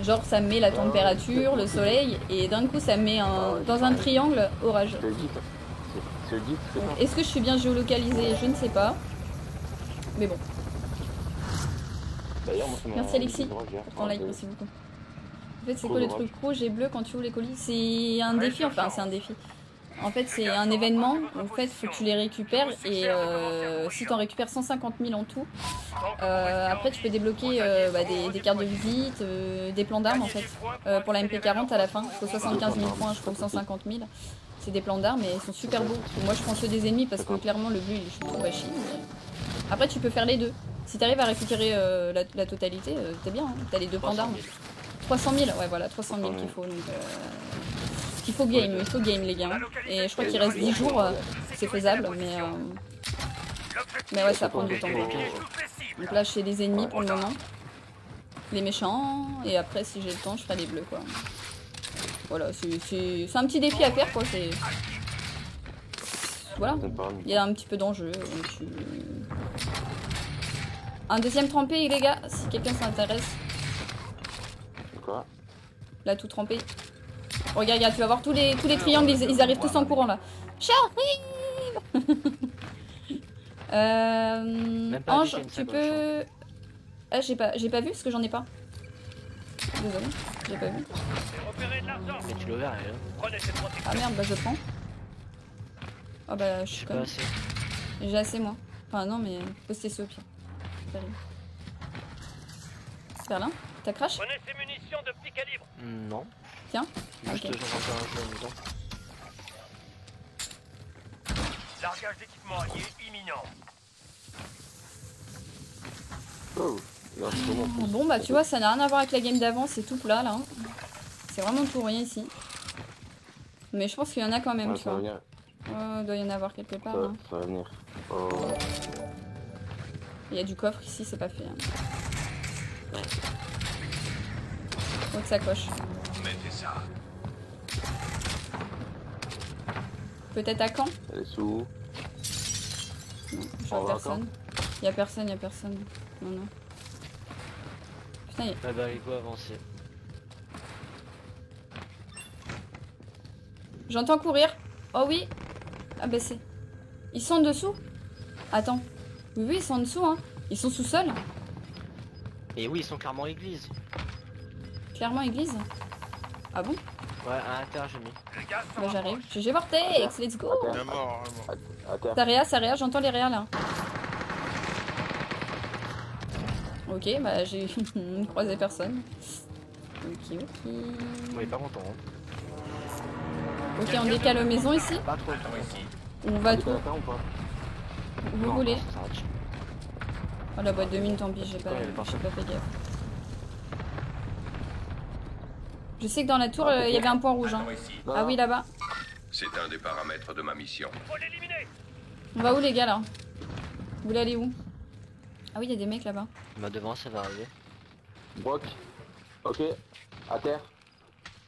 Genre, ça met la température, le soleil, et d'un coup, ça met un, dans un triangle orage. Le le est-ce que je suis bien géolocalisée? Je ne sais pas. Mais bon, Merci, Alexis, ton like, merci beaucoup. En fait, c'est quoi les dommage. trucs rouges et bleus quand tu ouvres les colis? C'est un défi, enfin, c'est un défi. En fait, c'est un événement. En fait, faut que tu les récupères, et euh, si t'en récupères 150 000 en tout, euh, après, tu peux débloquer euh, bah, des, cartes de visite, des plans d'armes, en fait. Pour la MP40 à la fin, il faut 75 000 points, je crois, ou 150 000. C'est des plans d'armes et ils sont super beaux. Moi je prends ceux des ennemis parce que clairement le il je trouve pas chier. Après tu peux faire les deux. Si t'arrives à récupérer la, totalité, t'es bien, hein. t'as les deux plans 300 d'armes. 000. 300 000, ouais voilà, 300 000 qu'il faut. Donc, euh, il faut game, il faut game les gars. Et je crois qu'il reste 10 jours, euh, c'est faisable, mais, euh, mais ouais ça prend du temps. Donc là je fais des ennemis pour le moment. Les méchants, et après si j'ai le temps je ferai les bleus quoi. Voilà, c'est- un petit défi à faire quoi. c'est Voilà, il y a un petit peu d'enjeu. tu- Un deuxième trempé les gars, si quelqu'un s'intéresse. Quoi? Là tout trempé. Regarde, regarde, tu vas voir tous les, tous les triangles, ils, ils arrivent tous en courant là. J'arrive euh, Ange, tu peux... Ah, j'ai pas, j'ai pas vu parce que j'en ai pas. Désolé, j'ai pas vu. Repérez de l'argent. Mais tu l'as protection. Ah merde, bah je prends. Ah bah je suis assez. J'ai assez moi. Enfin non mais postez ce au pire. Berlin, t'as crash? Prenez ces munitions de petit calibre. Non. Tiens. Juste Ok. j'en fais un jeu en même temps. Largage d'équipement allié imminent. Oh, non, Bon bah tu vois ça n'a rien à voir avec la game d'avant, c'est tout plat là. C'est vraiment tout ou rien ici. Mais je pense qu'il y en a quand même, Ouais, tu vois. il doit y en avoir quelque part. Ça, hein. ça va venir. Oh. Il y a du coffre ici, c'est pas fait. Hein. Autre sacoche. Ça. Peut-être à quand? Elle est sous. Non, je vois personne. Il y a personne, il y a personne. Non, non. Putain, il y a- Ah bah les go avancer. j'entends courir. Oh oui Ah bah c'est... Ils sont en dessous Attends. Oui, oui, ils sont en dessous, hein. Ils sont sous-sol Et oui ils sont clairement église. Clairement église. Ah bon? Ouais à l'intérieur j'ai mis. Sont Bah j'arrive. GG Vortex, let's go Il est mort, il est mort. À terre. T'as réa, ça réa, j'entends les réa là. Ok, bah j'ai croisé personne. Ok, ok. On est pas content. Hein. Ok, on décale aux maisons ici? Pas trop. Attends ici. On va tout. vous Non, voulez. Oh la boîte de mine, tant pis, j'ai pas, pas fait gaffe. Je sais que dans la tour, euh, il y avait un point rouge. Hein. Ah oui, là-bas. C'est un des paramètres de ma mission. On va où les gars là? Vous voulez aller où? Ah oui, il y a des mecs là-bas. Ma devant, ça va arriver. Brock. Ok. À terre.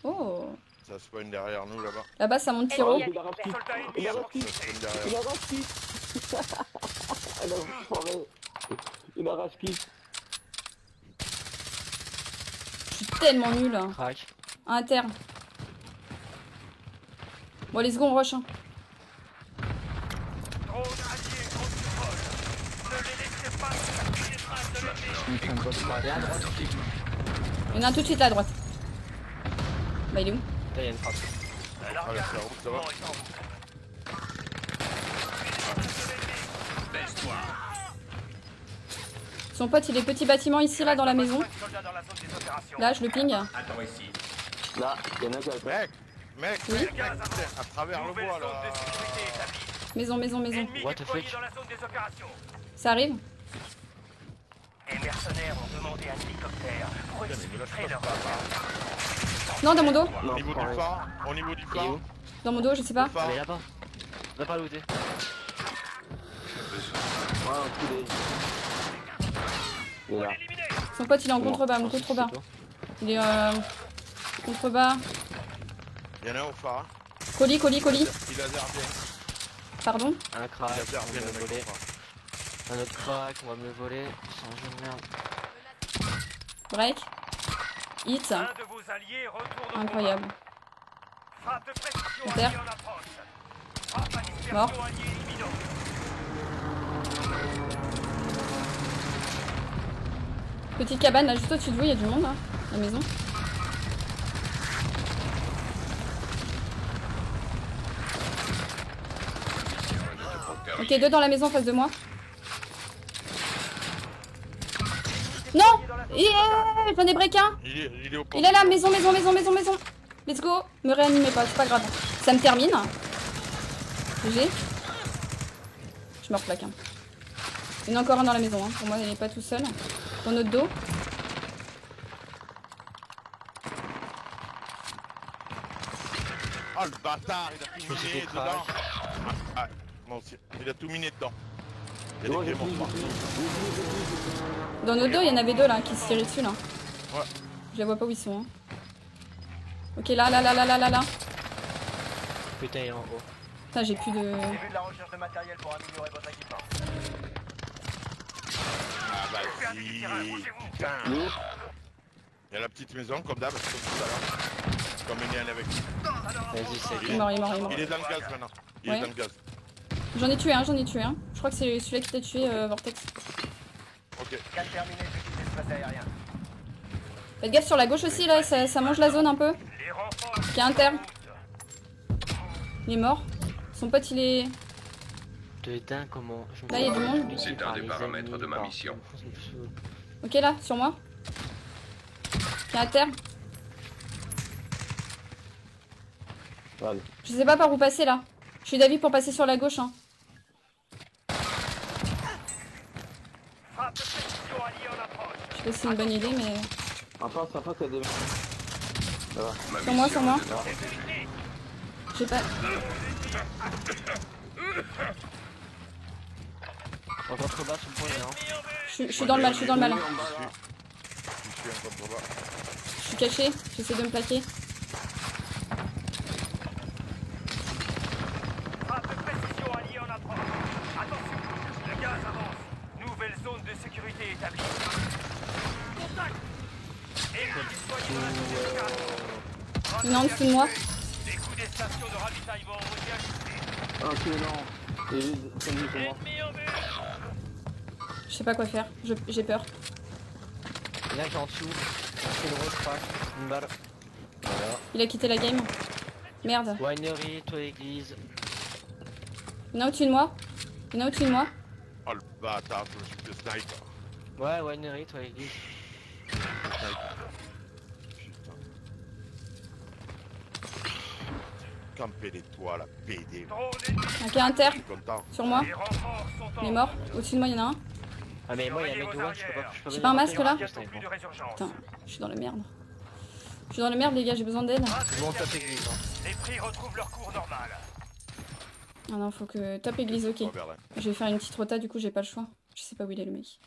Oh Ça spawn derrière nous là-bas. Là-bas, ça monte Pyro. Il a Il a derrière. Il a racheté. Je suis tellement nul. hein. Crac. Terre. Bon, go, on rush. hein. Les les. Il y en a un tout de suite là à droite. Bah, il est où? Là, il y a une frappe. Baisse-toi. Son pote, il est petit bâtiment ici, là, dans la maison. Là, je le ping. Attends ici. Là, il y en a un qui a le Mec Mec, Oui. à travers le bois là. Maison, maison, maison. What the fuck? Ça arrive Les mercenaires ont demandé un hélicoptère pour exfiltrer leur base. Non, dans mon dos. Au niveau du phare, au niveau du phare, Dans mon dos, je sais pas. le phare. Il est là-bas. On va pas looter. Ouais, enculé. Il est là. Son pote, il est en contrebas, mon contrebas. Il est euh, contrebas. Il y en a un au phare. Colis, colis, colis. Il a bien. Pardon. Un crack, on bien va le me mec voler. Un autre crack, on va me le voler. C'est un jeu de merde. Break. Hit. Un de vos alliés retourne au Incroyable. Frappe de précision Terre. alliée en approche. Frappe à dispersion Mort. alliée imminente. Petite cabane, là, juste au-dessus de vous, il y a du monde, là. La maison. Ok, deux dans la maison en face de moi. Non Yeah J'en ai break un Il est, il est au Il est là, maison, maison, maison, maison, maison Let's go Me réanimez pas, c'est pas grave. Ça me termine. GG. Je me replaque. hein. Il y en a encore un dans la maison, hein. pour moi il est pas tout seul. Dans notre dos. Oh le bâtard, il a fait dedans. Moi aussi. Il a tout miné dedans. Il y a des cléments partout. Dans notre dos, il y en avait deux là qui se tiraient dessus là. Ouais. Je les vois pas où ils sont. hein. Ok, là, là, là, là, là, là, là. Putain, il est en haut. Putain, j'ai plus de. Début de la recherche de matériel pour améliorer votre équipement. Ah bah si. Putain. Il y a la petite maison comme d'hab, comme tout à l'heure. Comme il est avec. Vas-y, c'est Il est lui. mort, il est mort, il est mort. Il est dans le gaz maintenant. Il Ouais. est dans le gaz. J'en ai tué un, j'en ai tué un. Je crois que c'est celui-là qui t'a tué, euh, Vortex. Ok. Terminé, l'espace aérien. Faites gaffe sur la gauche aussi, là, ça, ça mange la zone un peu. Y a un terre. Il est mort. Son pote, il est. Comment. je Là, il y a du monde. C'est un des paramètres de ma mission. Ok, là, sur moi. Il y a un terre. Je sais pas par où passer là. Je suis d'avis pour passer sur la gauche. Hein. Frappe de précision alliée en approche. Je sais pas si c'est une bonne idée, mais. En face, en face, il y a des. Ma Sur moi, sur moi. J'ai pas. En contrebas, sur le point, un. Je suis- dans le mal, je suis dans le mal. Bas. Je suis un contrebas. Je suis caché, j'essaie de me plaquer. Frappe de précision alliée en approche. Attention, le gaz avance. Nouvelle zone de sécurité établie. En dessous de moi. Ok, non. Je sais pas quoi faire, Je- j'ai peur. Il en a qui est en dessous. C'est le rose crack. Une balle. Voilà. Il a quitté la game. Merde. Winery, toi église. Il y en a au-dessus de moi. Il y en a au-dessus de moi. Oh le bâtard, je me suis fait sniper. Ouais, Winery, toi église. Sniper. Putain. camper les toits, la PD. Ok, inter, sur moi. Il est mort. Au-dessus de moi, il y en a un. Ah, mais moi, il y a un mec je peux pas. je peux J'ai pas un masque, là bon. Putain, je suis dans la merde. Je suis dans la merde, les gars, j'ai besoin d'aide. Monte top église. hein. Les prix retrouvent leur cours normal. Ah non, faut que. Top église, ok. Je vais faire une petite rota, du coup, j'ai pas le choix. Je sais pas où il est, le mec.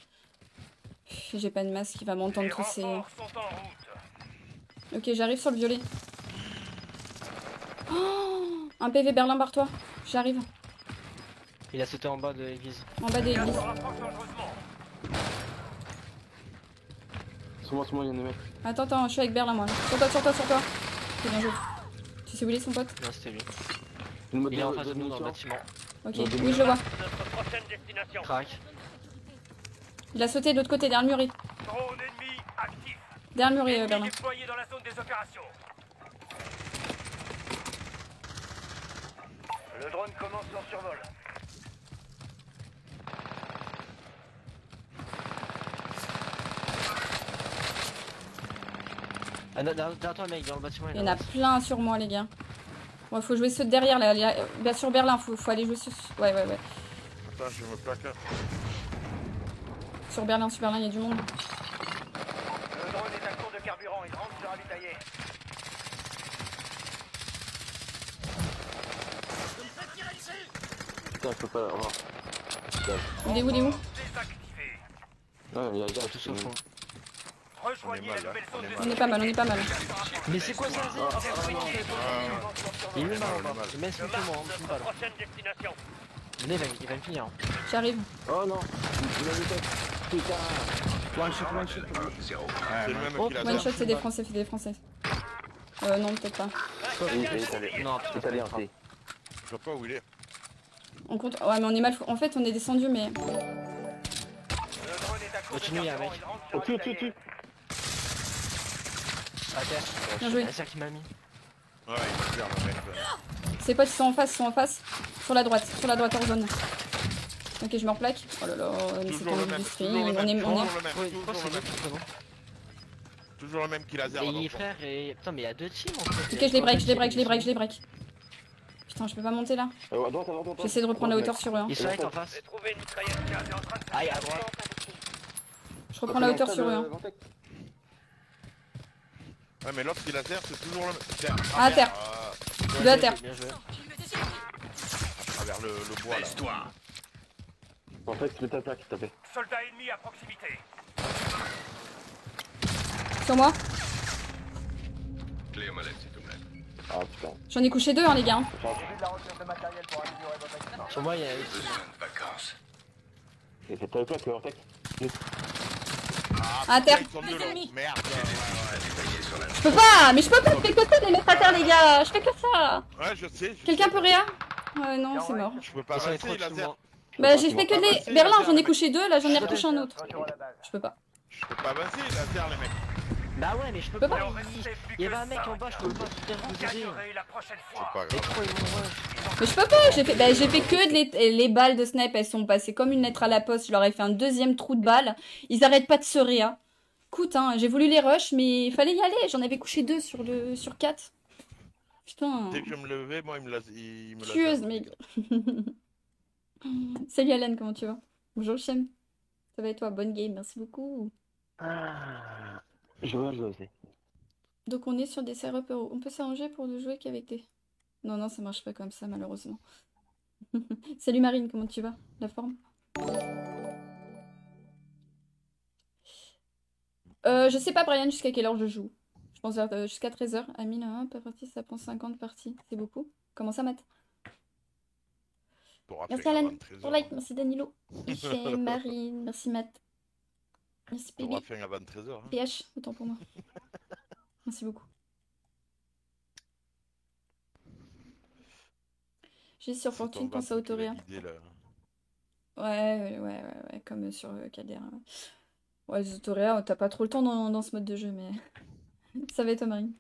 J'ai pas de masque, il va m'entendre tousser. Ok, j'arrive sur le violet. Oh un PV Berlin, barre-toi. J'arrive. Il a sauté en bas de l'église. En bas de l'église. Sur moi, sur moi, il y en a un mec. Attends, attends, je suis avec Berlin, moi. Sur toi, sur toi, sur toi. C'est bien joué. Tu sais où il est, son pote Non, c'était lui. Une mode Il est en face de nous dans le bâtiment. Ok, oui, je le vois. Crac. Il a sauté de l'autre côté, derrière le mur. Drone ennemi actif. Derrière le mur, euh, Berlin. déployé dans la zone des opérations. Le drone commence son survol. Ah, non, derrière toi, mec, dans le bâtiment. Il y en a plein sur moi, les gars. Bon, faut jouer ceux de derrière, là. A- Bien sûr, Berlin, faut, faut aller jouer sur... Ouais, ouais, ouais. Attends, je me plaque. Sur Berlin, sur Berlin, il y a du monde. Le drone est à court de carburant. Il rentre se ravitailler. Putain, je peux pas l'avoir. Il est où, il est où Désactivé. Ouais, il y a sont tous au fond. Rejoignez On est la mal, nouvelle zone On est de On est pas mal, on est pas mal. Mais c'est quoi ça, Zé Il est là, en bas Il Je insulté, moi, prochaine destination. Venez, il va- il va me finir. hein. J'arrive. Oh non Il m'a vu tête. Putain One shot, one shot. 0. C'est le même Oh, One shot, c'est des Français, c'est des Français. Euh, non, peut-être pas. Il est italien. Non, Il est italien, c'est. Je vois pas où il est. On compte. Ouais, mais on est mal. En fait, on est descendu, mais. Continue, il y a un mec. Au-dessus, au-dessus, au-dessus. à terre. Bien joué. C'est ça qui m'a mis. Ouais, il est clair, le mec. Ses potes, ils sont en face, ils sont en face? Sur la droite, sur la droite hors zone. Ok, je me replaque. Oh là là, mais c'est tombé du stream. Toujours le On est, on Toujours est... Toujours le même. qui présente Toujours le même qui laser. Et frère et. Putain, mais il y a deux teams en fait. Ok, je les break, je les break, je les break, je les break. Putain, je peux pas monter là. Euh. J'essaie de reprendre la hauteur sur eux. hein. Ils sont en face. J'ai trouvé une mitrailleuse gaz et en train de Aïe, à droite. Je reprends la hauteur sur eux. hein. Ouais, mais l'autre qui laser, c'est toujours le même. Tiens, Ah, à terre. Ah, Deux à terre. Bien joué. à travers le, le bois là. En fait, c'est ta plaque, s'il te plaît. Soldat ennemi à proximité. Sur moi. Clé molettes, s'il te plaît. Ah putain. J'en ai couché deux, hein, les gars. Sur moi, il y a. Besoin de vacances. Et c'est ta plaque, Ortec. Ah, À terre. ils sont deux, là. Merde. Je peux pas, mais je peux pas, je fais que ça de les mettre à terre, les gars. Je fais que ça. Ouais, je sais. Quelqu'un peut réa? Ouais, non, c'est mort. Je peux pas Ils sont avancer, trop Bah, j'ai fait que des. passer, Berlin, j'en ai couché deux, là, j'en ai recouché un autre. Je peux pas. Je peux pas avancer, laser, les mecs. Bah ouais, mais je peux pas. Il y avait un mec en bas, je peux pas tout la rush. Mais je peux pas, j'ai fait, bah, j'ai fait que les, les balles de snipe, elles sont passées comme une lettre à la poste, je leur ai fait un deuxième trou de balle, ils arrêtent pas de se réa. Écoute, hein, j'ai voulu les rush, mais il fallait y aller, j'en avais couché deux sur le sur quatre. Putain, Dès que je me levais, moi, il me laser. Il me laser. tueuse, mec. Salut Alan, comment tu vas? Bonjour Chem. Ça va et toi? Bonne game, merci beaucoup. Ah. Je vois, je aussi. Donc on est sur des serveurs, on peut s'arranger pour ne jouer qu'avec des... Non, non, ça marche pas comme ça, malheureusement. Salut Marine, comment tu vas? La forme? Euh, Je sais pas, Brian, jusqu'à quelle heure je joue? Je pense euh, jusqu'à 13h. Amine, hein, par partie, ça prend 50 parties. C'est beaucoup. Comment ça, Matt? Merci Alan 23 pour like, merci Danilo. Michel, Marine, merci Matt. Merci avant 13h. Hein. PH, autant pour moi. Merci beaucoup. J'ai sur Fortune, pense à là. Ouais, ouais, ouais, ouais, comme sur euh, Caldera. Ouais, ouais les Autoréa, t'as pas trop le temps dans, dans ce mode de jeu, mais. ça va toi, Marine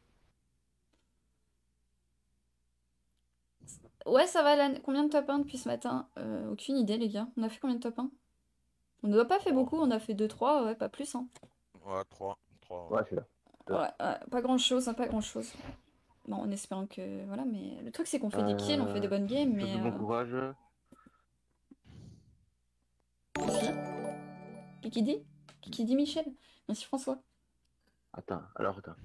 Ouais, ça va, Alan. Combien de top 1 depuis ce matin Euh, Aucune idée, les gars. On a fait combien de top 1 On ne doit pas fait beaucoup, on a fait 2-3, ouais, pas plus, hein. Ouais, 3. 3. Ouais, je suis là. Ouais, ouais, pas grand chose, pas grand chose. Bon, en espérant que. Voilà, mais le truc, c'est qu'on fait des kills, on fait de bonnes games, mais. Bon euh, courage. Merci. Qui dit? Qui dit Michel? Merci François. Attends, alors attends.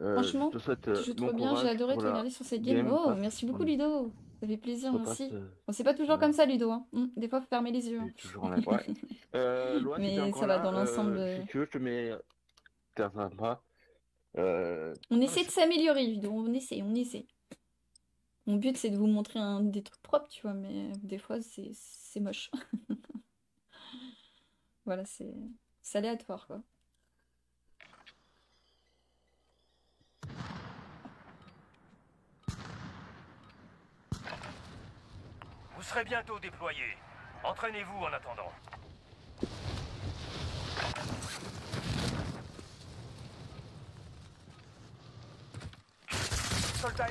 Euh, Franchement, je te souhaite Tu euh, joues trop bien, j'ai adoré te regarder sur cette game. game Oh, merci beaucoup. Ludo. Ça fait plaisir, repasse, merci. euh, Bon, c'est pas toujours comme ça, Ludo. hein. Hmm, Des fois, faut fermer les yeux. hein. toujours en live. Ouais. Euh, Mais ça va là, dans l'ensemble, euh, euh. Si tu veux, je te mets. Sympa. Euh, On essaie de s'améliorer, Ludo. On essaie, on essaie. Mon but, c'est de vous montrer un... des trucs propres, tu vois, mais des fois, c'est moche. voilà, c'est c'est aléatoire, quoi. Serez bientôt déployés. Entraînez-vous en attendant. Soldats.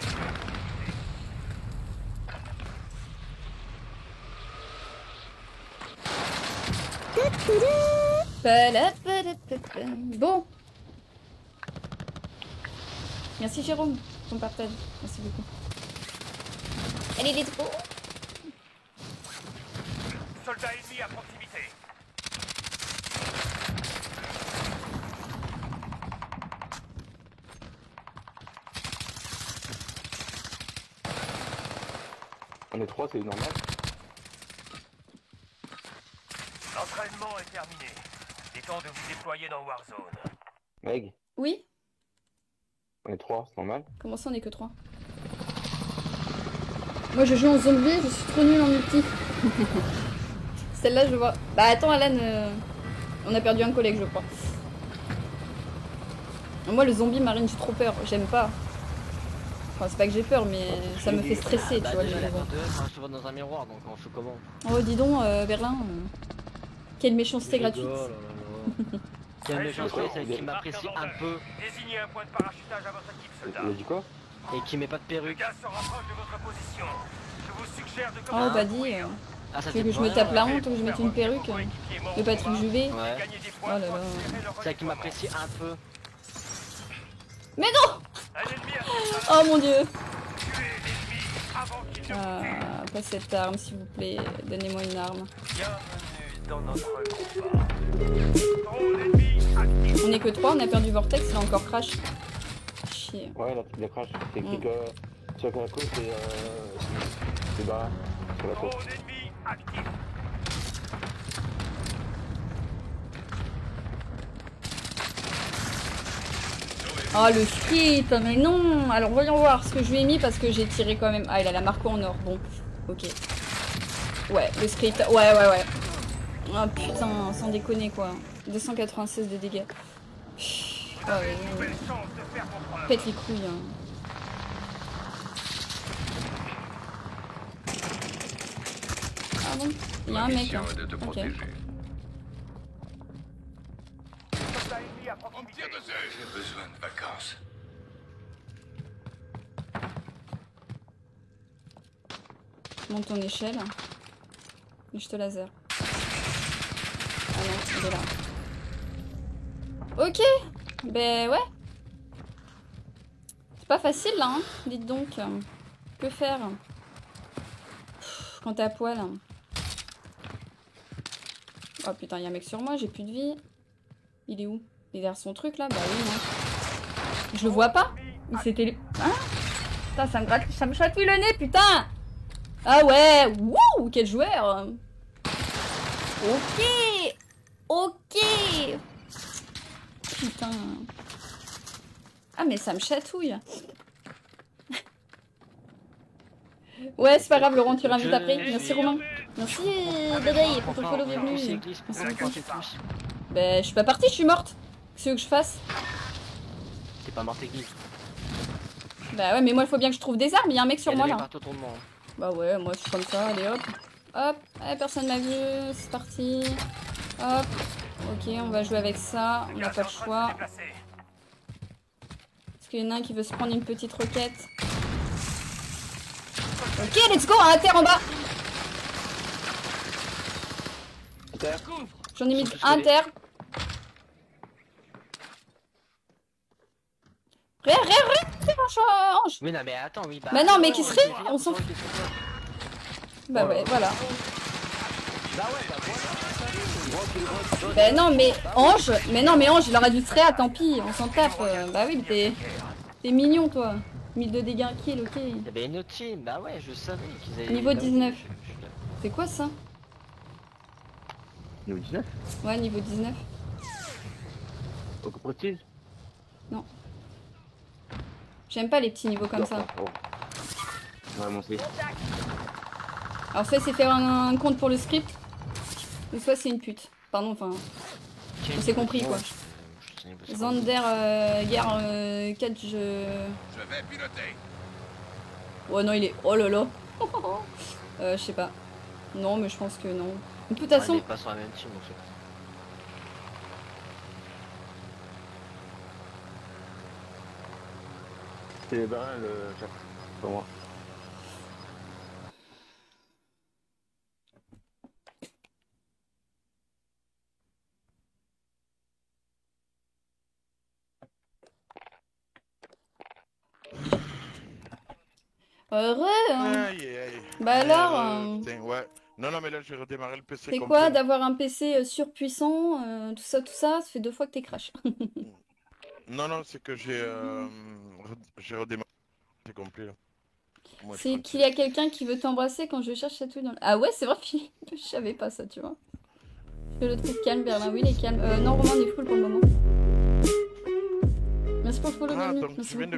Bon. Merci Jérôme, ton partage. Merci beaucoup. Allez, let's go. Soldats ennemis à proximité. on est trois, c'est normal. L'entraînement est terminé. Il est temps de vous déployer dans Warzone. Meg, Oui on est trois, c'est normal. Comment ça, on est que 3 Moi, je joue en zombie, je suis trop nulle en multi. Celle-là, je vois. Bah, attends, Alan, euh, on a perdu un collègue, je crois. Moi, le zombie marine, j'ai trop peur. J'aime pas. Enfin, c'est pas que j'ai peur, mais ça me fait stresser, Bah, tu vois. déjà, la je te vois dans un miroir, donc on fait comment Oh, dis donc, euh, Berlin. euh, Quelle méchanceté gratuite. oh là là. Quelle méchanceté, celle qui m'apprécie un peu Désignez un point de parachutage à votre équipe, Il soldats. a dit quoi? Et qui met pas de Le perruque. gaz se rapproche de votre position. Je vous suggère de Oh, bah dis. Euh, Ah, ça Tu veux que je me tape la honte ou que je mette une perruque euh, de Patrick Juvet Ouais. Oh points là qui m'apprécie un peu. Mais non Oh mon dieu. Ah, pas cette arme, s'il vous plaît. Donnez-moi une arme. Dans notre actif. On est que 3, on a perdu Vortex, il a encore crash. Chier. Ouais, là, il a crash. C'est écrit Mm. que sur la côte et euh, c'est bas sur la côte. Actif. Oh le skit, mais non Alors voyons voir ce que je lui ai mis parce que j'ai tiré quand même. Ah, il a la marque en or, bon. Ok. Ouais, le script. Ouais, ouais, ouais. Ah putain, sans déconner quoi. 296 de dégâts. Oh, ouais. Pète les couilles. hein. Bon Il y a un mec. mission hein. est de te Ok. J'ai besoin de vacances. Monte ton échelle. Et je te laser. Ah non, il est là. Ok Ben ouais. C'est pas facile là, hein Dites donc. Que faire? Quand t'es à poil. Oh putain, il y a un mec sur moi, j'ai plus de vie. Il est où? Il est derrière son truc là? Bah oui, non. Je le vois pas. Il s'était... Hein? Putain, ça me, gratte- ça me chatouille le nez, putain! Ah ouais Wouh Quel joueur! Ok! Ok! Putain. Ah mais ça me chatouille Ouais, c'est pas grave, Laurent, tu rajoutes après. Merci Romain. Merci Dadaï pour ton follow, bienvenue. Merci Ben, je suis pas partie, je suis morte. Qu'est-ce que tu veux que je fasse? T'es pas mort, t'es glisse. Bah ouais, mais moi, il faut bien que je trouve des armes. Il y a un mec sur moi là. hein. Bah ouais, moi je suis comme ça, allez hop. Hop, eh, personne m'a vu, c'est parti. Hop, ok, on va jouer avec ça, on n'a pas le choix. Est-ce qu'il y en a un qui veut se prendre une petite roquette Ok, let's go, un terre en bas. J'en ai mis un terre. Ré, ré, ré euh, Ange Oui, non, mais attends, oui. Bah, Bah non, mais qui serait On s'en fout. Bah ouais, là. voilà. Bah bah. Bah non, mais Ange, mais non, mais Ange, il aurait dû se réa, tant pis, on s'en tape. euh, Bah oui, mais t'es t'es mignon, toi. 1000 de dégâts kill, ok. Il y avait une autre team, bah ouais, je savais qu'ils avaient. Niveau bah oui, 19. je- je suis là. C'est quoi ça? Niveau 19 Ouais, niveau 19. Au précise J'aime pas les petits niveaux comme ça. Oh. Ouais, moi aussi. Alors soit c'est faire un, un compte pour le script, ou soit c'est une pute. Pardon, enfin, Quel- s'est compris, quoi. Ouais, je- je sais pas, c'est Zander, euh, guerre, euh, catch, je... Je vais piloter. Oh non, il est... Oh là là euh, Je sais pas. Non, mais je pense que non. De toute Ouais, façon, mais pas sur la même team, donc c'est- C'est les barins, le chat. Pour moi. Heureux hein. Aïe, aïe, aïe. Bah alors, Euh, putain, ouais. Non, non, mais là, je vais redémarrer le PC. C'est quoi d'avoir un PC euh, surpuissant, euh, tout ça, tout ça, ça fait deux fois que t'es crash. Non, non, c'est que j'ai euh, j'ai redémarré PC complet. C'est qu'il y a quelqu'un qui veut t'embrasser quand je cherche Chatouille dans le... Ah ouais, c'est vrai, Philippe, je savais pas ça, tu vois. Je le trouve calme, Berlin, oui, il est calme. Euh, non, Romain, on est full pour le moment. Merci pour le follow, Ah, donc Merci je viens, de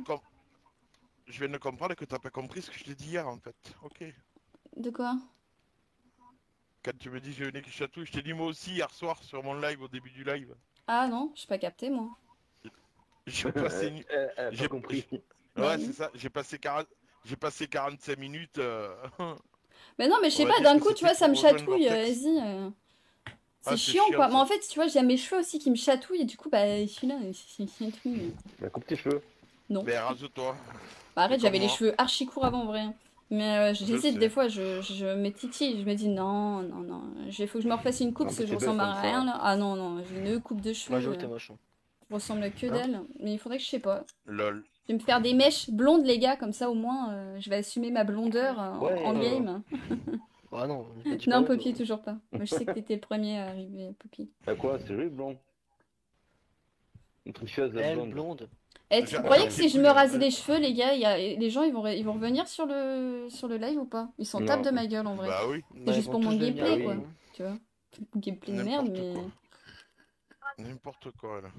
je viens de comprendre que t'as pas compris ce que je t'ai dit hier en fait. Ok. De quoi? Quand tu me dis je venais qui chatouille, je t'ai dit moi aussi hier soir sur mon live au début du live. Ah non, j'ai pas capté, moi. J'ai passé une... Euh, euh, J'ai J'ai compris. Ouais, c'est ça, j'ai passé 40... J'ai passé 45 minutes. euh, Mais non, mais je sais pas, d'un coup, tu vois, ça me chatouille, euh, vas-y. euh. C'est Ah, c'est chiant, chiant, quoi. ça. Mais en fait, tu vois, j'ai mes cheveux aussi qui me chatouillent, et du coup, bah, je suis là, et c'est c'est tout. Bah, coupe tes cheveux. Non. Mais rase-toi. Bah, arrête, j'avais les cheveux archi courts avant, en vrai. Mais euh, j'hésite des fois, je, je me titille, je me dis non, non, non, il faut que je me refasse une coupe parce que je ressemble à rien là. Ah non, non, j'ai une coupe de cheveux, Moi, j'avoue, euh, moche. hein. je ressemble à que Hein dalle. Mais il faudrait que je sais pas. Lol. Je vais me faire des mèches blondes, les gars, comme ça au moins euh, je vais assumer ma blondeur euh, en- Ouais, en game. Ah non, Non, Poppy, toujours pas. Moi, je sais que t'étais le premier à arriver, Poppy. Bah quoi, c'est joli blond. Une tricheuse Elle, blonde. blonde. Eh, tu croyais que si je me rasais les cheveux, les gars, il y a... les gens ils vont, re- ils vont revenir sur le... sur le live ou pas? Ils s'en tapent de ma gueule en vrai. Bah oui, Bah, juste pour mon gameplay, quoi. Tu vois? Gameplay de merde, N'importe mais. quoi. n'importe quoi là.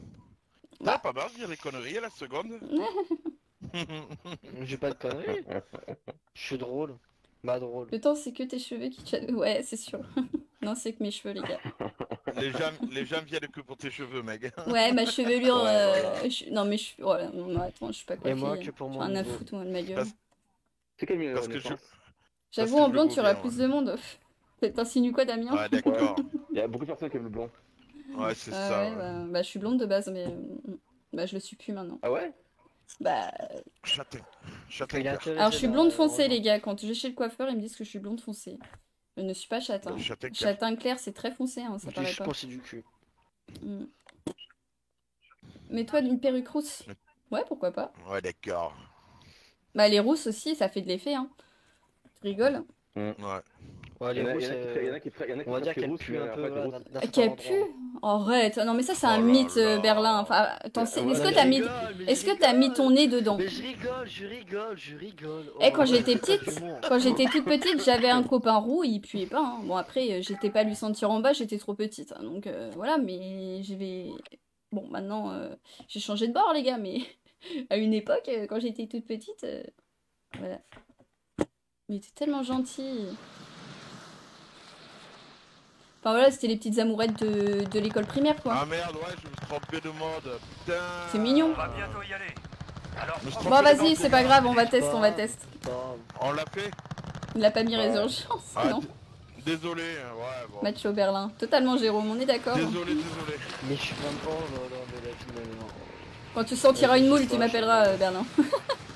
Bah. T'as pas marre de dire des conneries à la seconde J'ai pas de conneries. Je suis drôle. Bah, drôle. Le temps, c'est que tes cheveux qui chatouillent. Ouais, c'est sûr. non, c'est que mes cheveux, les gars. les, gens, les gens viennent que pour tes cheveux, mec. Ouais, ma chevelure. Ouais, euh, voilà. je- Non, mais je non, attends, je suis pas Et coiffée. moi, que pour ai rien à foutre, moi, de ma gueule. Parce- C'est quel milieu Parce que je... J'avoue, en le tu auras plus de monde. T'insinues quoi, Damien? Ouais, d'accord. Il y a beaucoup de personnes qui aiment le blond. Ouais, c'est Ah ça. ouais, ouais. bah, bah, je suis blonde de base, mais. euh, Bah, je le suis plus maintenant. Ah ouais? Bah. Châtain. Alors, je suis blonde foncée, les gars. Quand je vais chez le coiffeur, ils me disent que je suis blonde foncée. Je ne suis pas châtain. Châtain clair. Châtain clair, c'est très foncé, hein, ça Ok, paraît je pas. pense que c'est du cul. Mm. Mais toi, d'une perruque rousse Ouais, pourquoi pas. Ouais, d'accord. Bah, les rousses aussi, ça fait de l'effet, hein. Tu rigoles Ouais. Les rousses, on va dire que qu'elle pue un peu Qu'elle pue Arrête, non mais ça c'est un Oh mythe, euh. Berlin. Enfin, attends, c'est- Ouais, est-ce que t'as je mis, rigole, mais est-ce je que t'as mis rigole. ton nez dedans? Mais je rigole, je rigole, je rigole. Eh, quand Oh, j'étais petite. Quand j'étais toute petite, j'avais un copain roux, il puait pas. hein. Bon après, euh, j'étais pas à lui sentir en bas, j'étais trop petite. hein. Donc euh, voilà, mais j'avais. Bon, maintenant, euh, j'ai changé de bord, les gars, mais à une époque, euh, quand j'étais toute petite, euh, voilà. Il était tellement gentil. Enfin voilà, c'était les petites amourettes de, de l'école primaire, quoi. Ah merde, ouais, je me suis trompé de mode. Putain. C'est mignon. On va bientôt y aller. Alors, Bon, vas-y, c'est pas grave, on va tester, on va tester. Bah, On l'a fait Il a pas mis résurgence, Ah, non. Désolé, hein, ouais, bon. Macho Berlin. Totalement Jérôme, on est d'accord. Désolé, désolé. Mais je suis même pas là là, mais la vie, mais non. Quand tu sentiras une moule, tu m'appelleras euh, Berlin.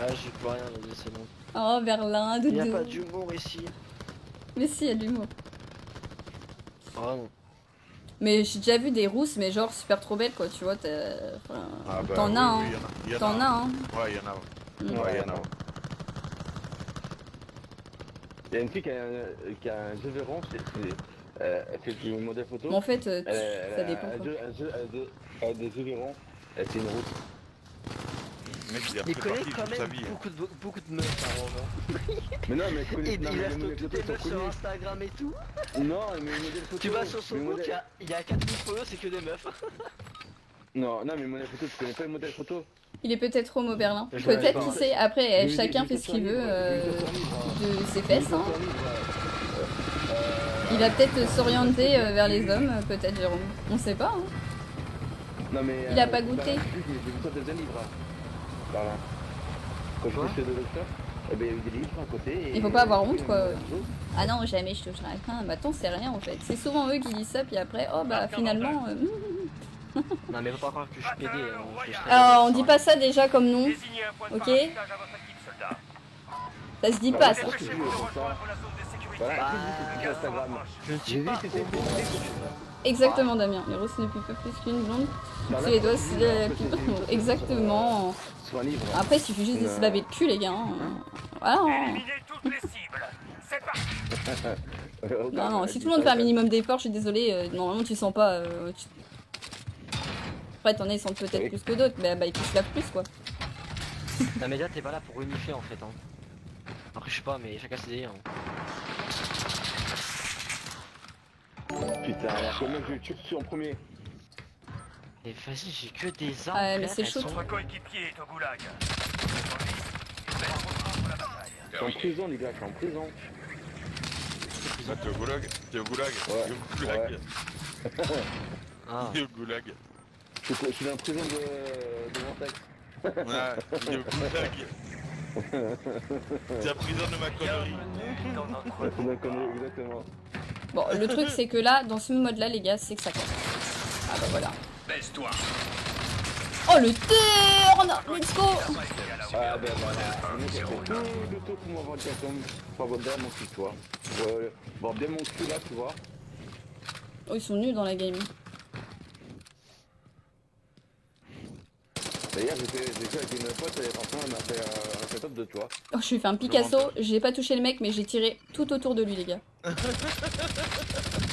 Ah, j'ai plus rien, c'est bon. Oh, Berlin, Il n'y a doudou. pas d'humour ici. Mais si, il y a de l'humour. Ah non. Mais j'ai déjà vu des rousses, mais genre super trop belles, quoi, tu vois. t'as- enfin, Ah bah, T'en oui, as, hein. oui, en T'en as, hein. Ouais, il y en a. ouais. Mm. Ouais, il y en a. Il y a une fille qui a, un- qui a un jeu Véron, c'est euh, fait du modèle photo. Mais en fait, euh, Elle- ça dépend, un quoi. un un elle a des jeux Véron, elle c'est une route. Le mec, il a Il fait connaît quand même hein. beaucoup de, beaucoup de meufs, hein, Romain. Mais non, mais connaît Il, non, il mais a toutes les meufs sur. Instagram et tout. Non, mais les modèles photos. Tu vas sur son compte, il y a, il y a 4000 photos, c'est que des meufs. Non, non, mais modèle photo, tu connais pas les modèles photo? Il est peut-être homo Berlin. Peut-être, qui sait. Après, eh, chacun fait ce qu'il veut euh, hein. de ses fesses. Hein. Il va peut-être s'orienter euh, vers les hommes, peut-être Jérôme. On sait pas. Hein. Non, mais. Il a euh, pas bah, goûté. J'ai Par là. Quand Quoi j'étais chez le docteur, eh ben, il y a eu des livres à côté. et- Il faut pas avoir honte, quoi. Ah non, jamais je toucherai rien. Bah attends, c'est rien en fait. C'est souvent eux qui disent ça, puis après, oh bah finalement. euh, Non, mais faut pas croire que je suis pédé. hein, Alors, on dit pas ça déjà comme nom. Ok. Ça se dit Bah, pas ça. Bah, Exactement, Damien. Les roses ne plus que plus qu'une blonde. Bah, Sous les doigts, Exactement. Après, il suffit juste de se laver le cul, les gars. hein. Voilà. hein. Éliminez toutes les cibles. C'est parti. Non, non, si tout le monde fait un minimum d'efforts, je suis désolée, euh, normalement tu sens pas. euh, tu- Après, t'en as, ils sentent peut-être Oui. plus que d'autres, mais bah, ils se lavent plus quoi. Non, mais là, t'es pas là pour unifier en fait. Hein. Après, je sais pas, mais chacun ses délires. hein. Putain, alors que moi je tue en premier? Et vas-y, j'ai que des armes. Ouais, mais c'est chaud. sont- Votre coéquipier est au goulag. Il la. Je suis en prison, les gars, je suis en prison. Ah, T'es au goulag T'es au goulag Ouais. T'es au goulag Ah, T'es au goulag Je suis, je suis dans la prison de, de Montex. Ouais, t'es au goulag T'es la prison de ma connerie dans notre La prison de conneries, exactement. Bon, le truc c'est que là, dans ce mode là, les gars, c'est que ça casse. Ah bah voilà. Baisse-toi. Oh le turn Let's go Ah ben voilà, le tour pour m'avoir déjà comme pour avoir derrière mon cul, tu vois. Pour voir bien mon cul là, tu vois. Oh, ils sont nuls dans la game. D'ailleurs, j'étais j'ai joué avec une pote et franchement, elle m'a fait euh, un setup de tu vois. Oh, je lui ai fait un Picasso, j'ai pas touché le mec, mais j'ai tiré tout autour de lui, les gars.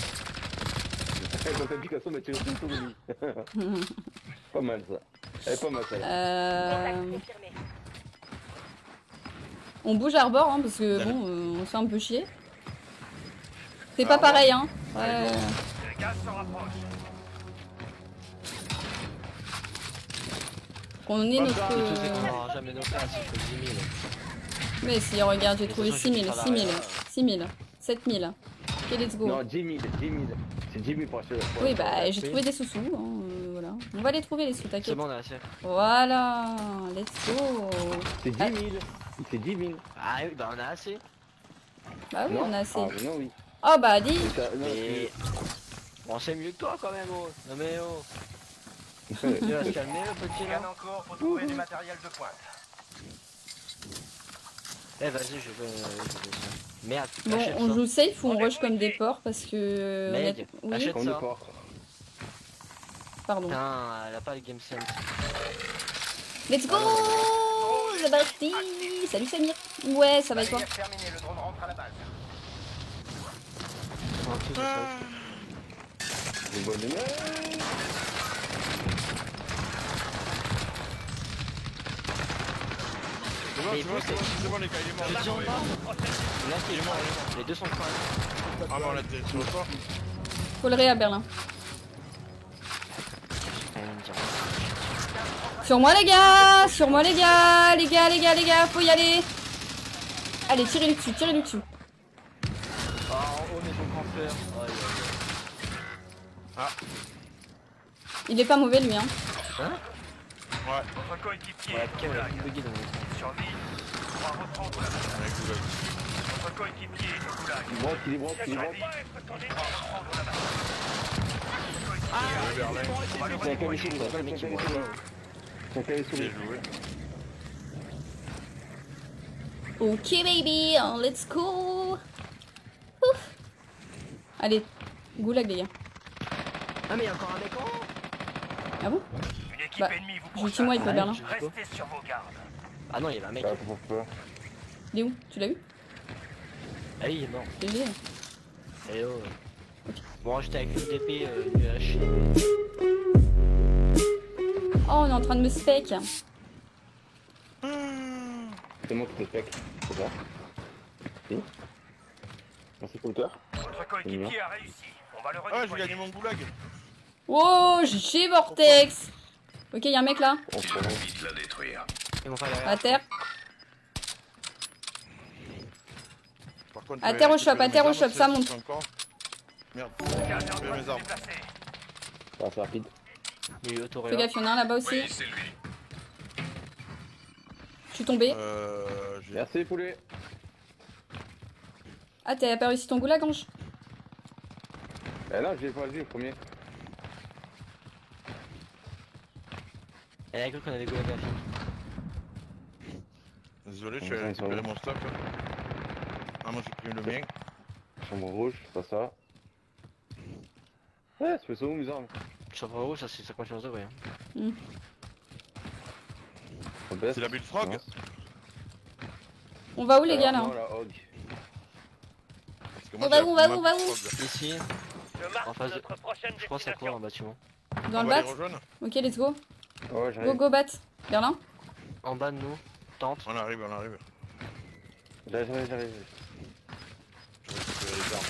Picasso, lui. pas mal ça. Elle est pas mal ça. Euh... On bouge à rebord, hein, parce que bon, euh, on se fait un peu chier. C'est pas pareil, hein. Ouais. Gaz se notre. euh, aura jamais nos places, je fais 10 000. Mais si, regarde, j'ai trouvé de toute façon, 6000, j'ai 6000, travaillé. 6000, 7000. Ok, let's go. Non, 10 000, 10 000. C'est 10 000 pour acheter la Oui, bah j'ai trouvé des sous-sous, hein, euh, voilà. On va les trouver les sous, C'est t'inquiète. bon, on a assez. Voilà, let's go. C'est 10 000. C'est 10 000. Ah oui, bah on a assez. Bah oui, non on a assez. Ah, non, oui. Oh bah dis Mais. Bon, c'est mieux que toi quand même, oh. Non mais oh. c'est- Tu vas se calmer, le petit Rien là. encore pour trouver du matériel de pointe. Eh, vas-y, je vais- Merde, Bon, achète on ça. joue safe ou on rush comme des porcs parce que... euh, on a- Meg, Oui, achète On ça. pardon. Putain, elle a pas le game sense. Let's go C'est parti Salut Samir. Ouais, ça va et toi Bataille terminée, le drone rentre à la base. Un truc de ça. Je vois des mecs. C'est bon, Mais c'est bon, c'est bon les gars, il est mort. Il est mort. Là, c'est mort, les deux sont prêts. Ah bon, là, t'es sur le fort Colleré à Berlin. Il. Sur moi les gars Sur moi les gars Les gars, les gars, les gars, faut y aller Allez, tirez-lui dessus, tirez-lui dessus. Oh, en haut, aïe, Il est pas mauvais lui, hein. Ouais, Votre coéquipier. Ouais, est reprendre la coéquipier est au goulag. Il broque, il broque, il broque. Reprendre la C'est un c'est un c'est un bien joué. Ok baby, oh, let's go Ouf. Allez, goulag les gars. Ah, mais il y a encore un mec en Ah bon Une équipe Bah, ennemie vous il peut Berlin. Restez sur vos gardes. Ah non, il y avait un mec. Ah, pour peur. Il est où? Tu l'as vu? Ah oui, il est mort. Il est. Eh oh. Bon, j'étais avec une DP, euh, une hache. Oh, on est en train de me spec. C'est moi qui te spec. C'est ça Si Merci Coulter. Votre coéquipier a réussi. On va le Ah, j'ai redéployer. gagné mon goulag. Oh, j'ai Vortex. Ok, y'a un mec là, On se Vite la détruire. Ils vont pas derrière. à terre. Par contre, À je terre au shop, à terre au shop, ça monte. Merde. Je mes armes. déplacer. Ah, c'est rapide. Fais Toréa. gaffe, y'en a un là-bas aussi. Je suis tombé. Euh. Merci poulet. Ah, t'as pas réussi ton goulag, Ange Eh non, j'ai pas vu le premier. Elle a cru qu'on avait goulag à la fille. Désolé, je Ouais, vais récupérer mon stock. là. Ah, moi j'ai pris le mien. Chambre rouge, pas ça. Ouais, c'est fait ça où mes armes Chambre rouge, ça c'est 50 chances de vrai. hein. Baisse. C'est la bullfrog Non. On va où les gars là non, la hog. Parce que On moi, va où, on va où, on va où. Ici, Je marque En face de- je pense à quoi en destination. bâtiment Dans On le bat Ok, let's go. Ouais, Go, go, bat. Berlin En bas de nous, tente. On arrive, on arrive. J'arrive, j'arrive, j'arrive. Je vais récupérer les armes.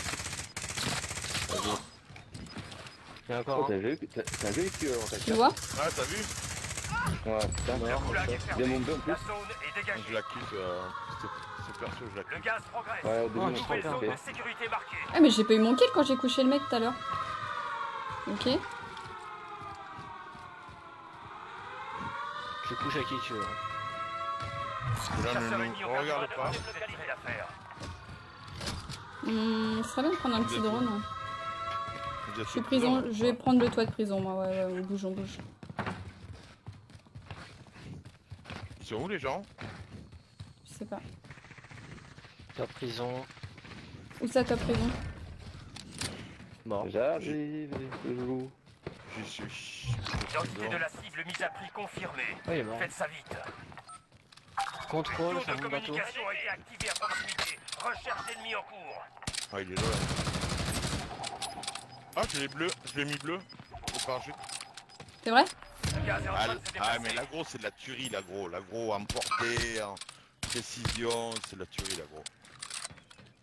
Il y a Oh, encore t'as un. vu, t'as t'as vu que en fait. Tu le vois Ah, t'as vu Ouais, putain, est bien mon en plus. Je la kiffe. euh, c'est- perso, je la Le kiffe. gaz progresse. Ouais, au début, Oh, je marquée. Ah, mais j'ai pas eu mon kill quand j'ai couché le mec tout à l'heure. Ok. Je couche à qui tu veux. Là, ne nous au regarde pas. Hum, ce serait bien de prendre un petit drone. hein. Je suis prison, je vais prendre le toit de prison, moi. Ouais, ouais, on bouge, on bouge. Ils sont où les gens? Je sais pas. La prison, Où ça, ta prison? Mort. J'arrive. J'y suis. Identité de la cible mise à prix confirmée. Oh. Faites ça vite. Contrôle de mon bateau. communication a été activé à proximité. Recherche d'ennemis en cours. Ah, il est là. Ah, je l'ai bleu, je l'ai mis bleu. Parachute. C'est vrai Ah, ah, mais l'agro, c'est de la tuerie, l'agro. L'agro en portée, en précision, c'est de la tuerie, l'agro.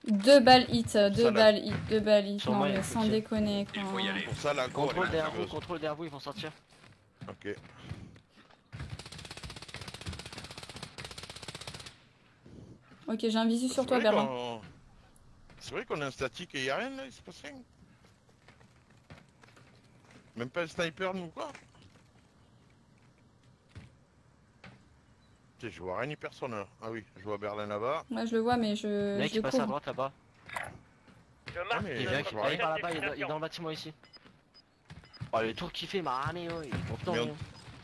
Deux balles hit, deux balles hit, deux balles hit. Non, mais sans déconner, quoi. Il faut y aller. Pour ça, l'agro. Contrôle derrière vous, contrôle derrière vous, ils vont sortir. Ok. Ok, j'ai un visu sur toi, Berlin. C'est vrai qu'on est un statique et il y a rien là, il se passe rien. Même pas un sniper nous quoi je vois rien ni personne là. Ah oui, je vois Berlin là-bas. Ouais, je le vois, mais je, Le mec je il passe à droite là-bas. Je marque mais Il vient, par là-bas, il est dans- le bâtiment ici. Oh, le tour qu'il fait, il m'a ramé, oh, il est content.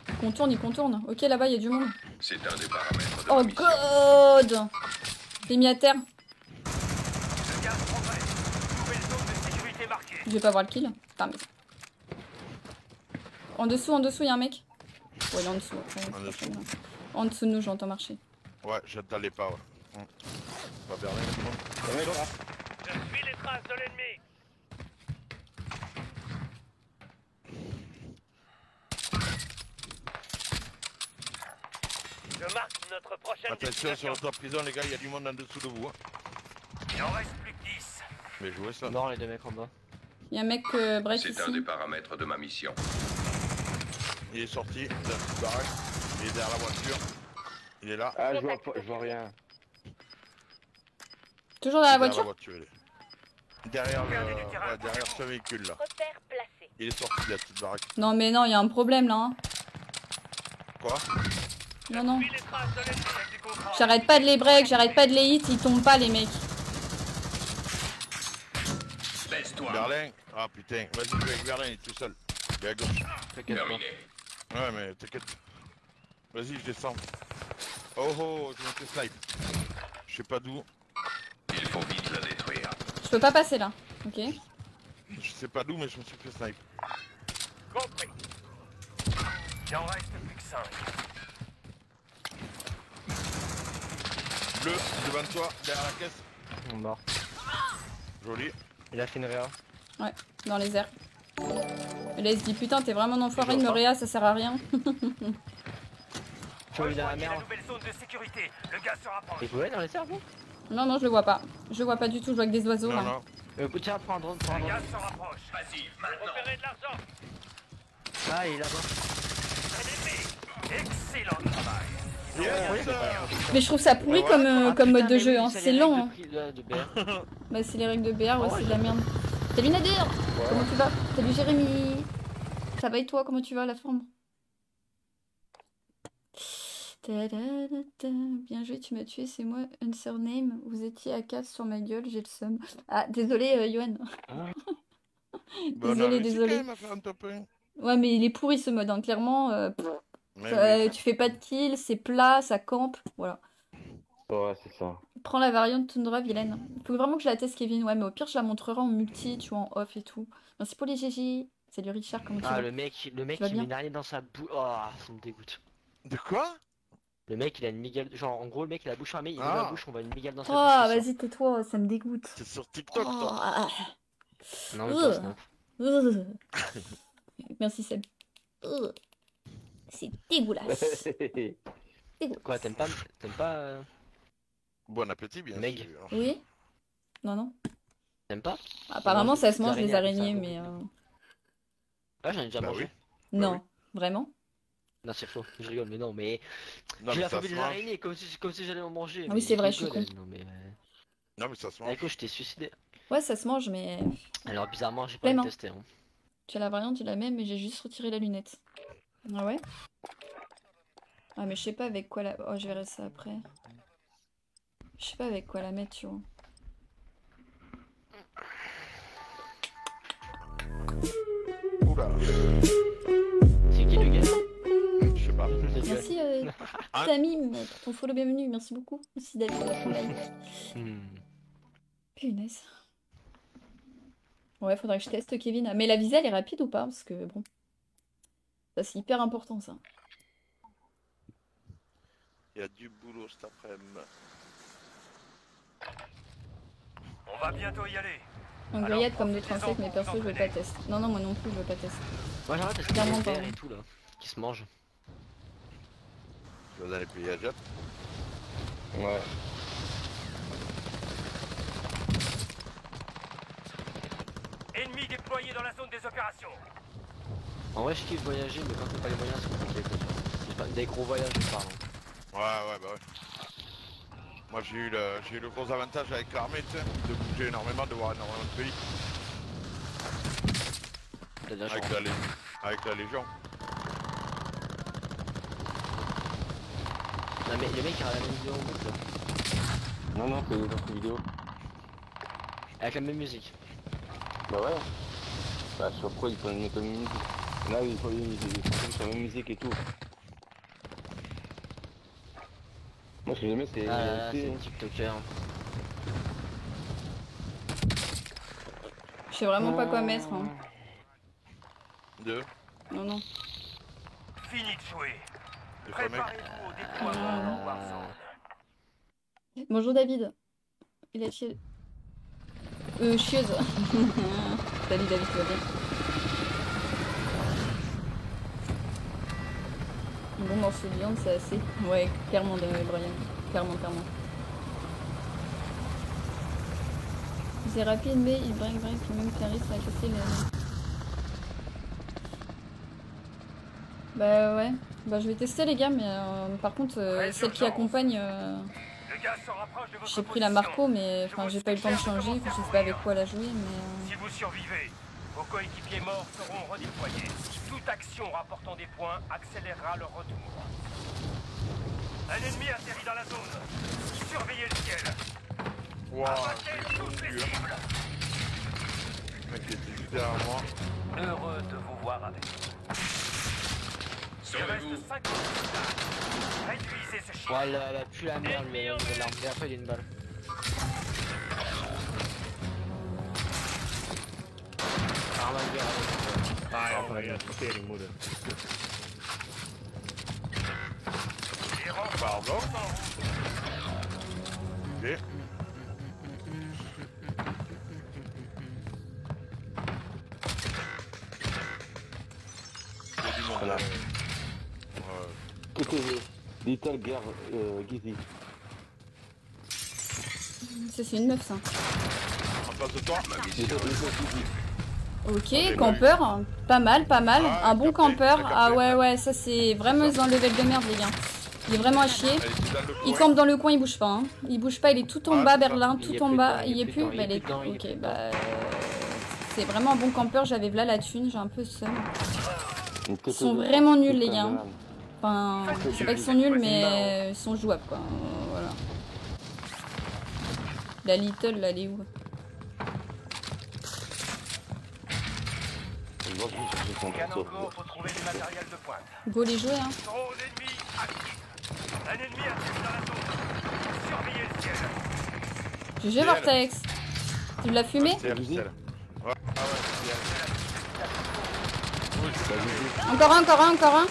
On-. Il contourne, il contourne. Ok, là-bas, il y a du monde. C'est un des paramètres de Oh god J'ai mis à terre. Le gaz progresse. Nouvelle zone de sécurité marquée. Je vais pas voir le kill. Putain, mais... En dessous, en dessous, il y a un mec. Ouais, il est en dessous. c'est En dessous. En dessous de nous, j'entends marcher. Ouais, j'attendais pas. Ouais. Hum. Pas c'est bon. Ça va, Je suis les traces de l'ennemi. Je marque notre prochaine Attention sur destination. le toit de prison, les gars, il y a du monde en dessous de vous. Hein. Il en reste plus que 10. Mais jouez ça. Mort les deux mecs en bas. Il y a un mec euh, break C'est un des paramètres de ma mission. Il est sorti de la petite baraque. Il est derrière la voiture. Il est là. Ah, je vois, pas- je vois rien. Toujours dans la voiture il est. Derrière, le... Ouais, derrière ce véhicule là. Il est sorti de la petite baraque. Non, mais non, il y a un problème là. hein. Quoi? Non, non. J'arrête pas de les break, j'arrête pas de les hit, ils tombent pas les mecs. Baisse-toi. Berlin Ah putain, vas-y, avec Berlin, il est tout seul. Il est à gauche. T'inquiète pas. Terminé. Ouais, mais t'inquiète. Vas-y, je descends. Oh oh, je me fais snipe. Je sais pas d'où. Il faut vite la détruire. Je peux pas passer là. Ok. Je sais pas d'où, mais je me suis fait snipe. Compris. Il en reste plus que 5. Bleu, devant toi, derrière la caisse. On est mort. Joli. Il a fait une réa. Dans les airs. Et là, il se dit putain, t'es vraiment un enfoiré de me réa, ça sert à rien. Tu vois, il dans la Rejoignez la mer. nouvelle zone de sécurité. Le gaz se rapproche. Et vous voyez dans les airs, vous Non, non, je le vois pas. Je le vois pas du tout, je vois que des oiseaux Non, là. non. euh, Tiens, prends un drone, prends un Le drone. gaz se rapproche. Vas-y, maintenant. Repérez de l'argent. Ah, il est là-bas. Excellent travail. Mais je trouve ça pourri Ouais, comme, euh, Ah, comme putain, mode de jeu, hein. c'est lent. Hein. Bah, c'est les règles de BR, ouais, Oh, c'est de la merde. Salut Nadir Comment tu vas? Salut Jérémy Ça va et toi? Comment tu vas la forme? Bien joué, tu m'as tué, c'est moi, Unsurname. Vous étiez à 4 sur ma gueule, j'ai le seum. Ah, désolé, euh, Yoann. Bah, on a Désolé, désolé. quand même à faire un top 1. Ouais, mais il est pourri ce mode, hein. clairement. euh, oui. Tu fais pas de kill, c'est plat, ça campe. Voilà. Ouais, c'est ça. Prends la variante Tundra vilaine. Faut vraiment que je la teste, Kevin. Ouais, mais au pire, je la montrerai en multi, tu vois, en off et tout. Merci pour les GG. Salut Richard, comment tu Ah, vas le mec, le mec il met une araignée dans sa bouche. Oh, ça me dégoûte. De quoi? Le mec, il a une migale. Genre, en gros, le mec, il a la bouche fermée, il ouvre Ah. la bouche, on voit une migale dans sa Oh, bouche. c'est vas-y, tais-toi, ça me dégoûte. C'est sur TikTok, Oh, toi. ah. Non, mais ah. Merci Seb. C'est dégueulasse. Dégueulasse. Quoi, t'aimes pas. T'aimes pas. euh, Bon appétit, bien Meg. sûr. Oui Non, non. T'aimes pas Apparemment, ça se mange les araignées mais... euh, Ah, j'en ai déjà Bah mangé. oui. Non, oui. vraiment Non, c'est faux, je rigole, mais non, mais. Non, J'ai mais la ça phobie se des mange. araignées, comme si, comme si j'allais en manger. Ah oui, mais c'est vrai, je suis rigole, con. Non, mais. euh, Non, mais ça se mange. Je t'ai suicidé. Ouais, ça se mange, mais... Alors, bizarrement, j'ai pas tester. Hein. Tu as la variante, tu la même, mais j'ai juste retiré la lunette. Ah ouais? Ah, mais je sais pas avec quoi la... Oh, je verrai ça après. Je sais pas avec quoi la mettre, tu vois. Oula, C'est qui le gars? Je sais pas. Merci, euh, Ah. Tamim, pour ton follow, bienvenue. Merci beaucoup. Merci, David, pour ton like. Hmm. Punaise. Ouais, faudrait que je teste Kevin. Mais la visée, elle est rapide ou pas? Parce que bon. Ça, c'est hyper important, ça. Il y a du boulot cet après-midi. On va bientôt y aller. En Alors, grillade comme de profitez-en 37, mais perso, je veux pas tester. Non, non, moi non plus, je veux pas tester. Moi, j'arrête parce qu'il y a et tout là, qui se mangent. Tu vas dans les pays asiatiques Ouais. Ennemi déployé dans la zone des opérations. En vrai, je kiffe voyager, mais quand t'as pas les moyens, c'est compliqué. pas- Des gros voyages, je parle. hein. Ouais, ouais, bah ouais. Moi, j'ai eu, le, j'ai eu le gros avantage avec l'armée, tu sais, de bouger énormément, de voir énormément de pays. La. Avec la, lé- avec la Légion. Non, mais le mec il a la même vidéo en boucle. Non, non, c'est dans une vidéo. Avec la même musique. Bah ouais. Bah, sur quoi ils prennent une même musique Là, font sur la même musique et tout. Moi, ce que j'aimais, c'est. Ah, c'est- TikToker. Je sais vraiment pas quoi mettre. hein. Deux. Non, non. Fini de jouer. Préparez-vous au déploiement dans Warzone. Bonjour David. Il a chié. Euh, chieuse. Salut David, tu vas bien? Bon morceau de viande, c'est assez. Ouais, clairement, de Brian. Clairement, clairement. C'est rapide, mais il break, break, puis même Clarisse a cassé le. Bah ouais. Bah je vais tester les gars, mais euh, par contre, euh, celle qui accompagne. euh, j'ai pris la. Marco, mais enfin j'ai pas eu le temps de changer, je sais pas avec quoi la jouer, mais Si vous survivez, vos coéquipiers morts seront redéployés. Toute action rapportant des points accélérera leur retour. Un ennemi atterrit dans la zone. Surveillez le ciel. Waouh, Abattez tous les cibles. mec était juste derrière moi. Heureux de vous voir avec nous. Il reste 50 soldats. Réduisez ce elle, elle a pu la merde, le- l'arme. Après, il y a une balle. Ah ja, van de teringmoeder. Les renforts Pardon sont en route. Ok. Il y a du monde. Voilà. Little Girl euh, Gizzy. Ça, c'est une meuf, ça. En face de toi Ma Little, Gizzy. Ok, campeur. Pas mal, pas mal. Ah, Un bon capté, campeur. capté. Ah ouais, ouais, ça, c'est vraiment ils ont un level de merde, les gars. Il est vraiment à chier. Il campe dans le coin, il bouge pas. Hein. Il bouge pas, il est tout en Ah, bas. Berlin, tout en bas. Il y est plus. Bah, il est. Ok, bah. C'est vraiment un bon campeur, j'avais là la thune, j'ai un peu seum. Ils sont vraiment nuls, les gars. Enfin, je sais pas qu'ils sont nuls, mais euh, ils sont jouables, quoi. Voilà. La Little, là, elle est où? Canon court pour trouver du matériel de pointe. Go les jouer, hein. Drone ennemi actif. Un ennemi actif dans la zone. Surveillez le ciel. GG Vortex. Tu l'as fumé. Ouais, ah ouais. Encore un, encore un, encore un.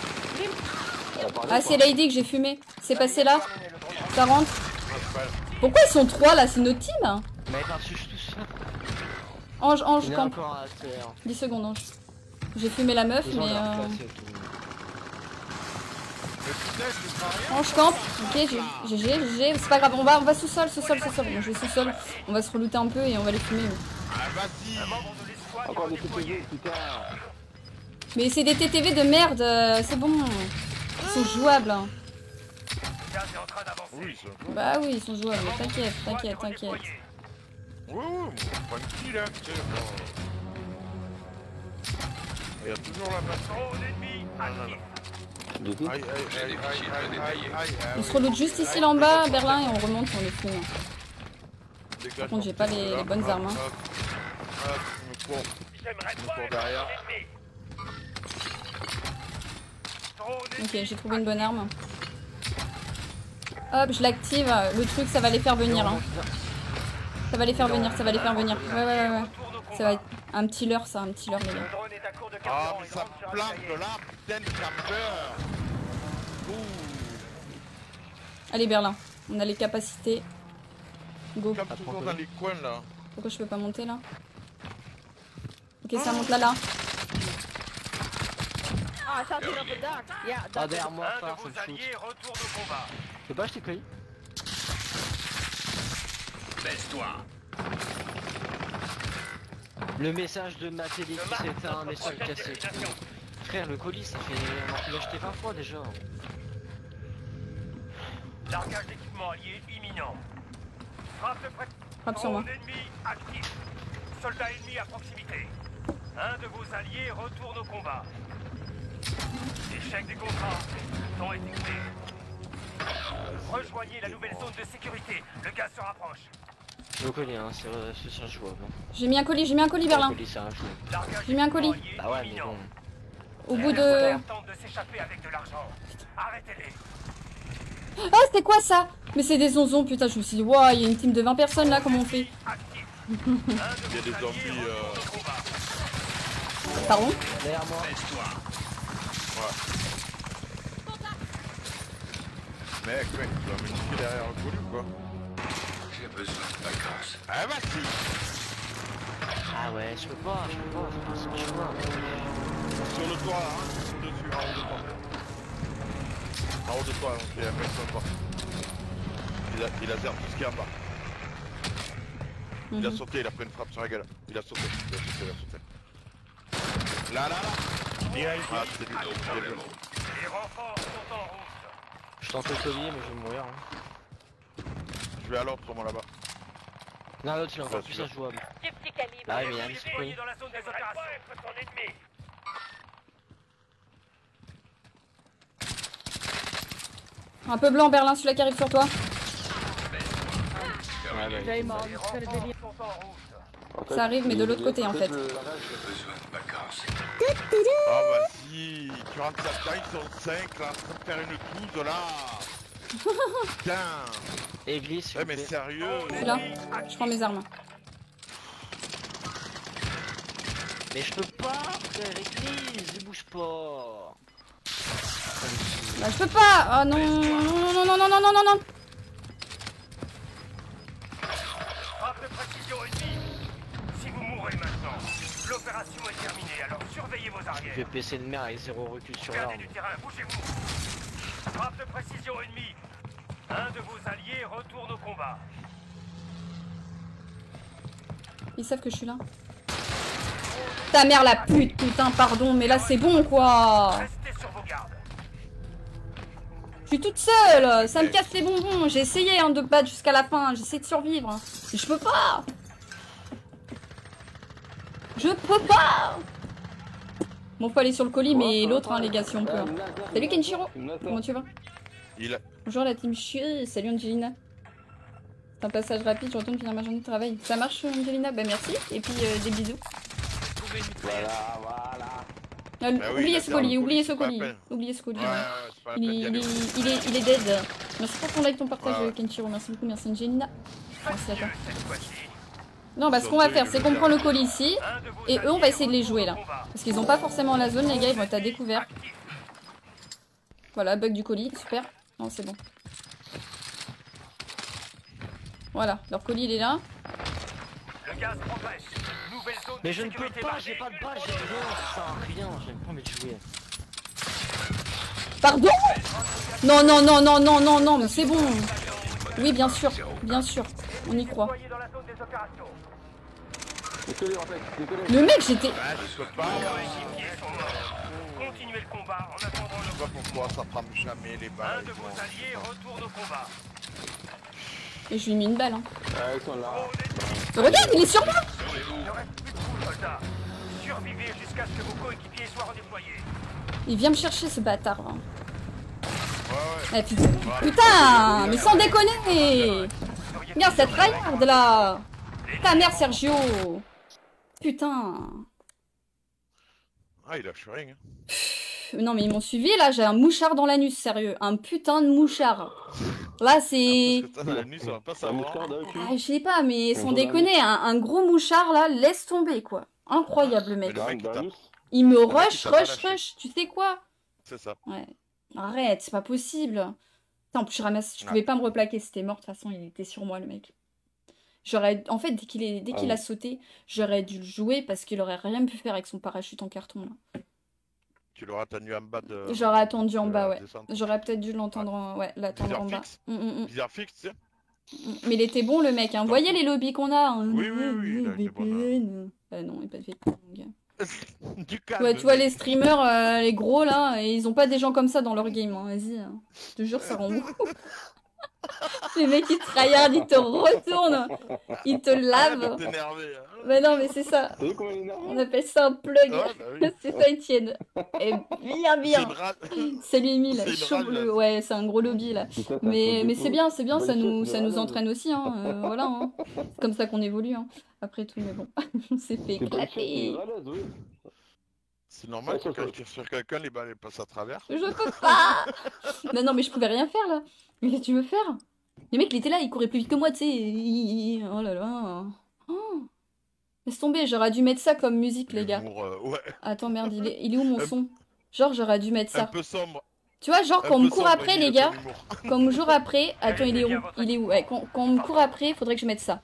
Ah, c'est Lady que j'ai fumé. C'est passé là. Ça rentre. Pourquoi ils sont trois là? C'est notre team hein Mais par-dessus, je touche ça. Ange, Ange, camp. encore à terre. 10 secondes, Ange. J'ai fumé la meuf, mais. Euh... Mais putain, je comprends rien. Ange camp. Ok, GG, GG. C'est pas grave, on va, on va sous-sol, sous-sol, sous-sol. Bon, je vais sous-sol. On va se relouter un peu et on va les fumer. putain. Mais c'est des TTV de merde, euh, c'est bon. Ils sont jouables. hein. Bah oui, ils sont jouables. T'inquiète, t'inquiète, t'inquiète. Il y a toujours la On se reloute juste ici là en bas, Berlin, et on remonte, on les fume. Par contre, j'ai pas les- bonnes armes, hein. Derrière. Drone Ok, j'ai trouvé une bonne arme. Hop, je l'active. Le truc, ça va les faire venir. Hein. Ça va les faire venir, ça va les faire venir. Ouais, ouais, ouais. ouais. Ça va être un petit leurre, ça, un petit leurre, les Le gars. Ah, mais ça plante là, putain de campeur. Ouh. Allez, Berlin. On a les capacités. Go. Comme toujours dans les coins là. Pourquoi je peux pas monter là Ok, ça monte là, là. Shot you up the dock. Yeah, Ah, that's derrière moi, Un de frère, ça vos me shoot. C'est pas, je t'ai cueilli. Baisse-toi. Le message de ma télé qui s'éteint, un message cassé. Frère, le colis, ça fait. On a pu l'acheter 20 fois déjà. Largage d'équipement allié imminent. Frappe de près. Frappe sur moi. Ennemi actif. Soldat ennemi à proximité. Un de vos alliés retourne au combat. Échec du contrat. Le temps est écoulé. Rejoignez la nouvelle zone de sécurité. Le gaz se rapproche. Le connais, hein, c'est euh, injouable. hein. J'ai mis un colis, j'ai mis un colis, Le Berlin. colis. Largage J'ai mis un colis. Bah ouais, mais bon. Au bout Les de... Ah, c'était quoi ça? Mais c'est des zonzons, putain, je me suis dit, waouh, il y a une team de 20 personnes là, comment on fait? Un Il y a des zombies, euh. Pardon? Derrière moi. Baisse-toi. Mec, mec, tu vas me derrière un colis ou quoi? Besoin de vacances. Ah, vas-y. Ah ouais, je peux pas, je peux pas, frère, c'est injouable. Sur le toit là, hein, sur le dessus, en haut de toi. En haut de toi, hein, il y a personne pas. Il a, il a zéro tout ce qu'il y a en bas. Il a Mhm. sauté, il a pris une frappe sur la gueule. Il a sauté, il a sauté, il a sauté. Là, là, là Ah, c'est lui, c'est lui. Les renforts sont en route. Je tente le collier, mais je vais mourir. Hein. Je vais à l'autre, moi là-bas. Non, l'autre, il est encore plus injouable. Ah, mais il y a un dans la zone des opérations. son ennemi. Un peu blanc, Berlin, celui-là qui arrive sur toi. Ouais, bah, mort, c'est le délire. Ça arrive, mais de l'autre côté, en fait. la. Ah, vas-y, tu rentres là-dedans, ils sont 5 là, en train de faire une touze là. Putain Église, Ouais, mais sérieux Je suis là. Je prends mes armes. Mais je peux pas, frère, église, il bouge pas. Bah, je peux pas Ah non Non, non, non, non, non, non, non, non de précision ennemie. Si vous mourrez maintenant, l'opération est terminée, alors surveillez vos arrières. PC de mer avec zéro recul sur l'arme. bougez-vous. Frappe de précision ennemie. Un de vos alliés retourne au combat. Ils savent que je suis là. Ta mère la pute, putain, pardon, mais là c'est bon quoi Restez sur vos gardes. Je suis toute seule, ça me casse les bonbons. J'ai essayé hein, de battre jusqu'à la fin, j'essaie de survivre. hein. Mais je peux pas Je peux pas Bon, faut aller sur le colis, mais l'autre, hein, les gars, si on peut. hein. Salut Kenshiro Comment tu vas? Il a... Bonjour la team chie, salut Angelina. C'est un passage rapide, je retourne finir ma journée de travail. Ça marche Angelina? Bah merci, et puis euh, des bisous. Voilà, voilà. Ah, Bah oui, oubliez ce colis, oubliez ce colis. Oubliez ce colis. Il est, il, est, il, est, il est dead. Merci pour ton like, ton partage, Ouais, ouais. Kenshiro. Merci beaucoup, merci Angelina. Merci à toi. Non, bah ce qu'on va faire, c'est qu'on prend le colis ici. Et eux, on va essayer de les jouer là. Parce qu'ils ont pas forcément la zone, les gars, ils vont être à découvert. Voilà, bug du colis, super. Non, c'est bon. Voilà, leur colis il est là. Le gaz progresse. Nouvelle zone Mais je ne peux pas, j'ai pas de balle, j'ai rien, ça rien, j'aime pas envie de jouer. Pardon? Non, non, non, non, non, non, non, mais c'est bon. Oui, bien sûr, bien sûr. On y croit. Le mec, j'étais... Continuez le combat en attendant Je sais le pas pourquoi ça prend jamais les Un balles. de vos alliés retourne au combat. Et je lui ai mis une balle. Hein. Ils sont là. Regarde, il est sur moi Il ne reste plus de vous, soldats. Survivez jusqu'à ce que vos coéquipiers soient redéployés. Il vient me chercher, ce bâtard. hein. Ouais, ouais. Eh, putain, putain, mais sans déconner Regarde cette tryhard là Ta mère, Sergio Putain Ah, il lâche rien. hein. Non mais ils m'ont suivi là, j'ai un mouchard dans l'anus, sérieux. Un putain de mouchard. Là c'est... Cul. Ah, je sais pas, mais sans déconner, un, un gros mouchard là, laisse tomber quoi. Incroyable le mec. Le mec, il. Il me rush, rush, rush, tu sais quoi? C'est ça. Ouais. Arrête, c'est pas possible. Putain, en plus je ramasse, je pouvais pas me replaquer, c'était mort, de toute façon il était sur moi le mec. J'aurais, en fait, dès qu'il est, dès Ah qu'il a sauté, j'aurais dû le jouer parce qu'il aurait rien pu faire avec son parachute en carton là. Tu l'auras tenu en bas de. J'aurais attendu en de bas, ouais. J'aurais peut-être dû l'entendre, en- ouais, l'attendre Bizarre en bas. fixe. Mm, mm, mm. Bizarre fixe. Mais il était bon le mec, hein. Vous voyez les lobbies qu'on a hein. Oui, oui, oui, il a été bon, hein. Euh, non, il a pas de VPN, mon gars. du calme. Ouais, tu vois les streamers, euh, les gros là, et ils ont pas des gens comme ça dans leur game, hein. vas-y. hein. Je te jure, ça rend ouf. les mecs ils te tryhard, ils te retournent, ils te de lavent. Mais non, mais c'est ça. On appelle ça un plug. Ouais, bah oui. c'est ça, Etienne. Et bien, C'est bien. une ra- Salut Emile, c'est chaud bleu. Ouais, c'est un gros lobby là. Mais, mais c'est bien, c'est bien, ça nous, ça nous entraîne aussi. Hein. euh, voilà, hein. c'est comme ça qu'on évolue. Hein. Après tout, mais bon, on s'est fait C'est c'est éclater. C'est normal quand je tire sur quelqu'un, les balles passent à travers. Je peux pas Non, non, mais je pouvais rien faire là. Mais qu'est-ce que tu veux faire? Le mec, il était là, il courait plus vite que moi, tu sais. Oh là là. Oh. Laisse tomber, j'aurais dû mettre ça comme musique, les gars. Euh, ouais, Attends, merde, il est, il est où mon son? Genre, j'aurais dû mettre un ça. peu sombre. Tu vois, genre, quand on me court après, les gars, quand on me joue après. Attends, il est où Il est où Ouais, quand, quand on me court après, il faudrait que je mette ça.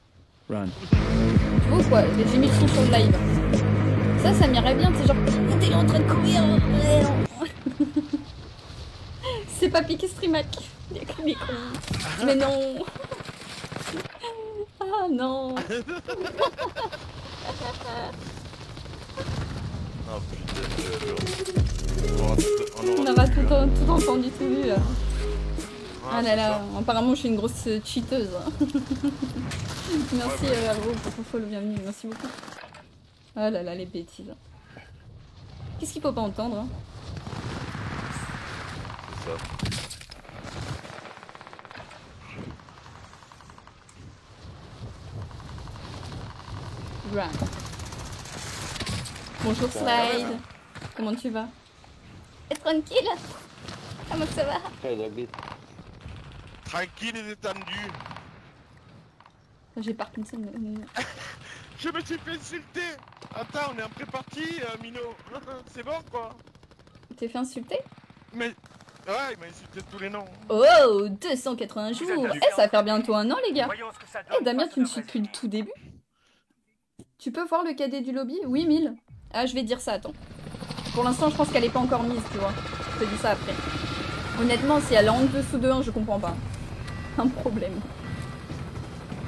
Run. Tu vois ou quoi J'ai mis le son sur le live. Ça, ça m'irait bien, c'est genre, t'es là en train de courir. C'est pas piqué Streamac. Il y a que des cons. Mais non. Ah non. Oh putain, je- on aura tout- tout hein. entendu, tout vu. là. Ah là c'est là, ça. apparemment je suis une grosse euh, cheateuse. Merci Ouais, euh, Alro pour ton follow, bienvenue, merci beaucoup. Ah là là, les bêtises. Qu'est-ce qu'il faut pas entendre hein? C'est ça. Run. Bonjour Slide. Comment tu vas? Et tranquille? Comment ça va? Tranquille et détendu. J'ai Parkinson. Je me suis fait insulter Attends, on est en pré-partie, euh, Mino C'est bon, quoi? T'es fait insulter? Mais... Ouais, il m'a insulté de tous les noms. Oh 280 jours Eh, ça va faire bientôt un an, les gars Eh, Damien, tu me suis depuis le tout début Tu peux voir le cadet du lobby? Oui, 1000. Ah, je vais dire ça, attends. Pour l'instant, je pense qu'elle est pas encore mise, tu vois. Je te dis ça après. Honnêtement, si elle est en dessous de 1, je comprends pas. Un problème.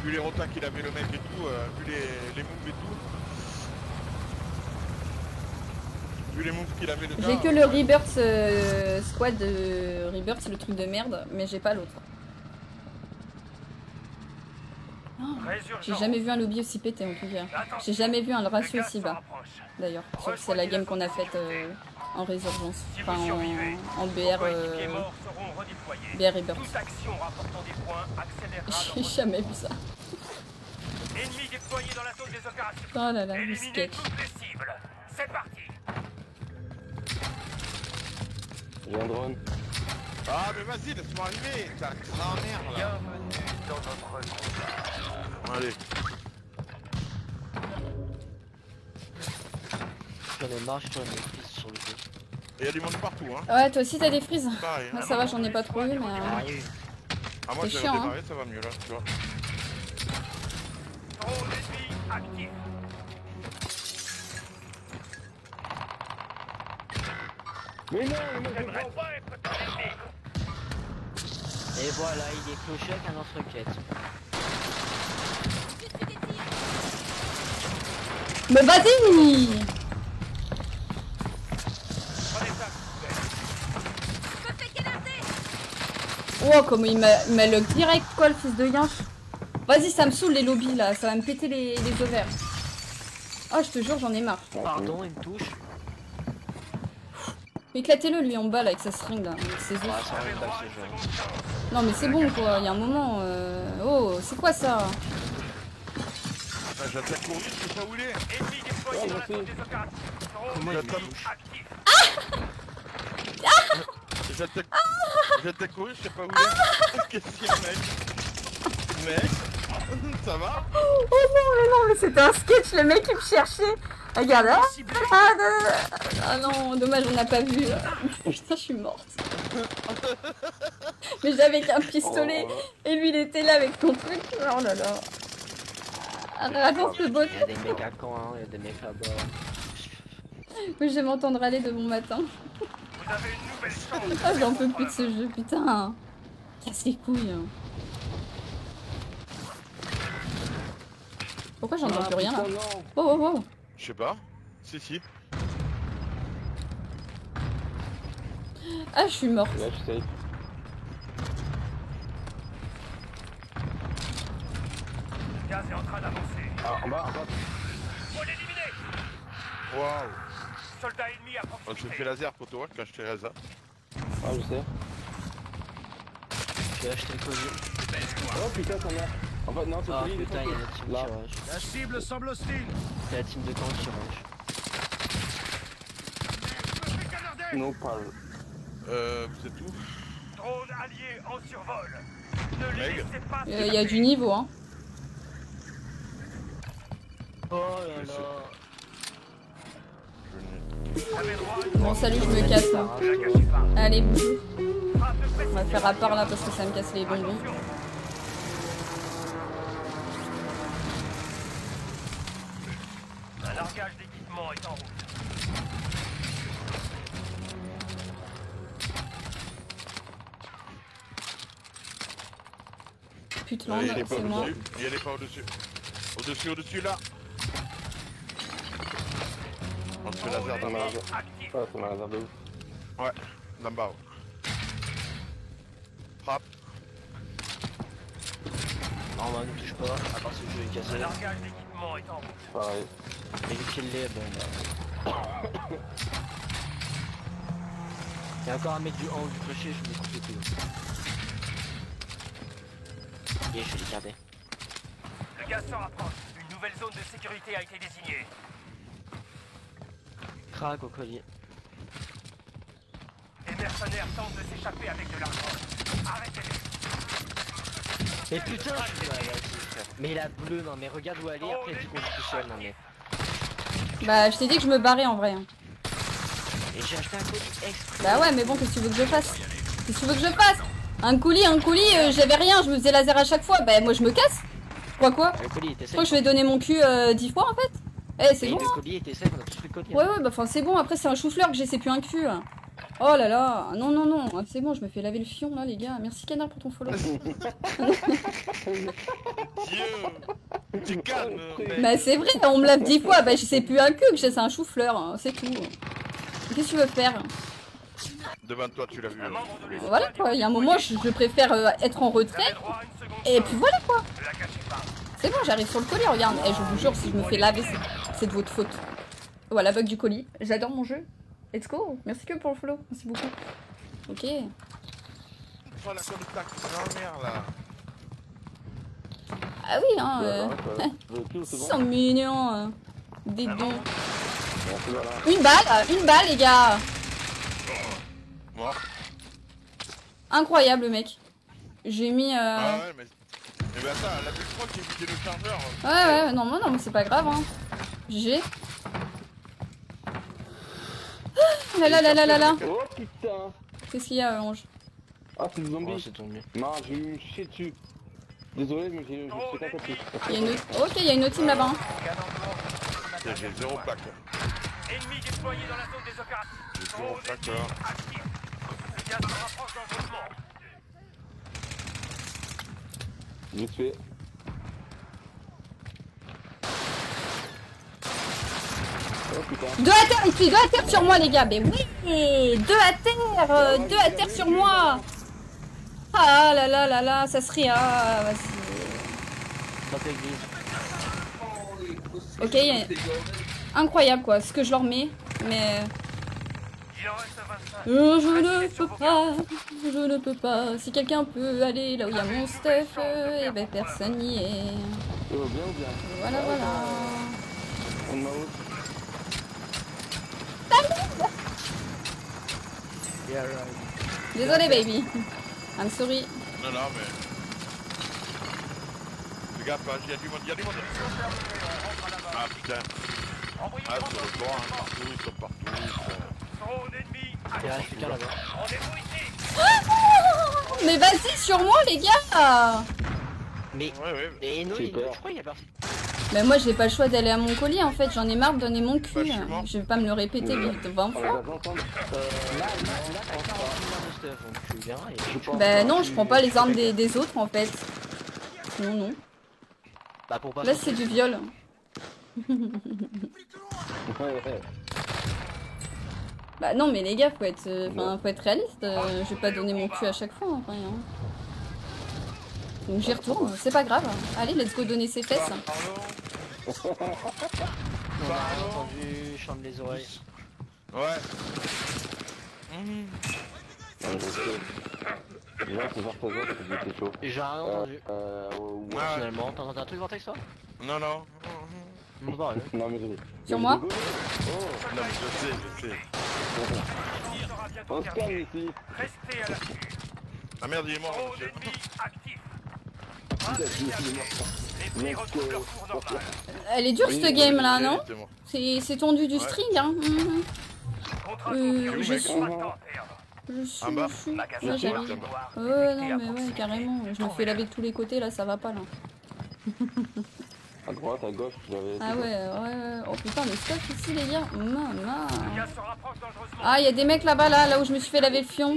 Vu les rotas qu'il avait le mec et tout, euh, vu les, les moves et tout. Vu les moves qu'il avait le J'ai que le Rebirth euh, Squad de Rebirth, c'est le truc de merde, mais j'ai pas l'autre. Résurgence. J'ai jamais vu un lobby aussi pété en tout cas. J'ai jamais vu un ratio aussi bas, d'ailleurs. Sauf que c'est la game qu'on a faite euh, en résurgence. Enfin, en, BR, euh. BR accélérera leur J'ai jamais vu ça. Ennemis déployés dans la zone des opérations. Oh là là, le sketch. toutes les cibles. C'est parti. J'ai un drone. Ah, mais vas-y, laisse-moi arriver T'as la merde, là Bienvenue dans notre combat. Allez. J'en ai marre, je tourne des frises sur le jeu. Et il y a du monde partout, hein Ouais, toi aussi t'as des frises Pareil. Moi hein. ça va, j'en ai pas trop eu, mais. euh, Ah oui. Ah, moi, c'est j'ai hein. ça va mieux, là, tu vois. Actif. Mais non, mais je drop. pas être. Et voilà, il est cloché avec un lance-roquette. Mais vas-y. Oh, comment il m'a lock direct, quoi, le fils de Yanch. Vas-y, ça me saoule les lobbies là, ça va me péter les, les ovaires. Oh, je te jure, j'en ai marre. Pardon, une touche. Éclatez-le lui en bas là avec sa seringue là, avec ses Ah, ça. Non mais c'est bon quoi, il y a un moment. euh, Oh, c'est quoi ça? J'attaque courir, je sais pas où il est Ennemis déployés Oh, dans la merci. zone des opérations. Comment il ennemi touche actif. J'attaque... J'attaque courir, je sais pas où il est Qu'est-ce qu'il y a, mec? Mec? Ça va? Oh non, mais non, mais c'était un sketch, le mec il me cherchait. Regarde, ah, ah, non, ah non, dommage, on n'a pas vu. Putain, je suis morte. Mais j'avais qu'un pistolet et lui il était là avec ton truc. Oh là là. Ah, Raconte le bot. Il y a des à camp, hein, il y a des mecs là-bas. Oui, je vais m'entendre aller de bon matin. Vous avez une nouvelle chance. Ah, j'en peux plus de ce jeu, putain. Casse les couilles. hein. Pourquoi j'entends plus rien là. Oh oh oh Je sais pas. Si, si. Ah, je suis morte. Là, je sais. Le gaz est en train d'avancer. Ah, en bas, en bas. Faut l'éliminer. Waouh Soldat ennemi à Oh, Je me fais laser pour toi quand je te laser. Ah, je sais. J'ai acheté le collier. Oh putain, ça merde. En fait, non, c'est Ah celui, il putain, il y a la team Là. La cible semble hostile. C'est la team de camp qui rush. Non, pas. Euh, vous êtes où? Drone allié en survol. Ne laissez pas Il Euh, y a du niveau, hein. Oh là Bon, salut, je me casse là. Pas. Allez, On va faire à part là parce que ça me casse les bonbons. Un largage d'équipement est en route. Putain, il est pas c'est moi. au-dessus. Il est pas au-dessus. Au-dessus, au-dessus, là. On se fait laser m'a bas. laser. Ah, ça m'a laser de ouf. Ouais, bas. ouais. Frappe. Non, bah, ne touche pas, à part ce jeu est Un cassé. largage d'équipement est en route. Pareil. Et l'est, bon bah. Il y a encore un mec du haut du clocher, je me coupe les couilles. Et je vais les garder. Le gaz se rapproche. Une nouvelle zone de sécurité a été désignée. Crac au collier. Les mercenaires tentent de s'échapper avec de l'argent. Arrêtez-les. Mais putain, je suis. Mais la bleue, non, mais regarde où elle est, après dit qu'on est tout seul, non mais. Bah, je t'ai dit que je me barrais en vrai. hein. Et j'ai acheté un colis exprès. Bah ouais, mais bon, qu'est-ce que tu veux que je fasse? Qu'est-ce que tu veux que je fasse? Un colis, un colis, euh, j'avais rien, je me faisais laser à chaque fois. Bah, moi, je me casse. Quoi, quoi? Je crois que je vais donner mon cul euh, 10 fois en fait Eh, c'est bon le hein colis était safe, on a tous pris le colis. hein. Ouais, ouais, bah enfin, c'est bon. Après, c'est un chou-fleur que j'ai, c'est plus un cul. là. Oh là là, non, non, non, Ah, c'est bon, je me fais laver le fion là, les gars. Merci Canard pour ton follow. Dieu Tu calmes, mec. bah, c'est vrai, on me lave 10 fois. Bah, je sais plus un cul que j'ai, c'est un chou-fleur, hein, c'est tout. Qu'est-ce que tu veux faire? Devant toi, tu l'as vu. Voilà quoi, il y a un moment, je, je préfère euh, être en retrait. Et puis voilà quoi. C'est bon, j'arrive sur le colis, regarde. Et je vous jure, si je me fais laver, c'est- de votre faute. Voilà, bug du colis. J'adore mon jeu. Let's go. Merci que pour le follow. Merci beaucoup. Ok. Oh, la là. Ah oui, hein. Ouais, euh, kill, c'est Ils sont mignons. euh, Des voilà. Une balle, une balle, les gars. Mort. Incroyable, le mec. J'ai mis. Euh... Ah ouais, mais. Eh ben attends, la plus proche qui a vidé le chargeur. Ouais, ouais, non, non, non, mais c'est pas grave, hein. GG. Ah, là là là là là là. Oh putain Qu'est-ce qu'il y a, Ange Ah, c'est des Oh, zombies c'est tombé. Non, j'ai eu chier dessus. Désolé, mais j'ai je me suis pas compris. Il y a une... Ok, il y a une autre team là-bas. hein. J'ai zéro plaque. Ennemi déployé dans la zone des opérations. J'ai zéro plaque là. Le gaz se rapproche dangereusement. Vite fait. Oh putain. Deux à terre ici, deux à terre sur moi les gars, mais oui Deux à terre euh, Deux à terre sur moi Ah là là là là, ça serait... Ah, vas-y. Ok, incroyable quoi, ce que je leur mets, mais... Il en reste 25. Euh, je ne peux pas, je ne peux pas. Si quelqu'un peut aller là où il y a mon stuff, euh, eh ben personne n'y est. Bien ou bien? Voilà, voilà. Right. Désolé baby. I'm sorry. Non, non, mais. Fais gaffe, hein, il y a du monde, il y a du monde. Ah putain. Ah, sur le bord, hein, partout, ils sont partout. Il reste là-bas. Ici. Mais vas-y sur moi les gars Mais. Ouais, ouais. Et Eno, il... je Super. crois qu'il y a personne. Mais moi j'ai pas le choix d'aller à mon colis en fait, j'en ai marre de donner mon Bah, cul. je mort. Je vais pas me le répéter Ouais. 20 On fois. Euh, là, là, là, t'as 40 millions de stuff, donc tu viens et. Je pense Ben pas. non, je prends pas les armes des, des autres en fait. Non, non. Bah, pour pas. Là c'est du viol. Ouais, ouais. Bah non mais les gars, faut être, euh, enfin, faut être réaliste. euh, je vais pas donner mon cul à chaque fois. Enfin, hein. Donc j'y retourne, c'est pas grave. Allez, let's go donner ses fesses. On a rien entendu, chante les oreilles. Ouais. Mmh. Déjà, faut chaud. J'ai rien entendu. Euh, ouais, ouais. Finalement, t'as entendu un truc Vortex toi? Non, non. Non, mais j'ai. Sur moi Oh, Non, mais je sais, je sais. On se calme ici. Restez à l'affût. Ah merde, il est mort. Drone ennemi actif. Euh. Elle est dure Oui, cette game là, non. C'est c'est tendu du Ouais. string, hein. mhm. Euh, je suis-. Je suis, je suis. Ouais, détecté non, mais ouais, carrément. Je me fais laver de tous les côtés là, ça va pas là. À droite, à gauche, j'avais. Ah ouais, ouais, ouais. Oh putain, le stuff ici, les gars. Maman. Ah, il y a des mecs là-bas, là, là où je me suis fait laver le fion.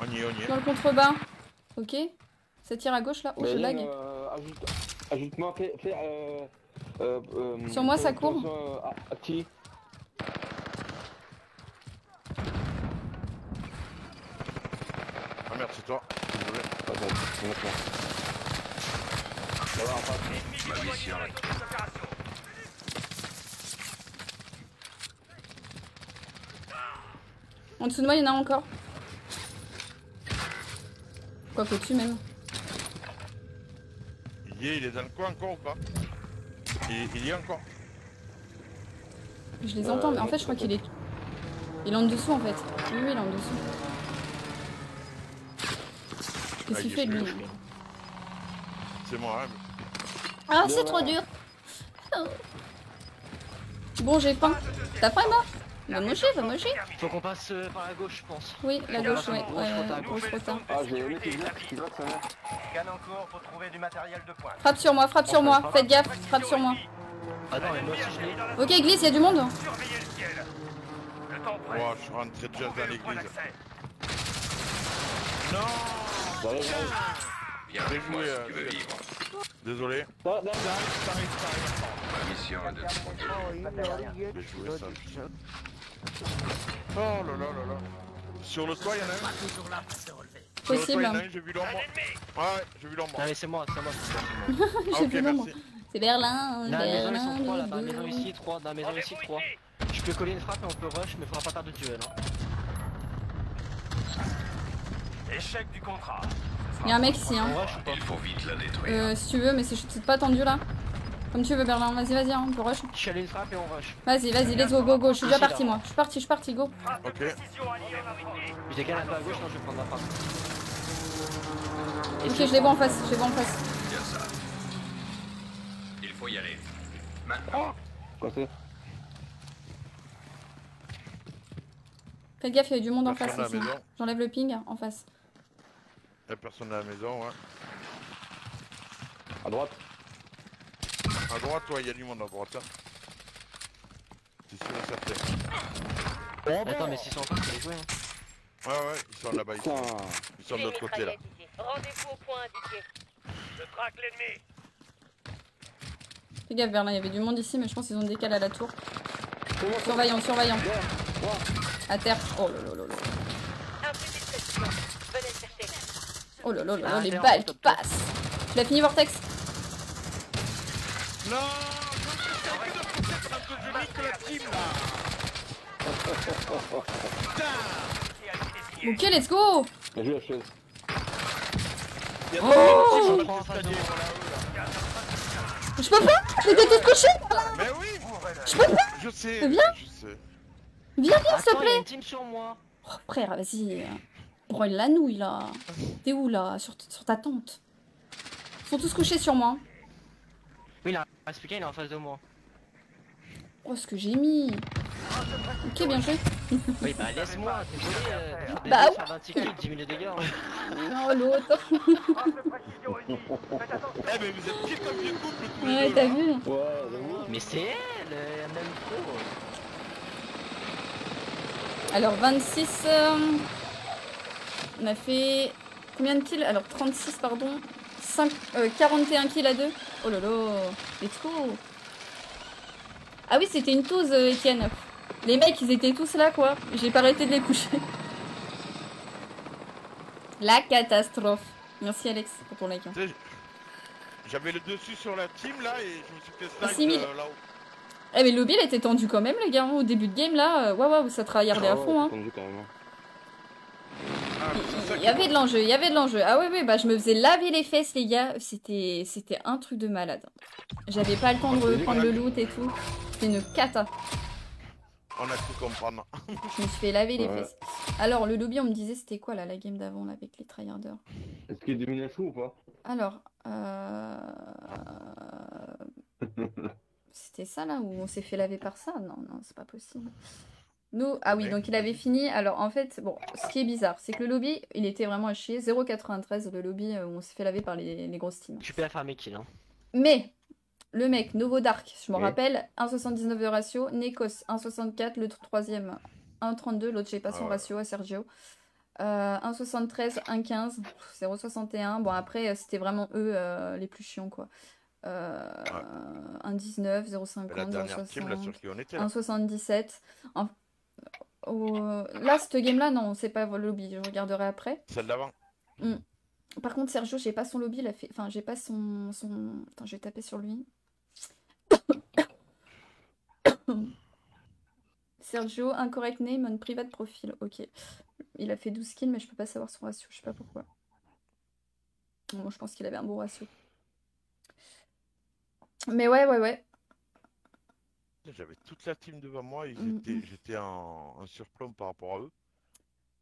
On y est, on y est. Dans le contrebas. Ok. Ça tire à gauche là. Oh, Mais je lag. euh, ajoute, ajoute-moi, fais, fais, euh, euh, euh, Sur moi, ça court. euh, à- à qui? Ah merde, c'est toi. Désolé. Attends, maintenant. Ça va, en face. Ennemi déployé dans la zone En dessous de moi, il y en a encore. Quoi qu'au-dessus même. Il y est, il est dans le coin encore ou pas? Il, il y est encore. Je les entends, mais en fait, je crois qu'il est. Il est en dessous en fait. Oui, oui, il est en dessous. Qu'est-ce Ah, qu'il il fait lui C'est moi, hein. Ah, c'est trop dur. Bon, j'ai faim. T'as faim, là Va manger, va manger. Faut qu'on passe euh, par la gauche, je pense. Oui, la gauche, ouais. Ouais, rota, ouais, rota. Ah, j'ai. Canoncourt pour trouver du matériel de pointe. Frappe sur moi, frappe sur moi. Faites gaffe, frappe sur moi. Attends, mais moi aussi je l'ai. Ok, glisse, y a du monde. Oh, je suis rentré déjà dans l'église. Non Bien avec moi si euh, tu veux Miguel. vivre. Désolé. Là. Ma mission de ça. putain. Oh là là là là. Sur le toit, il y en a un. Possible. j'ai vu l'ombre. Ouais, j'ai vu l'ombre. Non mais c'est moi, c'est moi. Ah, J'ai ok, vu l'ombre. merci. C'est Berlin, Dans la maison ils sont Berlin. trois là, dans la maison ici, trois, dans la maison ici, trois. Je peux coller une frappe et on peut rush, mais faudra pas faire de duel. Hein. Échec du contrat. Y a un mec ici, hein. Il faut vite la détruire. Euh, si tu veux, mais c'est c'est pas tendu là. Comme tu veux, Berlin. Vas-y, vas-y, hein, on peut rush. Je suis allé une frappe et on rush. Vas-y, vas-y, let's go, go, go. Je suis déjà parti, moi. Je suis parti, je suis parti, go. Ok. Je décale un peu à gauche, non je vais prendre la frappe. Et Ok, je les vois en face, je les vois en face. Bien ça. Il faut y aller. Maintenant. Quoi c'est Faites gaffe, il y a du monde en face maison. J'enlève le ping en face. Y'a personne à la maison, ouais. À droite. À droite, ouais, il y a du monde à droite. hein. C'est sûr et certain. Attends, mais s'ils sont en faut les jouer. Hein. Ouais, ouais, ils sont là-bas, ils sont, ils sont de l'autre côté là. Rendez-vous au point indiqué. Je traque l'ennemi. Fais gaffe, Berlin, il y avait du monde ici, mais je pense qu'ils ont décalé à la tour. Surveillant, surveillant. À terre. Oh là là là là. Un peu de précision. Venez le chercher. Oh là là là là, Ah, les balles qui passent. Tu l'as fini, Vortex Non Je que de pousser pendant que je nique la team là Putain Ok, let's go Bien joué, a Oh. Je peux pas J'étais toute couchée Mais oui Je peux pas Je sais, Viens. je sais. Viens, viens, s'il te y a plaît une team sur moi. Oh, frère, vas-y. Broille la nouille, là. T'es où, là sur, sur ta tente? Ils sont tous couchés sur moi. Oui, là, expliqué, il est en face de moi. Oh, ce que j'ai mis Ok, bien joué. Oui, bah laisse-moi, désolé. Euh, Bah faire 26 kills, 10 000 de dégâts. hein. Oh, l'autre. Eh mais vous êtes pile comme vieux couple Ouais, t'as là. vu. Mais c'est elle, elle m'aime trop. Alors, 26... euh, On a fait... Combien de kills? Alors, 36, pardon. 5... euh, 41 kills à 2. Oh là là Let's go Ah oui, c'était une touze, euh, Étienne. Les mecs, ils étaient tous là, quoi. J'ai pas arrêté de les coucher. La catastrophe. Merci, Alex, pour ton like. hein. J'avais le dessus sur la team là et je me suis fait Six snipe mille. euh, là-haut. Eh, mais le lobby, il était tendu quand même, les gars. Au début de game, là, euh, waouh, waouh, ça travaillait à fond, hein. Tendu quand même. hein. Ah, mais c'est ça Il y avait de l'enjeu, il y avait de l'enjeu. Ah oui, oui, bah je me faisais laver les fesses, les gars. C'était, c'était un truc de malade. J'avais pas le temps de reprendre le loot et tout. C'était une cata. bon. On a cru comprendre. Je me suis fait laver les Ouais. fesses. Alors, le lobby, on me disait, c'était quoi là, la game d'avant, là, avec les tryharders? Est-ce qu'il y a Minacho ou pas? Alors, euh... c'était ça là où on s'est fait laver par ça? Non, non, c'est pas possible. Nous, ah oui, Ouais. donc il avait fini. Alors en fait, bon, ce qui est bizarre, c'est que le lobby, il était vraiment à chier. 0,93 le lobby euh, où on s'est fait laver par les, les grosses teams. Tu peux la faire mes kills. Hein. Mais le mec, Novo Dark, je me Oui. rappelle, 1,79 de ratio. Nekos, 1,64. Le troisième, 1,32. L'autre, j'ai pas son ratio à Sergio. Euh, 1,73, 1,15, 0,61. Bon, après, euh, c'était vraiment eux euh, les plus chiants, quoi. Euh, 1,19, 0,50, La dernière team là 0,60, sur qui on était là. 1,77. En- au- Là, cette game-là, non, c'est pas le lobby. Je regarderai après. Celle d'avant. Par contre, Sergio, j'ai pas son lobby, il a fait. Enfin, j'ai pas son. son... Attends, je vais taper sur lui. Sergio, incorrect name on private profile. Ok. Il a fait 12 kills, mais je peux pas savoir son ratio, je sais pas pourquoi. Bon, je pense qu'il avait un bon ratio. Mais ouais, ouais, ouais. J'avais toute la team devant moi et Mm, j'étais mm. j'étais en, en surplomb par rapport à eux.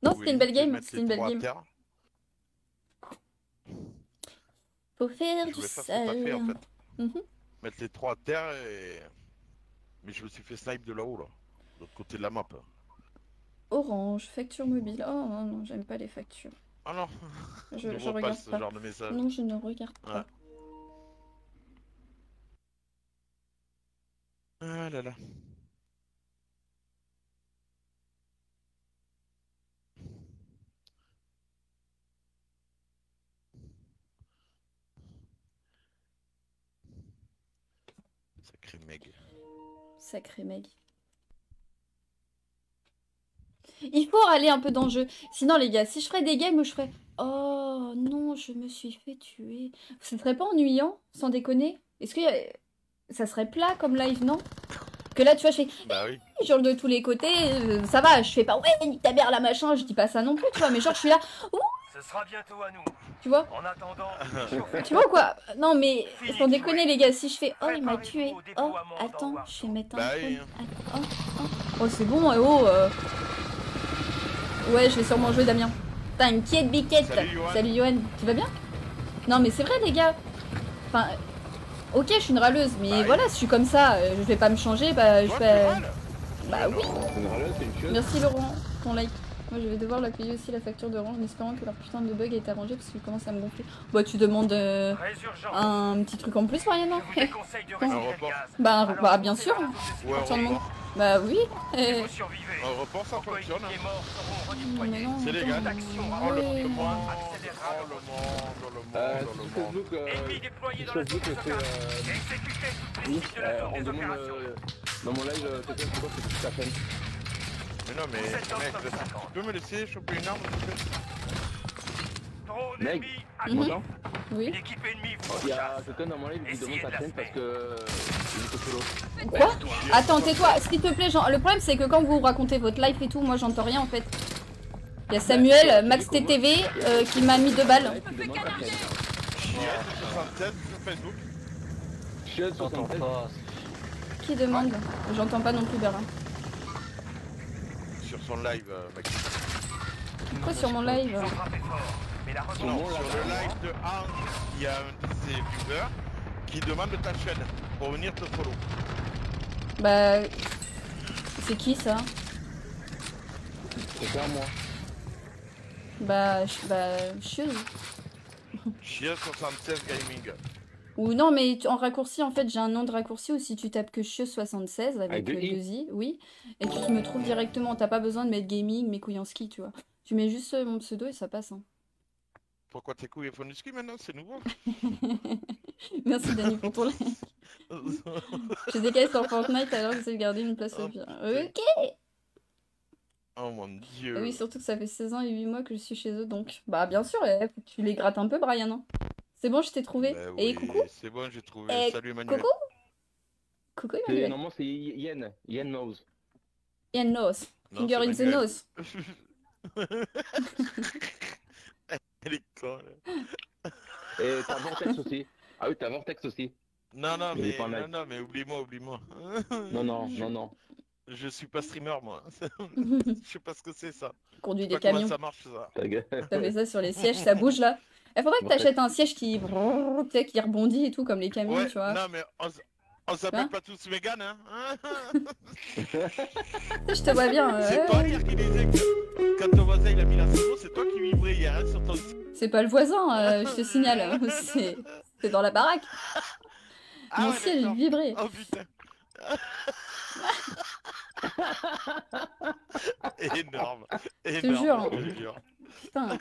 Non, c'était une belle game. C'était une belle game. terre. Faut faire Je du faire sale. fait en fait. Mhm. Mettre les trois à terre et. Mais je me suis fait snipe de là-haut là. De l'autre côté de la map. Orange, facture mobile. Oh non, non, j'aime pas les factures. Ah non, Je, ne je vois pas regarde ce pas. genre de message. Non, je ne regarde pas. Ouais. Ah là là. Sacré Meg. Sacré mec. Il faut aller un peu dans le jeu. Sinon, les gars, si je ferais des games où je ferais Oh non, je me suis fait tuer. Ce serait pas ennuyant, sans déconner? Est-ce que y a- ça serait plat comme live, non? Que là, tu vois, je fais Bah oui. genre de tous les côtés, euh, ça va, je fais pas ouais, nique ta mère la machin, je dis pas ça non plus, tu vois, mais genre je suis là, Ce sera bientôt à nous. tu vois? En attendant, Tu vois quoi? Non mais sans déconner les gars, si je fais oh il m'a tué, oh attends, je vais mettre un Bah oui. Attends, oh, oh. Oh, c'est bon, eh, oh euh. Ouais, je vais sûrement jouer Damien. T'inquiète Biquette Salut, Johan, tu vas bien? Non mais c'est vrai les gars. Enfin, ok je suis une râleuse, mais Bah voilà, si je suis comme ça, euh, je vais pas me changer, bah je vais... Bah oui. Merci Laurent, ton like. Moi je vais devoir la payer aussi la facture de Orange en espérant que leur putain de bug a été arrangé parce qu'il commence à me gonfler. Bah tu demandes euh, un petit truc en plus le report. gaz. Bah, Alors, bah, bien sûr. Ouais, un report. Bah oui. Euh, Un report, ça fonctionne. non, C'est légal. Oh le monde, oh le monde, oh le monde, Euh, oh sur le monde. On demande. Dans mon live, c'est quoi c'est Mais non, mais mec, tu 50. peux me laisser choper une arme s'il te plaît Drone Mec. m'entends Oui. Une équipe ennemie vous Il y a quelqu'un dans mon live qui demande la chaîne parce que. euh. Quoi Attends, tais-toi, s'il te plaît, Jean. Le problème c'est que quand vous racontez votre life et tout, moi j'entends rien en fait. Il y a Samuel, Bah, Max comment TTV, euh, qui m'a mis deux balles. Ouais, tu demandes ta chaîne. JS76 sur Facebook. Chieuse J'entends 76. pas. Qui demande? J'entends pas non plus Berlin. Sur son live, euh. Pourquoi sur mon live? Sur Non, le live de il y a un de ses viewers qui demande ta chaîne pour venir te follow. Bah. C'est qui ça? C'est pas moi. Bah. Bah. Chieuse. JS76 Gaming. Ou non, mais tu- en raccourci, en fait, j'ai un nom de raccourci où si tu tapes que chieuse76 avec Avec deux i. deux i, oui, et tu me trouves directement. T'as pas besoin de mettre gaming, mes couilles en ski, tu vois. Tu mets juste euh, mon pseudo et ça passe. hein. Pourquoi tes couilles font du ski maintenant? C'est nouveau Merci Dani pour ton like. J'ai décalé sur Fortnite alors j'essaie de garder une place au Oh, pire. putain. Ok. Oh mon dieu. Ah Oui, surtout que ça fait 16 ans et 8 mois que je suis chez eux, donc. Bah, bien sûr, eh, tu les grattes un peu, Brian. hein. C'est bon, je t'ai trouvé. Bah Et oui, coucou C'est bon, j'ai trouvé. Eh, Salut Emmanuel. Coucou Coucou, Emmanuel. Normalement, c'est Yen. Yen knows. Nose. Non, Finger in the nose. Elle est con. là. Et t'as Vortex aussi. Ah oui, t'as Vortex aussi. Non, non, mais, non, non, mais oublie-moi, oublie-moi. Non, non, non, non. Je suis pas streamer, moi. Je sais pas ce que c'est ça. Conduis Je des pas comment camions. ça marche, ça. Ta gueule. T'as fait ça sur les sièges, ça bouge là. Il faudrait que fait- t'achètes un siège qui. tu qui rebondit et tout, comme les camions, Ouais, tu vois. non, mais on, s'appelle Hein pas tous vegan, hein Je te vois bien. C'est ouais. toi hier qui disais que quand ton voisin il a mis la sauce, c'est toi qui vibrais hier hein, sur ton. C'est pas le voisin, euh, je te signale. C'est c'est dans la baraque. Ah Mon ouais, siège vibrait. Oh putain. Énorme. Énorme. je te jure. Putain.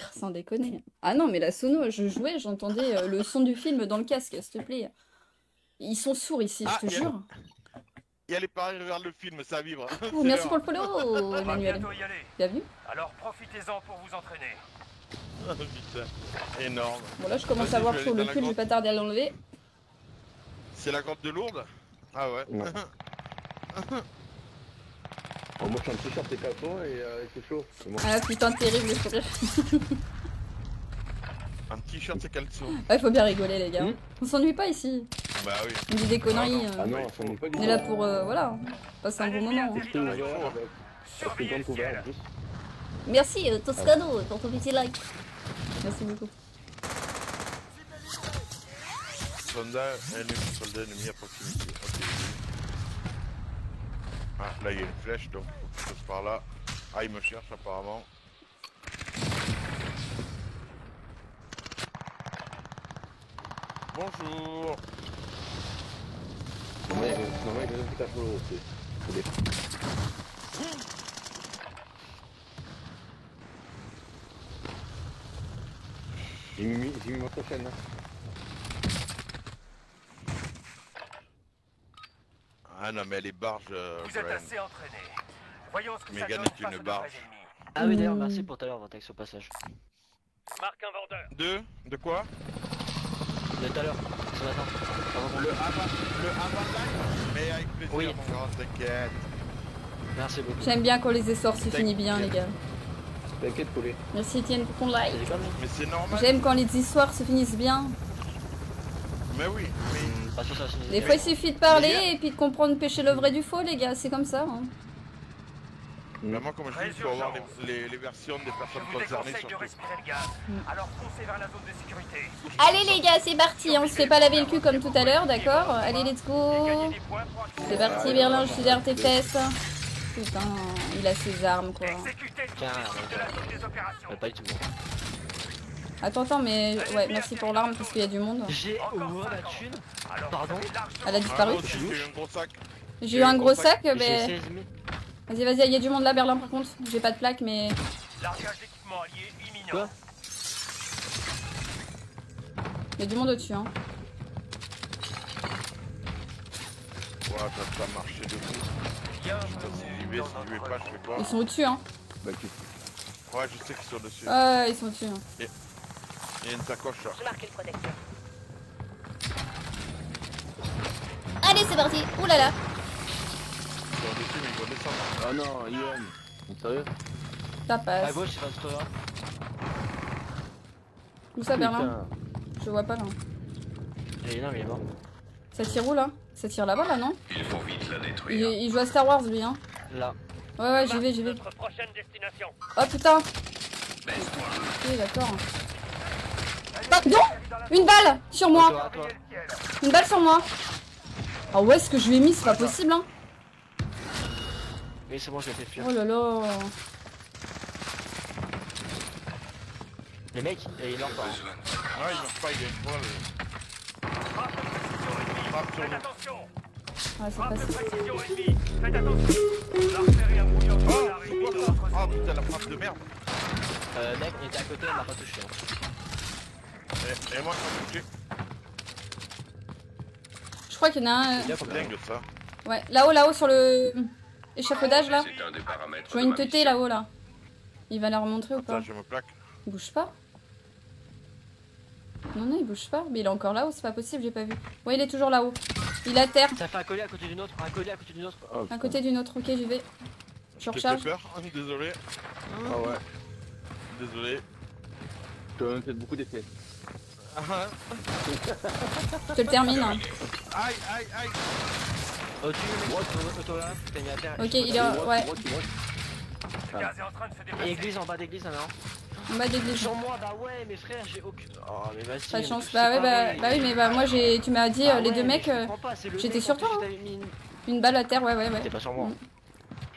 Ah. Sans déconner. Ah non, mais la sono, je jouais, j'entendais euh, le son du film dans le casque, s'il te plaît. Ils sont sourds ici, Ah, je te y a- jure. Il y a les paris, le film, ça vibre. Oh, merci pour le follow, Emmanuel. vu? Alors profitez-en pour vous entraîner. Oh, putain. Énorme. Bon, là, je commence à voir sur le pull, je vais pas tarder à l'enlever. C'est la grotte de Lourdes? Ah ouais. Bon, moi, je suis un t-shirt et caleçon et euh, c'est chaud. Bon. Ah putain, terrible. Un t-shirt et caleçon. Ouais, faut bien rigoler, les gars. Hmm. On s'ennuie pas ici. Bah oui. On dit des conneries. Ah euh, Ah non, n'est pas du on est là pour, euh, voilà, passer un bon moment. Merci, euh, Toscano, pour ton petit like. Merci beaucoup. Soldat ennemi, soldat ennemi à proximité. Ah, là il y a une flèche donc faut que je passe par là. Ah, il me cherche apparemment. Bonjour Normal, il- normal, il solo, c'est- c'est des- J'ai mis, j'ai mis ma prochaine. Hein. Ah non mais elle est barge, euh, Vous êtes assez entraîné. Voyons ce que ça Megan donne est face une barge. Ah oui, d'ailleurs, merci pour tout à l'heure, Vortex, au passage. Marque un vendeur. Deux De quoi De tout à l'heure, ce matin. Pardon. Le avant, le avant Mais avec plaisir Oui. mon grand, t'inquiète. Merci beaucoup. J'aime bien quand les essors se finissent bien, les gars. T'inquiète, Collet. Merci Etienne pour ton conneries Mais c'est normal. J'aime quand les histoires se finissent bien. Mais oui, mais... Hmm, Pas ça. Des fois, il suffit de parler et puis de comprendre pêcher le vrai du faux, les gars. C'est comme ça. hein. Vraiment, comme je dis, il faut avoir les, les- les versions des Je personnes vous concernées déconseille de surtout. respirer le gaz. Alors foncez vers la zone de sécurité. Allez, les gars, c'est parti. On se fait pas laver le cul comme tout à l'heure, d'accord? Allez, let's Et go. C'est parti, Berlin, je suis derrière tes fesses. Putain, il a ses armes, quoi. Tiens, pas du tout. Attends, attends, mais ouais, merci pour l'arme parce qu'il y a du monde. J'ai au moins la thune. Alors, Pardon Elle a disparu j'ai eu un gros sac. J'ai eu un gros sac, J'ai mais. 16 000. Vas-y, vas-y, il y a du monde là, Berlin, par contre. J'ai pas de plaque, mais. Largage d'équipement allié imminent. Quoi Il y a du monde au-dessus, hein. Ouais, ça, marché de fou. Ils sont au-dessus, hein. Bah. Ouais, je sais qu'ils sont dessus. Ouais, ils sont au-dessus. hein. Il y a une sacoche là. Le protecteur. Allez, c'est parti. Ouh là là. Dessus, mais descendre. Oh non, Ian. T'es Sérieux? Ça À passe. gauche, à l'heure. Où ça, Berlin. Je vois pas là. Et non, mais il est mort. Ça tire où là? Ça tire là-bas là, non? Il faut vite la il, détruire. il joue à Star Wars lui, hein. Là. Ouais, ouais, j'y vais, j'y vais. Notre prochaine destination. Oh putain Baisse-toi. Ok, d'accord. Pardon Une balle Sur moi Toi, toi. Une balle sur moi Ah ouais, ce que je lui ai mis, c'est pas possible, hein. Oui, c'est bon, je l'ai fait fuir. Oh là là. Les mecs, et il meurt pas. Ouais, il pas, il une. Ah, c'est est de Oh, Ah putain, la frappe de merde. Euh, mec, on était à côté, on l'a pas touché. hein. Et, et moi, je suis Je crois qu'il y en a un. euh, comme dingue ça. Ouais, là-haut, là-haut, sur le échafaudage là. Un des paramètres. Je vois une teuté là-haut là. Il va la remontrer ou pas je me plaque. Il bouge pas Non, non, il bouge pas. Mais il est encore là-haut, c'est pas possible, j'ai pas vu. Ouais, il est toujours là-haut. Il est à terre, Ça fait un collier à côté d'une autre, un collier à côté d'une autre. Oh, à putain. côté d'une autre. Ok, j'y vais. Je Je te recharge. peur, désolé. Ah ouais. Désolé. Tu as fait beaucoup d'effets. Je te le termine. hein. Aïe, aïe, aïe. Là, à terre. Ok, il est en- ouais. Et église en bas d'église, non En bas d'église. Sur moi, bah ouais, mes frères, j'ai aucune. Oh, mais vas-y. Pas de chance. c'est Bah ouais, bah, bah oui, mais bah moi j'ai. Tu m'as dit Ah euh, les deux mecs, euh, j'étais sur toi, hein. une- une balle à terre, ouais, ouais, ouais. T'es pas sur moi.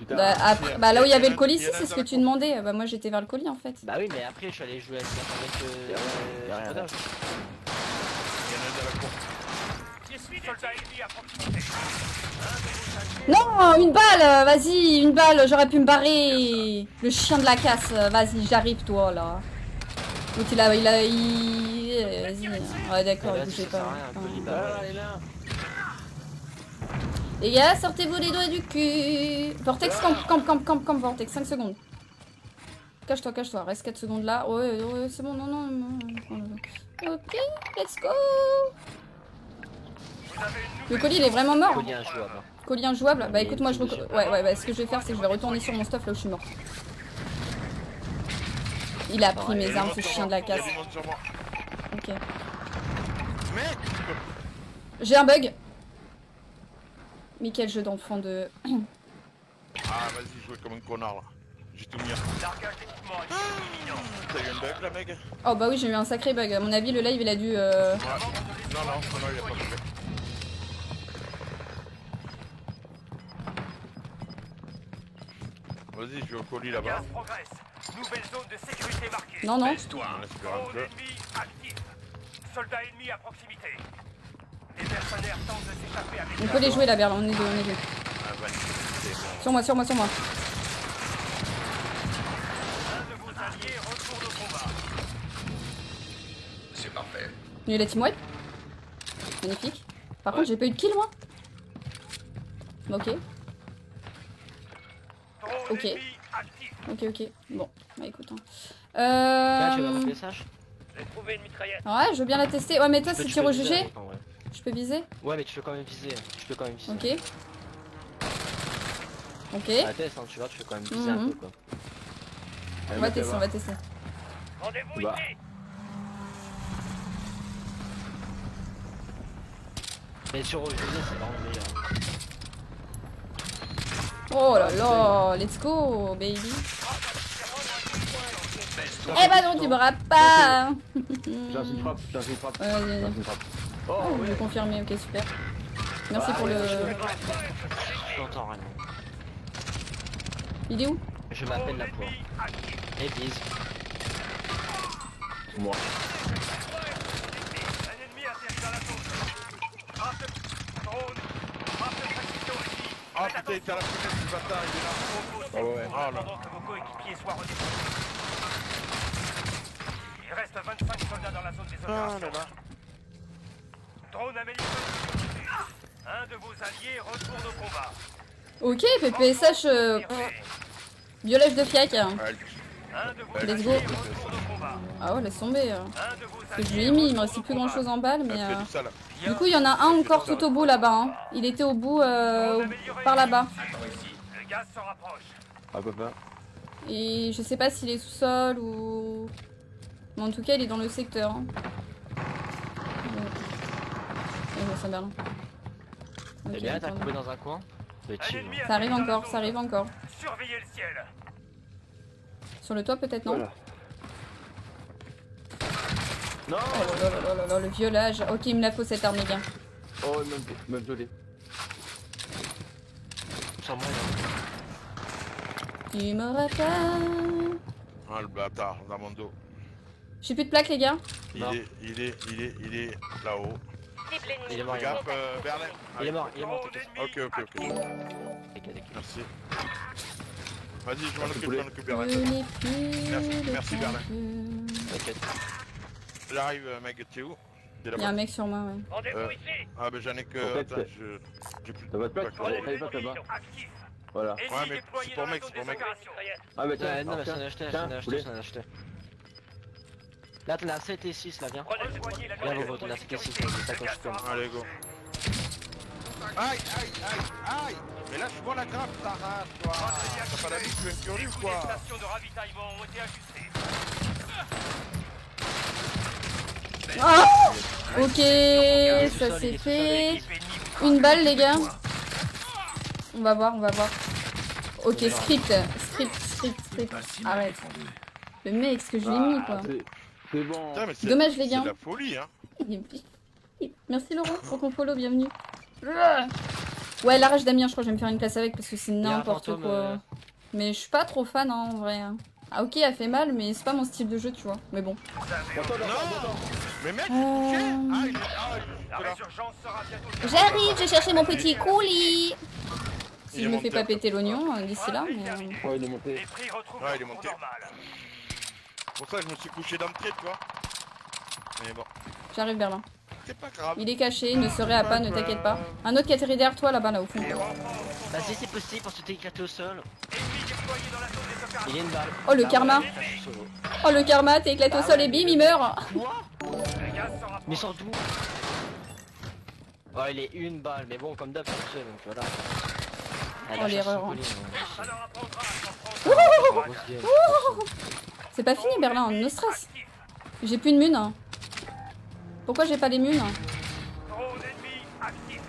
Putain. Bah, après, il bah là où il y avait il le a- colis, il c'est ce que tu demandais. Bah moi j'étais vers le colis en fait. Bah oui, mais après, je suis allé jouer avec rien, rien. Euh, Il y a un dans la cour. Je suis soldat ennemi à proximité. Non, une balle, euh, vas-y, une balle, j'aurais pu me barrer. Le chien de la casse, euh, vas-y, j'arrive toi là. Donc il a, il a, il... euh, Vas-y, ouais d'accord, il bougeait pas Ah, elle est là. Les gars, sortez-vous les doigts du cul. Vortex, camp, camp, camp, camp, camp, Vortex, 5 secondes. Cache-toi, cache-toi, reste 4 secondes là. Ouais, ouais, c'est bon, non, non, non. Ok, let's go. Le colis, il est vraiment mort. Collier injouable. Colis injouable Bah écoute, moi je. Ouais, ouais, bah ce que je vais faire, c'est que je vais retourner sur mon stuff là où je suis mort. Il a pris Il y a mes armes, ce chien de la casse. Ok. J'ai un bug. Mais quel jeu d'enfant de. Ah, vas-y, jouez comme un connard là. J'ai tout mis. Est imminent. T'as eu un bug là, mec? Oh bah oui, j'ai eu un sacré bug. À mon avis, le live, il a dû... euh, Ouais. Non, non, non, non, il a pas de bug. Vas-y, je vais au colis là-bas. Nouvelle zone de sécurité marquée. Non, non. Soldats ennemis à proximité. On la peut les jouer là, Berlin, on est deux, on est deux. Sur moi, sur moi, sur moi. Un de vos alliés retourne au combat. C'est parfait. Il y a la team wipe. Magnifique. Par contre, j'ai pas eu de kill, moi. Ok, Ok. ok, ok. Bon, bah écoute. hein. Là, tu vas avoir Euh... le message J'ai trouvé une mitraillette. Ouais, je veux bien la tester. Ouais, mais toi, c'est Tu tir peux au viser Je peux viser Ouais, mais tu peux quand même viser. Tu peux quand même viser. Ok. Ok. À test, hein, tu vois, tu peux quand même viser Mhm. un peu quoi. On va tester, on va tester. Rendez-vous Bah. ici. Mais sur viser, c'est vraiment le meilleur. Oh là là, let's go, baby. Eh bah non, tu m'auras pas J'ai un une frappe, j'ai un une frappe. Ouais, Oh, je vais confirmer, ok, super. Merci pour le... Je t'entends rien. Il est où? Je m'appelle la poire. Et bise. Moi. Ah putain, à la fenêtre du bâtard, il est là. Ah ouais, Ah là. attendant que vos coéquipiers soient redéployés. Il reste 25 soldats dans la zone des Ah là opérations. là. Drone amélioré. Un de vos alliés retourne au combat. Ok, PPSH, euh, violage de fiac. Ouais, Un de vos Let's alliés go. Ah ouais, laisse tomber. euh. Parce que je lui ai mis, il me restait au plus grand chose en balle, mais... euh. Du coup, il y en a un encore tout au bout là-bas. hein. Il était au bout, euh, par là-bas. Près. Et je sais pas s'il est sous-sol ou... Mais en tout cas, il est dans le secteur. hein. Ça, Eh bien, t'as coupé dans un coin Ça arrive encore, ça arrive encore. Surveillez le ciel. Sur le toit peut-être, non Voilà. Non Oh là là là là là, le violage. Ok, il me la faut cette arme, les gars. Oh, même, même. Sur moi, Tu m'auras pas. Ah le bâtard, dans mon dos. J'ai plus de plaques, les gars. Il Non. est, il est, il est, il est là-haut. Cible il est mort, il est mort. Gaffe, euh, Berlin. Il est mort, il est mort, Ok, ok, ok. Merci. Vas-y, je m'en Merci, occupe, je m'en occupe, Berlin. Merci, merci, Berlin. T'inquiète. J'arrive, euh, mec, t'es où? T'es Il y a un mec sur moi, ouais. Rendez-vous Euh, ici. Ah bah j'en ai que... Attends, je... J'ai plus de... Plaque pas là-bas. Voilà. Ouais, mais c'est pour mec, c'est pour mec. Ah, bah tiens, non, mais j'en ai tiens, acheté, tiens, j'en ai acheté, poulet. j'en ai acheté. Là, t'en as 7 et 6, là, viens. La Viens, de t'en as 7 et 6, sécurité. c'est ça peux. rapproche. Allez, go. Aïe, aïe, aïe, aïe Mais là, je vois la grappe, ta race, toi T'as pas la vie, tu veux Les ou quoi des stations de ravitaillement ont été ajustés. Ah Ok, ça sous-sol, il c'est est sous-sol, fait. vous Une balle, les gars. On va voir, on va voir. Ok, script, script, script, script. Arrête. Le mec, ce que je lui ai mis, quoi. Ah, c'est- bon. Putain, mais c'est- Dommage, les gars. de la folie, hein Merci Laurent pour ton follow, bienvenue. Ouais, la rage Damien, je crois que je vais me faire une place avec parce que c'est n'importe quoi. euh, Mais je suis pas trop fan hein, en vrai. hein. Ah ok, elle fait mal, mais c'est pas mon style de jeu, tu vois. Mais bon. Mais mec, Euh. Ah. Ah, J'arrive, j'ai cherché mon petit coulis. Si Il je me fais pas péter l'oignon euh, d'ici là. mais, euh, Ouais, il est monté. Ouais, il monté. Pour ça, je me suis couché d'entrée, tu vois Mais bon, J'arrive Berlin. c'est pas grave. Il est caché, il ne serait à pas, ne t'inquiète pas. Un autre qui atterrit derrière toi là-bas, là au fond. Vas-y, c'est possible pour se t'éclater au sol. Il y a une balle. Oh le Ah karma. Oh le karma, t'es éclaté au sol et bim, il meurt. Mais sans d'où Oh, il est une balle, mais bon, comme d'hab, c'est seul, donc voilà. Ah, Oh, la l'erreur, hein. hein. C'est pas fini Berlin, no stress. J'ai plus de mune. hein. Pourquoi j'ai pas les munes Drone ennemi actif.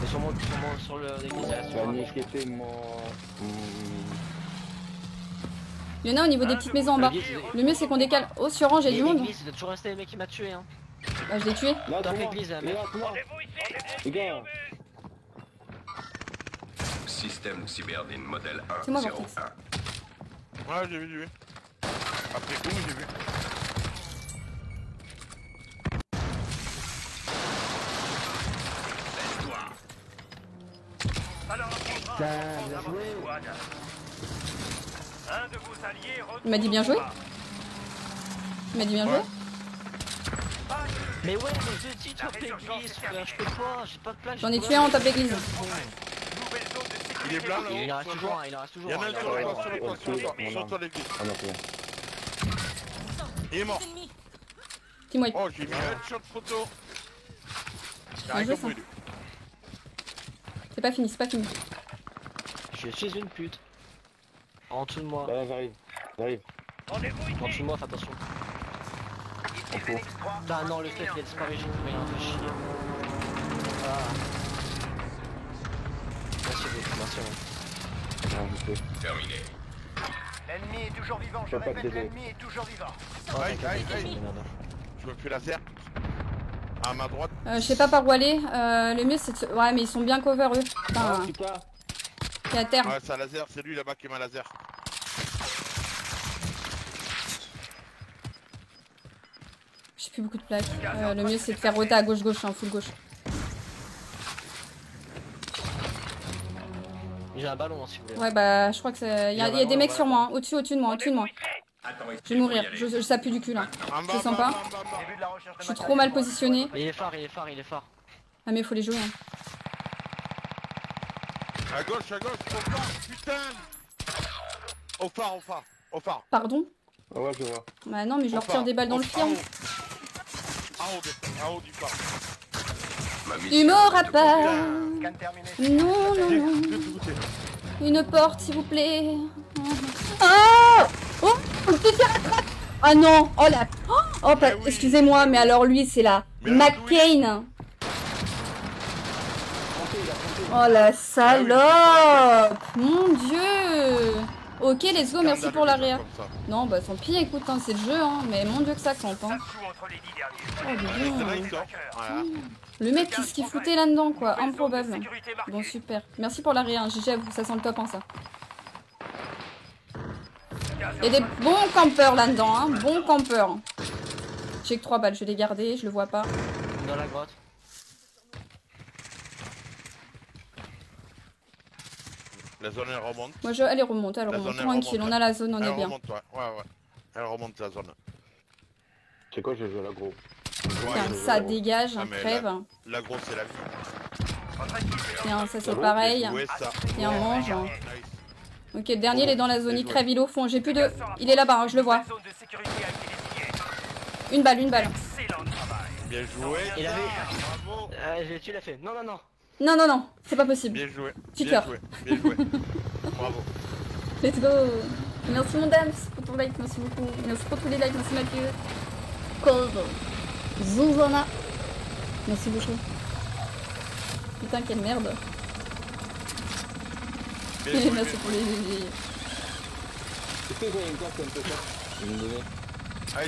Mais sur, mon, sur, mon, sur le l'église, il mon... Y en a au niveau des petites maisons en bas. Le mieux c'est qu'on décale. Oh, sur Orange, il y a du monde. Il toujours rester le mec qui m'a tué. Hein. Bah, je l'ai tué. Là, Dans l'église, là, mec. Les gars, Système cyberdine modèle C'est moi, 101. Vortex. Ouais, j'ai vu, j'ai vu. Après coup, j'ai vu. Alors, on prendra Putain, un bien avant joué. le squad. Un de vos alliés retourne Il m'a dit bien joué. Il m'a dit bien joué. Mais ouais, mais je dis top l'église, frère, je peux pas, j'ai pas de place. J'en je ai tué un en top d'église. Nouvelle zone. Il est blanc Il en là-haut. reste toujours un, il en reste toujours Il y en a un. en sur le toit, sur le toit, sur le toit, l'église. Ah non, c'est bon. Il est mort. Wipe. Oh, j'ai mis un shot photo. J'ai rien compris. C'est pas fini, c'est pas fini. Je suis une pute. En dessous de moi. Là, là, j'arrive. J'arrive. En dessous de moi, fais attention. Ici Phoenix 3. Ah non, le steak il a disparu, j'ai trouvé un peu chier. Ah. Merci beaucoup, merci. ouais. Non, je sais. Terminé. L'ennemi est toujours vivant, je répète, l'ennemi est toujours vivant. Aïe, aïe, aïe. Je me fais laser. À ma droite. Euh, je sais pas par où aller. Euh, le mieux c'est de se... Ouais, mais ils sont bien cover eux. Oh Putain, putain. t'es à terre. Ouais, c'est un laser, c'est lui là-bas qui m'a laser. J'ai plus beaucoup de plaques. Euh, le mieux c'est de faire rota à gauche-gauche, hein, full gauche. J'ai un ballon hein, si vous voulez. Ouais, bah je crois que c'est. Il y a, il y a des mecs sur moi, hein. au-dessus, au-dessus de moi, au-dessus de moi. Je vais mourir, je, je, ça pue du cul là. Je en sens pas. Je suis trop mal positionné. Il est phare, il est phare, il est phare. Ah, mais faut les jouer. Hein. À gauche, à gauche, au phare, putain Au phare, au phare, au phare. Pardon Ah ouais, je vois. Bah non, mais je leur tire des balles dans au- le fion. En haut, en haut du phare. Ma mission Tu est m'auras de pas. Non, non, non. Une porte, s'il vous plaît. Oh Oh On peut faire attrape Ah non Oh la... Oh, oh, pas- Eh. Excusez-moi, mais alors lui, c'est la McCain. Oh la salope Mon dieu Ok, let's go, merci pour l'arrière. Non, bah tant pis, écoute, hein, c'est le jeu, hein, mais mon dieu que ça compte. Hein. Oh, Le mec, qu'est-ce qu'il foutait là-dedans, quoi Improbable. Bon, super. Merci pour l'arrière, GG à vous, ça sent le top, hein, ça. Il y a des bons campeurs là-dedans, hein, bons campeurs. J'ai que 3 balles, je vais les garder, je le vois pas. Dans la grotte. La zone, elle remonte. Moi, je... Allez, remonte, elle La remonte. elle Tranquille, remonte, on a la zone, on elle est bien. remonte, ouais. Ouais, ouais. Elle remonte la zone. C'est quoi, je joue à la Tiens, ça dégage, Ah, un crève. La grosse, c'est la Tiens, ça c'est pareil. Un mange. hein. Ok, le dernier, il est dans la zone, il crève, il est au fond. J'ai plus de... Il est là-bas, hein, je le vois. Une balle, une balle. Excellent travail. Bien joué. Il avait- Bravo. Euh, j'ai- tu l'as fait. Non, non, non. Non, non, non, c'est pas possible. Bien joué. Bien joué. Bien joué. Bravo. Let's go Merci mon dame pour ton like, merci beaucoup. Merci pour tous les likes, merci Mathieu. Cold. Zuzana. Merci beaucoup. Putain, quelle merde. Merci pour les GG. Ah.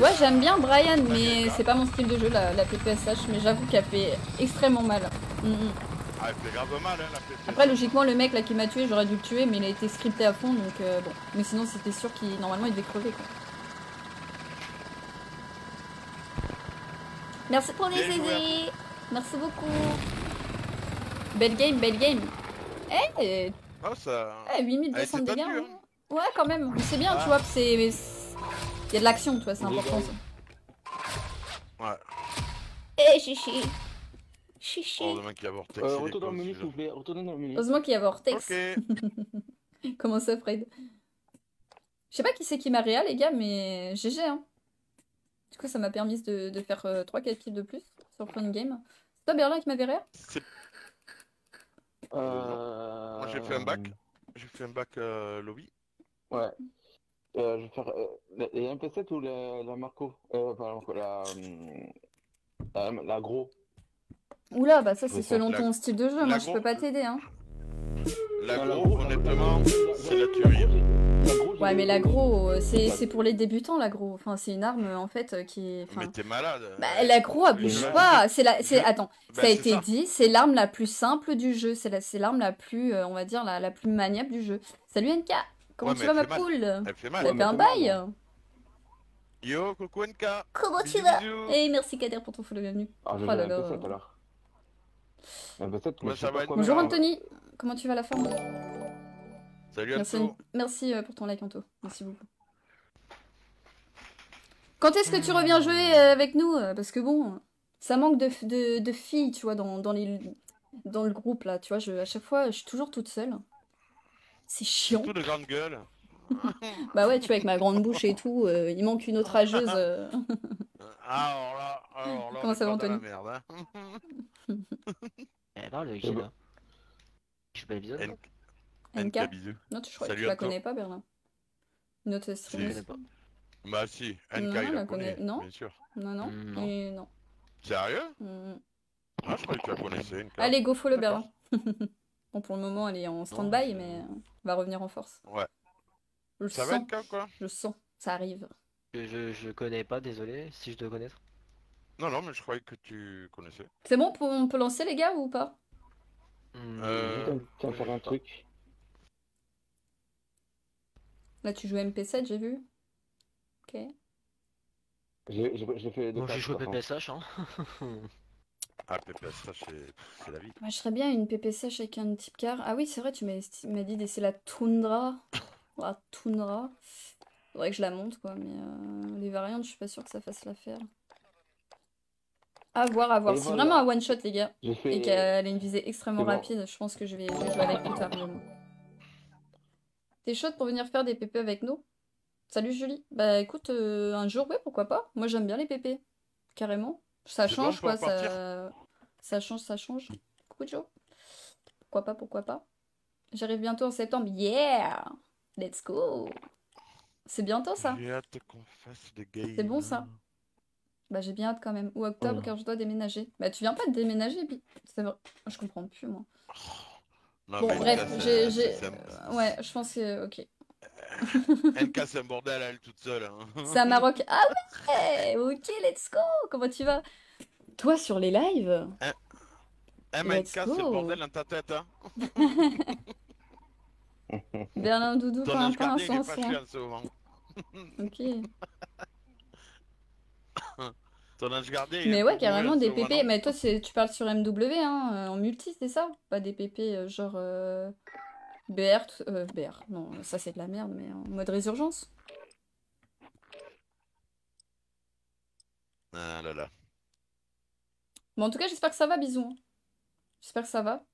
Ouais, j'aime bien Brian, mais c'est pas mon style de jeu, la, la PPSH, mais j'avoue qu'elle fait extrêmement mal. Mm, mm. Ah, elle fait grave mal, hein, la. Après, logiquement, le mec là qui m'a tué, j'aurais dû le tuer, mais il a été scripté à fond, donc euh, bon. Mais sinon, c'était sûr qu'il normalement il devait crever quoi. Merci pour les aider. Merci beaucoup. Belle game, belle game. Eh, Ah, ça. eh 8200 Ah, c'est dégâts. hein. Ouais, quand même. Mais c'est bien, Ah. tu vois, que c'est. Il y a de l'action, tu vois, c'est important ça. Ouais. Eh, chichi. Chichi. Oh, a vortex. Euh, il est retourne dans le con, menu, s'il vous celui-là. plaît. Retournez dans le menu. Heureusement qu'il y a Vortex. Ok. Comment ça, Fred? Je sais pas qui c'est qui m'a réa, les gars, mais GG, hein. Du coup, ça m'a permis de, de faire 3-4 kills de plus sur le premier game. C'est toi, Berlin, qui m'avait C'est- Euh... Moi, j'ai fait un bac. J'ai fait un bac euh, lobby. Ouais. Euh, je vais faire. Euh, la MP7 ou la, la Marco? Euh, pas la Marco, la. La, la gros. Oula, bah ça, c'est selon la- ton style de jeu. la Moi, je peux pas t'aider, hein. La Non, gros, la- honnêtement, c'est la tuerie. Ouais, mais l'agro, euh, c'est c'est pour les débutants, l'agro. Enfin, c'est une arme, euh, en fait, euh, qui est... enfin, Mais t'es malade. Bah, l'agro, elle bouge pas. C'est la, c'est, je- attends, Bah, ça a été ça. dit, c'est l'arme la plus simple du jeu. C'est la, c'est l'arme la plus, on va dire, la, la plus maniable du jeu. Salut NK, comment Ouais, tu vas ma mal. poule Elle fait Ça mal. fait un bail Yo, coucou NK. Comment tu vas bisous. Et merci Kader pour ton follow, bienvenue. Ah, Oh là là. Ça, va être Bonjour Ouais. Anthony, comment tu vas la forme? Salut à Merci, tous. merci euh, pour ton like Anto, merci beaucoup. Quand est-ce que tu reviens jouer euh, avec nous? Euh, Parce que bon, ça manque de, de, de filles, tu vois, dans, dans, les, dans le groupe là, tu vois, je, à chaque fois, je suis toujours toute seule. C'est chiant. De grande gueule. Bah ouais, tu vois, avec ma grande bouche et tout, euh, il manque une autre rageuse. euh. Ah, alors là, alors là. Comment on ça va, Anthony la merde, hein. Eh ben, le Eh qui ben. là Je fais pas l'épisode N- NK. Non, tu, crois tu la connais pas, Berlin. Connais pas. Bah si, NK Non, il la la connaît. connais- non. Bien sûr. Non, non. Mm, non. Et non. Sérieux? Mm. Ah, je croyais que tu la connaissais, NK. Allez, go follow. Berlin. bon, pour le moment, elle est en stand-by, mais euh, va revenir en force. Ouais. Je le Ça va NK ou quoi? Je sens, ça arrive. Je, je, connais pas, désolé, si je dois connaître. Non, non, mais je croyais que tu connaissais. C'est bon, pour- on peut lancer les gars ou pas? Hmm, Euh, Tiens, faire un truc. Là, tu joues MP7, j'ai vu. Ok. J'ai fait Moi j'ai joué. PPSH hein. Ah, PPS, ça c'est c'est la vie. Moi, je serais bien une PP sèche avec un type car. Ah oui, c'est vrai, tu m'as tu m'as dit d'essayer la Tundra. La Tundra. Faudrait que je la monte, quoi. Mais euh, les variantes, je suis pas sûre que ça fasse l'affaire. À voir, à voir. C'est voilà. vraiment un one shot, les gars. Et qu'elle a une visée extrêmement bon. rapide, je pense que je vais, je vais jouer avec plus tard. vraiment. T'es chaude pour venir faire des PP avec nous? Salut Julie. Bah écoute, euh, un jour, ouais, pourquoi pas. Moi j'aime bien les PP. Carrément. Ça change bon, quoi, ça... ça change, ça change. Coucou Joe. Pourquoi pas, pourquoi pas. J'arrive bientôt en septembre. Yeah Let's go C'est bientôt ça J'ai hâte qu'on fasse des games. C'est bon, ça. Bah j'ai bien hâte quand même. Ou octobre Ouais. car je dois déménager. Bah tu viens pas de déménager, puis c'est vrai. Je comprends plus moi. Non, Bon bref, j'ai, euh, Ouais, je pense que... Ok. NK c'est un bordel à elle toute seule. hein. C'est un Maroc. Ah ouais Ok, let's go Comment tu vas? Toi sur les lives? Eh, mais NK Let's c'est le go. bordel dans ta tête. Hein. Bernard Doudou, quand un pain, un Ok. Gardien il est Mais un ouais, carrément des PP. Mais toi, c'est... tu parles sur MW, hein, euh, en multi, c'est ça? Pas des PP euh, genre euh, BR, euh, BR. Non, ça c'est de la merde, mais en mode résurgence. Ah là là. Bon, en tout cas, j'espère que ça va, bisous. hein. J'espère que ça va.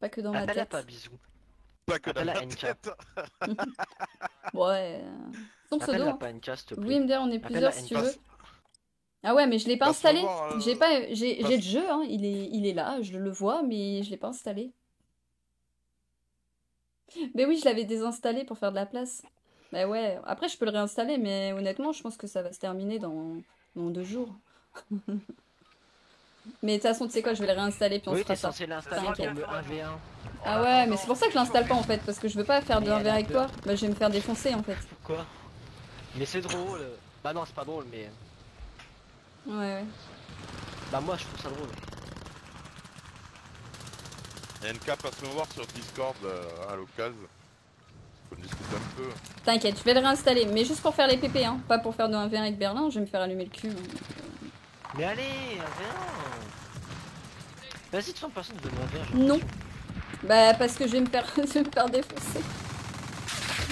Pas que dans la Appelle-la tête. pas, bisous. Pas que dans Appelle-la la NK. tête. Ouais. Son pseudo. Hein. pas NK, s'il te Oui, plaît. MDR, on est plusieurs si tu veux. Ah ouais, mais je l'ai pas Passe installé. voir, euh, J'ai pas, j'ai, passe- j'ai le jeu, hein. Il est, il est là, je le vois, mais je l'ai pas installé. Mais oui, je l'avais désinstallé pour faire de la place. Bah ouais. Après, je peux le réinstaller, mais honnêtement, je pense que ça va se terminer dans, dans deux jours. mais de toute façon, tu sais quoi, je vais le réinstaller puis on Oui, se fera ça. censé l'installer comme 1v1. Ah ouais, mais c'est pour ça que je l'installe pas en fait, parce que je veux pas faire de Mais 1v elle a avec toi. Bah, je vais me faire défoncer en fait. Quoi? Mais c'est drôle. Bah non, c'est pas drôle, mais... Ouais, ouais. Bah moi, je trouve ça drôle. NK passe me voir sur Discord euh, à l'occasion. On discute un peu. T'inquiète, je vais le réinstaller, mais juste pour faire les PP, hein. Pas pour faire de 1v1 avec Berlin, je vais me faire allumer le cul. hein. Mais allez, 1v1 Vas-y, de toute façon, personne ne veut me faire. Non. Bah, parce que je vais me faire, je vais me faire défoncer.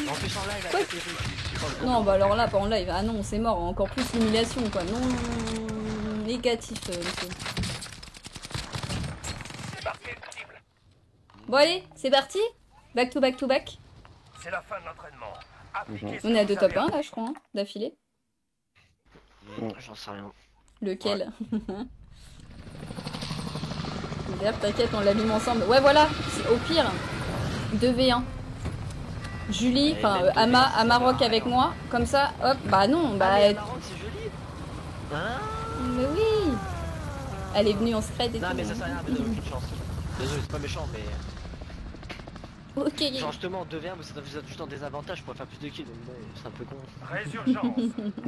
En plus en live, avec les Non, bah alors là, pas en live. Ah non, c'est mort. Encore plus l'humiliation, quoi. Non, négatif, euh. Bon, allez, c'est parti. Back to back to back. C'est la fin de l'entraînement. On est à deux top savez 1 là, je crois, hein, d'affilée. J'en sais rien. Lequel D'ailleurs, t'inquiète, on l'allume ensemble. Ouais, voilà, c'est au pire. 2v1. Julie, enfin euh, 2v1, Ama, à avec rien. moi. Comme ça, hop, bah non, bah. Ah, mais Maroc, c'est joli Hein mais oui Elle est venue en scred et Non, tout. mais ça sert à rien, mais aucune chance. Désolé, c'est pas méchant, mais... Ok. Genre justement en 2v1, mais ça vous êtes juste en désavantage pour faire plus de kills, donc bon, c'est un peu con. Résurgence.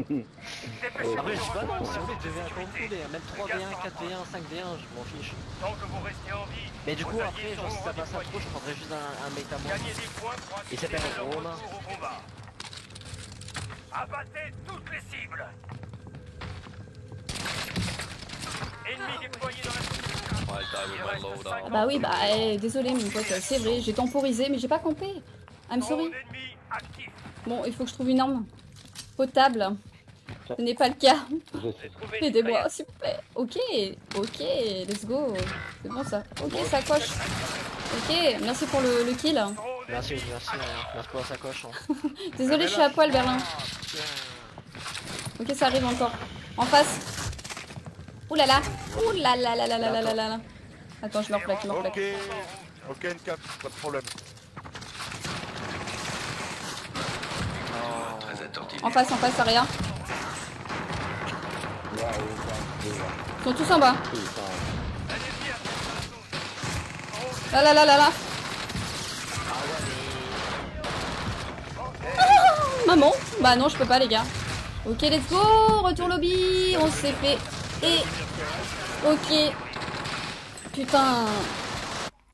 Dépêchez-vous Après, de je sais pas, non, si vous voulez, zone de 2v1 quand vous sécurité. voulez, hein, même 3v1, 4v1, 5v1, je m'en fiche. Tant que vous restez en vie, Mais du coup, après, genre, si ça passe à trop, je prendrais juste un, un moi. Gagnez des points pour Il s'appelle accélérer leur Romain. Abattez toutes les cibles. Ennemis déployés dans la Ah bah oui, bah eh, désolé mon pote, c'est vrai, j'ai temporisé, mais j'ai pas campé. I'm sorry. Bon, il faut que je trouve une arme potable. Ce n'est pas le cas. Aidez-moi, s'il vous plaît. Ok, ok, let's go. C'est bon ça. Ok, ça coche. Ok, merci pour le, le kill. Merci, merci, hein, merci pour la sacoche. Hein. Désolé, je suis à poil, Berlin. Ok, ça arrive encore. En face. Ouh là là. Ouh là là là là là là là là là. Attends, je me replaque, je me replaque. Ok, ok N4, pas de problème. Très attentif. En face, en face, ouais, ouais. Ils sont tous en bas. Là là là là là. Ah, Maman Bah non, je peux pas, les gars. Ok, let's go Retour lobby On s'est fait. Et. Ok. Putain.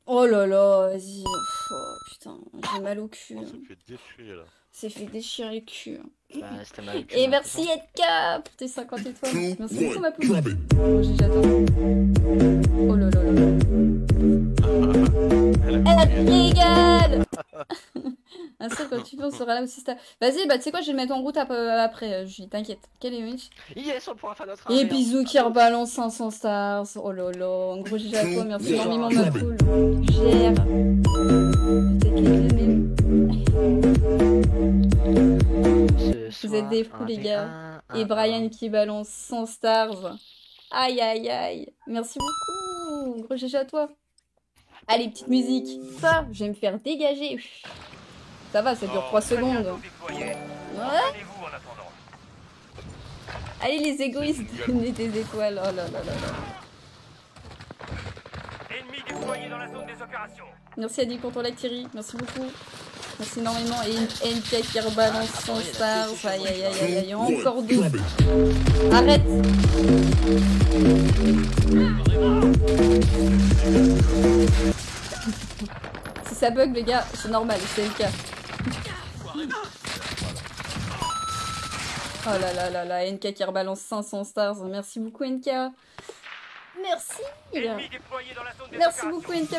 Oh là là, vas-y. Oh, putain, j'ai mal au cul. S'est fait détruire là. C'est fait déchirer le cul. Bah, c'était mal. Et merci Edka pour tes 50 étoiles. Merci beaucoup ma poule. Oh, j'attends. Oh là là là. Elle régale Un seul quand tu veux, on sera là aussi. Vas-y, bah tu sais quoi, je vais le mettre en route ap- après, euh, Julie, t'inquiète. Quel est Winch Yes, on pourra faire notre Et hein. bisous qui rebalance 500 stars. Oh là là, un gros GG à toi, merci énormément ma poule. Gère. Vous êtes des fous, les gars. V1, Et Brian qui balance 100 stars. Aïe aïe aïe. Merci beaucoup. Gros GG à toi. Allez, petite musique. Ça, je vais me faire dégager. Ça va, ça dure 3 Très secondes. Ouais. Allez, les égoïstes, donnez des étoiles. Oh là là là là. Ennemis déployés dans la zone des opérations. Merci à pour ton like, Thierry. Merci beaucoup. Merci énormément. Et une NK qui rebalance 100 stars. Aïe aïe aïe aïe aïe. Encore deux. Arrête. Si ça bug, les gars, c'est normal, c'est le cas. Oh là là là là, NK qui rebalance 500 stars. Merci beaucoup, NK. Merci. Merci beaucoup, NK,